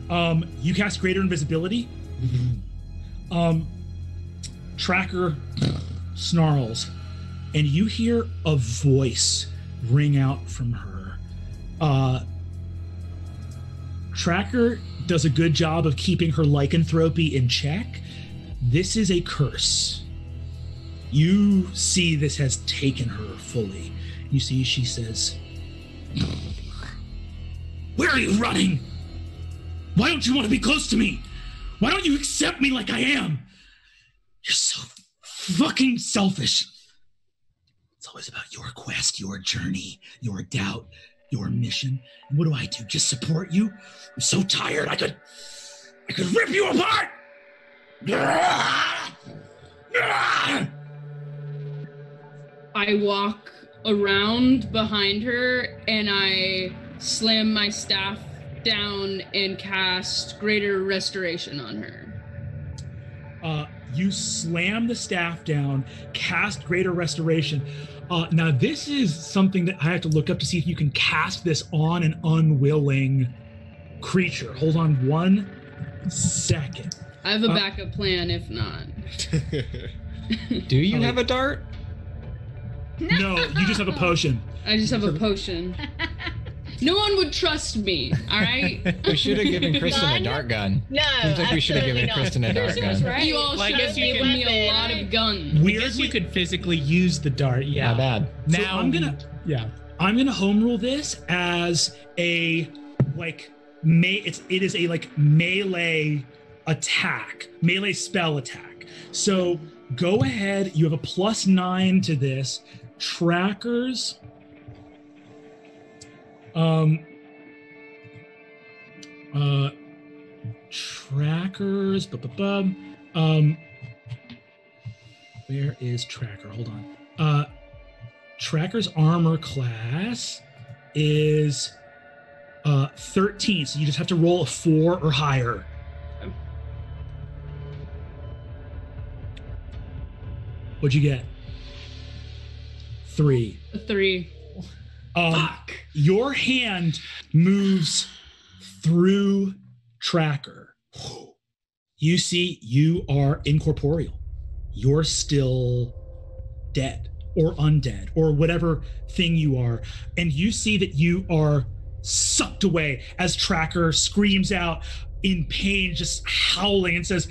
Um, you cast greater invisibility. Um, tracker snarls, and you hear a voice ring out from her. Uh, Tracker does a good job of keeping her lycanthropy in check. This is a curse. you see this has taken her fully. You see, she says, Where are you running? Why don't you want to be close to me? Why don't you accept me like I am? You're so fucking selfish. It's always about your quest, your journey, your doubt, your mission. And what do I do? Just support you? I'm so tired. I could I could rip you apart. I walk around behind her and I slam my staff down and cast Greater Restoration on her. Uh, you slam the staff down, cast Greater Restoration. Uh, now, this is something that I have to look up to see if you can cast this on an unwilling creature. Hold on one second. I have a Uh, backup plan if not. Do you have a dart? No, you just have a potion. I just have a potion. No one would trust me, all right? We should have given Kristen a Gun? dart gun. No, I think we should have given not. Kristen a dart Kristen was gun. right. You all Well, I should guess have you given me a lot of guns. I guess you could physically use the dart. Yeah. Not bad. So Now I'm gonna- Yeah. I'm gonna home rule this as a like may it's it is a like melee attack, melee spell attack. So go ahead, you have a plus nine to this. Trackers. Um uh trackers um where is tracker hold on uh Tracker's armor class is uh 13, so you just have to roll a four or higher. What'd you get? Three. A Three. Um, Your hand moves through Tracker. You see, you are incorporeal. You're still dead or undead or whatever thing you are. And you see that you are sucked away as Tracker screams out in pain, just howling and says,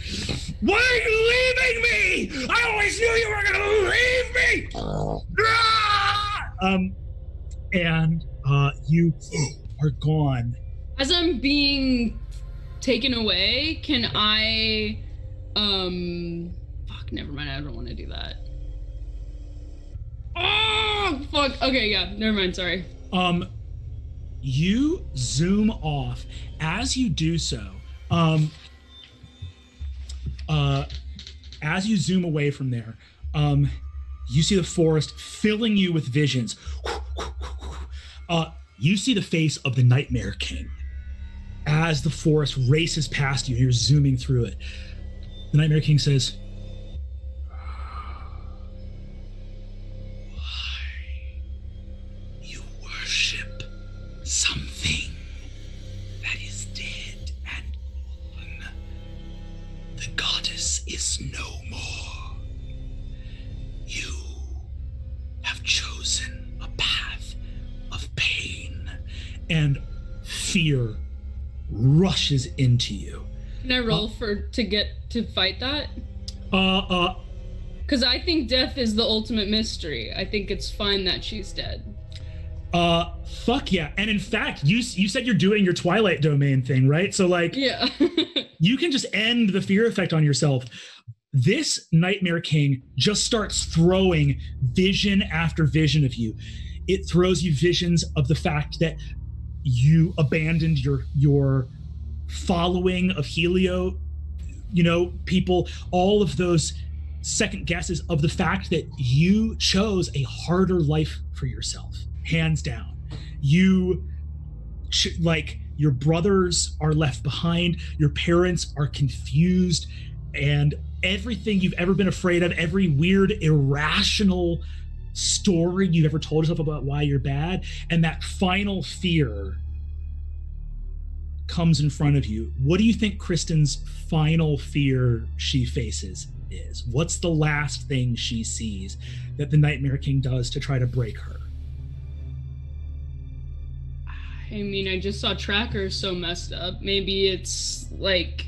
Why are you leaving me? I always knew you were going to leave me. Ah! Um, and uh, you are gone. As I'm being taken away, can I um fuck, never mind, I don't want to do that. Oh fuck. Okay, yeah, never mind, sorry. Um, you zoom off. As you do so, um, uh, as you zoom away from there, um, you see the forest filling you with visions. Uh, you see the face of the Nightmare King as the forest races past you. You're zooming through it. The Nightmare King says, into you. Can I roll for to get to fight that? Uh, uh, Because I think death is the ultimate mystery. I think it's fine that she's dead. uh, fuck yeah! And in fact, you you said you're doing your Twilight Domain thing, right? So like, Yeah. you can just end the fear effect on yourself. This Nightmare King just starts throwing vision after vision of you. It throws you visions of the fact that you abandoned your your following of Helio, you know, people, all of those second guesses of the fact that you chose a harder life for yourself, hands down. You ch- like your brothers are left behind, your parents are confused, and everything you've ever been afraid of, every weird, irrational story you've ever told yourself about why you're bad, and that final fear comes in front of you. What do you think Kristen's final fear she faces is? What's the last thing she sees that the Nightmare King does to try to break her? I mean, I just saw Tracker so messed up. Maybe it's like.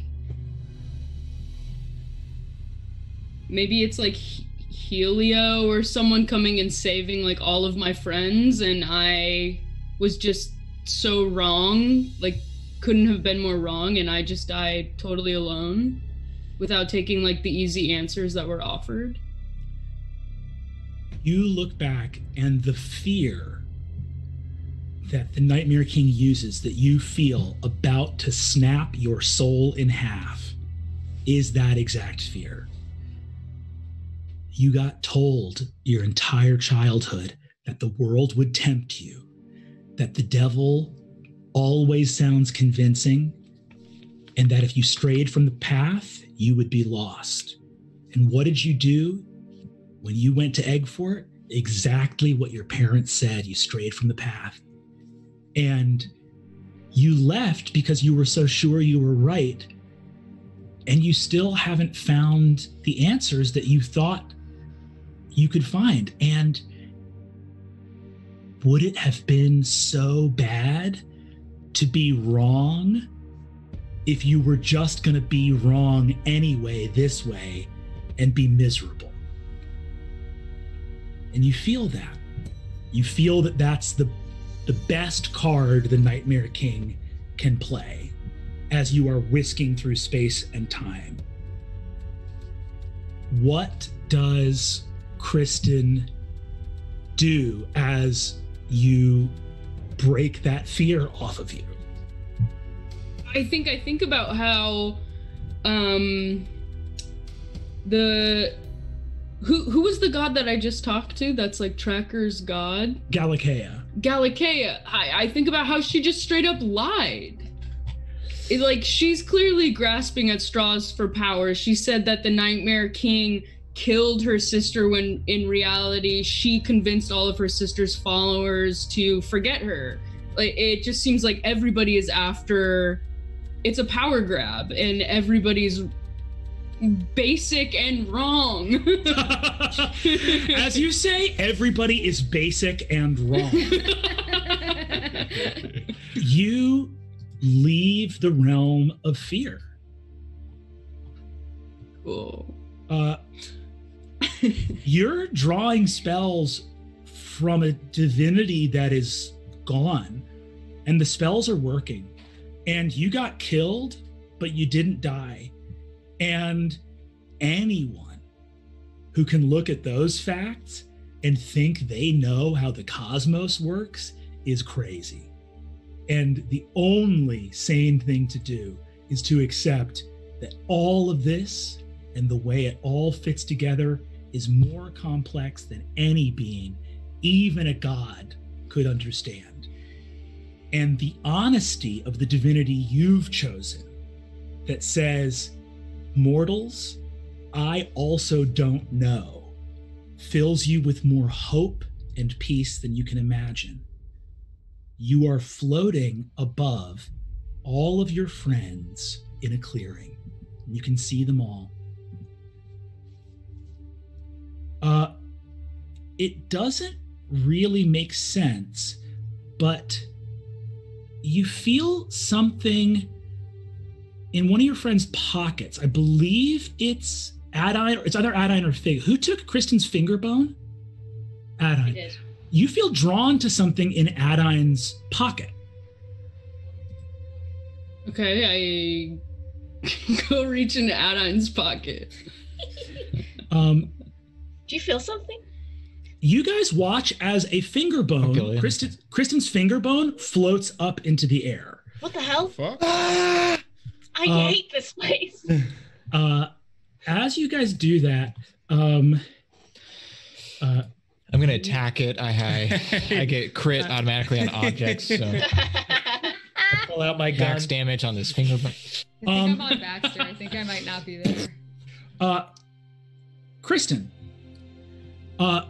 Maybe it's like Helio or someone coming and saving like all of my friends, and I was just so wrong. Like, couldn't have been more wrong, and I just died totally alone without taking like the easy answers that were offered. You look back, and the fear that the Nightmare King uses that you feel about to snap your soul in half is that exact fear. You got told your entire childhood that the world would tempt you, that the devil always sounds convincing, and that if you strayed from the path, you would be lost. And what did you do when you went to Aguefort? Exactly what your parents said. You strayed from the path. And you left because you were so sure you were right. And you still haven't found the answers that you thought you could find. And would it have been so bad to be wrong if you were just going to be wrong anyway, this way, and be miserable? And you feel that. You feel that that's the the best card the Nightmare King can play as you are whisking through space and time. What does Kristen do as you break that fear off of you? I think I think about how um the who who was the god that I just talked to that's like Tracker's god? Galatea. Galatea. I, I think about how she just straight up lied. It, like she's clearly grasping at straws for power. She said that the Nightmare King killed her sister when in reality she convinced all of her sister's followers to forget her. Like it just seems like everybody is after it's a power grab and everybody's basic and wrong. As you say, everybody is basic and wrong. you leave the realm of fear. Cool. Uh, you're drawing spells from a divinity that is gone, and the spells are working. And you got killed, but you didn't die. And anyone who can look at those facts and think they know how the cosmos works is crazy. And the only sane thing to do is to accept that all of this and the way it all fits together is more complex than any being, even a god, could understand. And the honesty of the divinity you've chosen that says, mortals, I also don't know, fills you with more hope and peace than you can imagine. You are floating above all of your friends in a clearing. You can see them all. Uh, it doesn't really make sense, but you feel something in one of your friend's pockets. I believe it's Adaine, it's either Adaine or Fig. Who took Kristen's finger bone? Adaine. You feel drawn to something in Adaine's pocket. Okay, I go reach into Adaine's pocket. Um, Do you feel something? you guys watch as a finger bone, Gillian. Kristen, Kristen's finger bone floats up into the air. What the hell? Fuck. I Uh, hate this place. Uh, as you guys do that, um, uh, I'm gonna attack it. I I, I get crit automatically on objects, so Pull out my gun. max damage on this finger. bone. I think Um, I'm on Baxter. I think I might not be there. uh, Kristen, uh,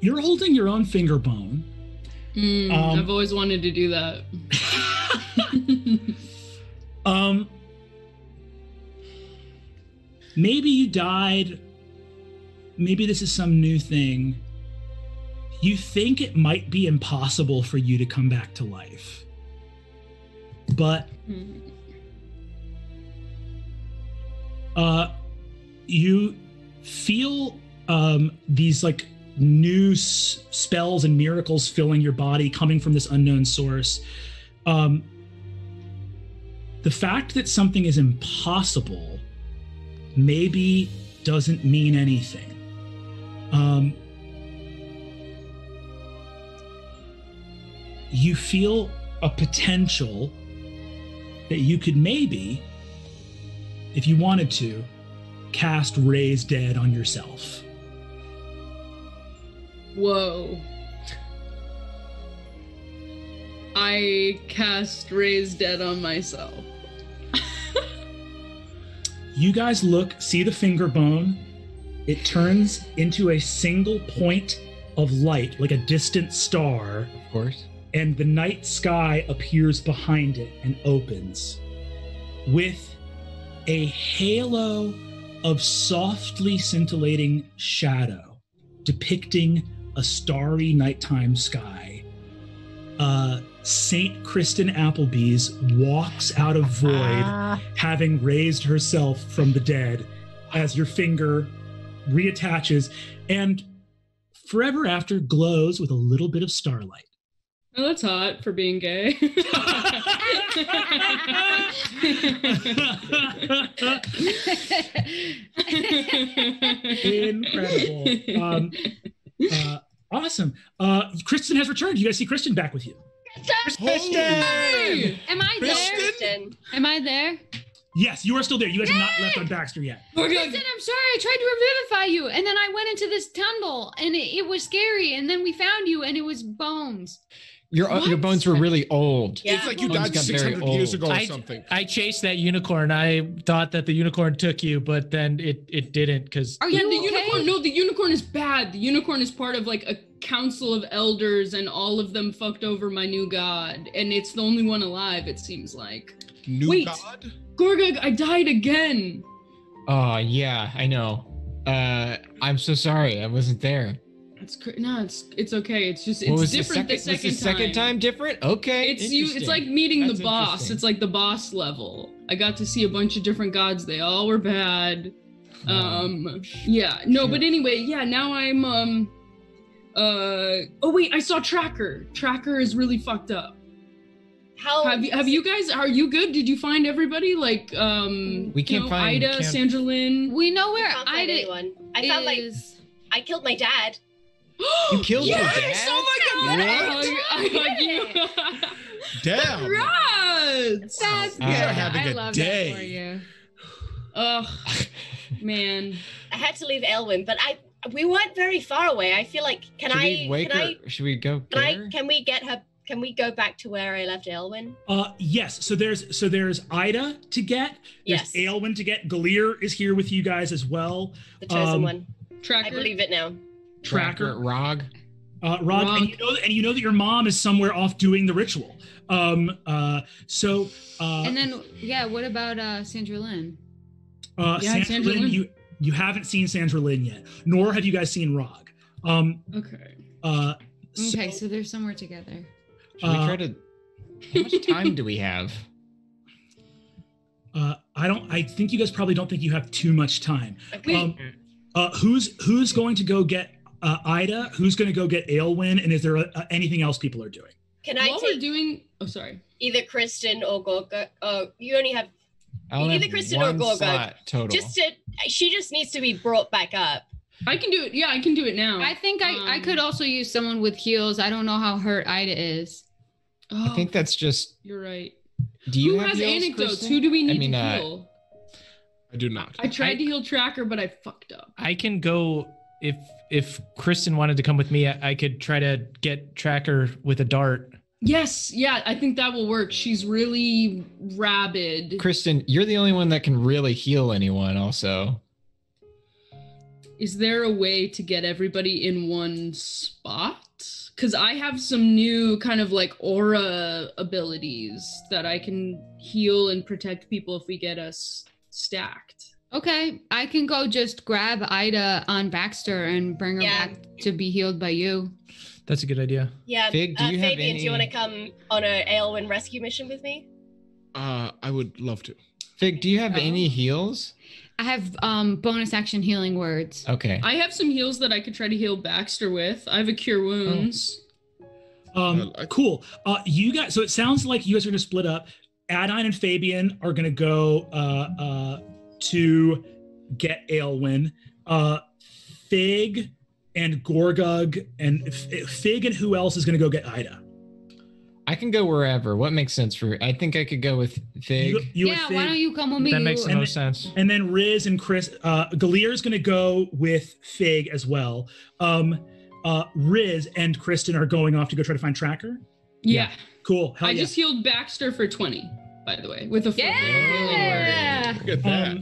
you're holding your own finger bone. Mm, Um, I've always wanted to do that. Um, maybe you died. Maybe this is some new thing. You think it might be impossible for you to come back to life. But Mm. uh, you feel um, these like new s- spells and miracles filling your body coming from this unknown source. Um, the fact that something is impossible maybe doesn't mean anything. Um, you feel a potential that you could maybe, if you wanted to, cast Raise Dead on yourself. Whoa. I cast Raise Dead on myself. You guys look, see the finger bone. It turns into a single point of light, like a distant star, Of course. and the night sky appears behind it and opens with a halo of softly scintillating shadow depicting a starry nighttime sky. Uh, Saint Kristen Applebees walks out of void, having raised herself from the dead, as your finger reattaches and forever after glows with a little bit of starlight. Oh, that's hot for being gay. Incredible. Um, uh, awesome. Uh, Kristen has returned. You guys see Kristen back with you. Hey! Am I there? Kristen. Am I there? Yes, you are still there. You guys have not left on Baxter yet. Kristen, I'm sorry. I tried to revivify you, and then I went into this tunnel, and it, it was scary. And then we found you, and it was bones. Your your bones were really old. Yeah. It's like you Bones died got very 600 years old. ago or I, something. I chased that unicorn. I thought that the unicorn took you, but then it it didn't because Are yeah, you the okay? unicorn. No, the unicorn is bad. The unicorn is part of like a council of elders, and all of them fucked over my new god, and it's the only one alive. It seems like. New Wait. God? Gorgug, I died again. Oh yeah, I know. Uh, I'm so sorry. I wasn't there. It's cr- no, it's it's okay. It's just it's was different the the second, second, was the second time different? Okay. It's you. It's like meeting That's the boss. It's like the boss level. I got to see a bunch of different gods. They all were bad. Um. Yeah. No. But anyway. Yeah. Now I'm. Um. Uh. Oh wait. I saw Tracker. Tracker is really fucked up. How Have you? Have you guys? Are you good? Did you find everybody? Like. Um. We you can't know, find- Ayda, can't- Sandra Lynn. We know where can't Ayda anyone. I found like is. I killed my dad. You killed your yes! dad? Oh my god! What? I, I hug you. Damn. Congrats! That's good. We are having I a love day. that for you. Ugh, man. I had to leave Aelwyn, but I we weren't very far away. I feel like can Should I we wake can her? I Should we go can get I can we get her can we go back to where I left Aelwyn? Uh, yes. So there's so there's Ayda to get. There's Yes. Aelwyn to get. Gilear is here with you guys as well. The chosen Um, one. Tracker. I believe it now. Tracker. Ragh. Uh, Rod, Ragh. and you know and you know that your mom is somewhere off doing the ritual. Um. Uh. So. Uh, And then, yeah, what about uh, Sandra Lynn? uh, Yeah, Sandra, Sandra Lynn, Lynn. you you haven't seen Sandra Lynn yet, nor have you guys seen Ragh. Um. Okay. Uh. so- Okay, so they're somewhere together. Should we Uh, try to? How much time do we have? Uh, I don't. I think you guys probably don't think you have too much time. Okay. Um, uh, who's who's going to go get uh, Ayda? Who's going to go get Aelwyn? And is there uh, anything else people are doing? Can I While we're take doing, oh sorry. either Kristen or Gorgug? Oh, you only have I only Either have Kristen or one Gorgug. slot total. just to. She just needs to be brought back up. I can do it. Yeah, I can do it now. I think I, I Um, could also use someone with heels. I don't know how hurt Ayda is. Oh, I think that's just. you're right. Do you Who have has heals, anecdotes? Kristen? Who do we need mean, to uh, heal? I do not. I tried I- to heal Tracker, but I fucked up. I can go if if Kristen wanted to come with me. I, I could try to get Tracker with a dart. Yes, yeah, I think that will work. She's really rabid. Kristen, you're the only one that can really heal anyone. Also, Is there a way to get everybody in one spot? Because I have some new kind of like aura abilities that I can heal and protect people if we get us stacked. Okay, I can go just grab Ayda on Baxter and bring her Yeah. back to be healed by you. That's a good idea. Yeah. Fig, do uh, you have Fabian, do you want to any- come on a Aelwyn rescue mission with me? Uh, I would love to. Fig, do you have Oh. any heals? I have um bonus action healing words. Okay. I have some heals that I could try to heal Baxter with. I have a cure wounds. Um, Uh, I- cool. Uh, you guys. So it sounds like you guys are going to split up. Adaine and Fabian are going to go uh, uh, to get Aelwyn. Uh, Fig and Gorgug and F- Fig and who else is going to go get Ayda? I can go wherever. What makes sense for? I think I could go with Fig. You, you and yeah, Fig. why don't you come with me? That makes no And most sense. And then Riz and Chris, uh, is going to go with Fig as well. Um, uh, Riz and Kristen are going off to go try to find Tracker. Yeah. Cool. Hell I yeah. just healed Baxter for 20, by the way, with a full Yeah. Look at that. Um,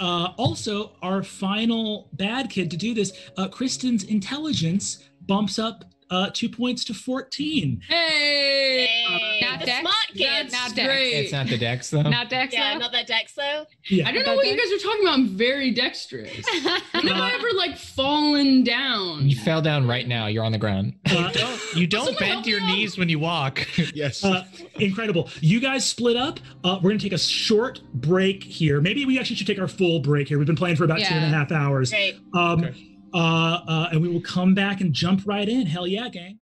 Uh, also, our final bad kid to do this, uh, Kristen's intelligence bumps up uh, two points to 14. Hey! Not the Dex? smart kid. That's Not Dex. great. It's not the Dex though. Not Dex. Yeah, though? not that Dex though. Yeah. I don't know what you guys are talking about. I'm very dexterous. When have I ever like fallen down? You fell down right now. You're on the ground. Uh, You don't Someone help bend your knees when you walk. Yes. uh, incredible. You guys split up. Uh, we're going to take a short break here. Maybe we actually should take our full break here. We've been playing for about two and a Yeah. half hours. Great. Um, Okay. Uh, uh, and we will come back and jump right in. Hell yeah, gang.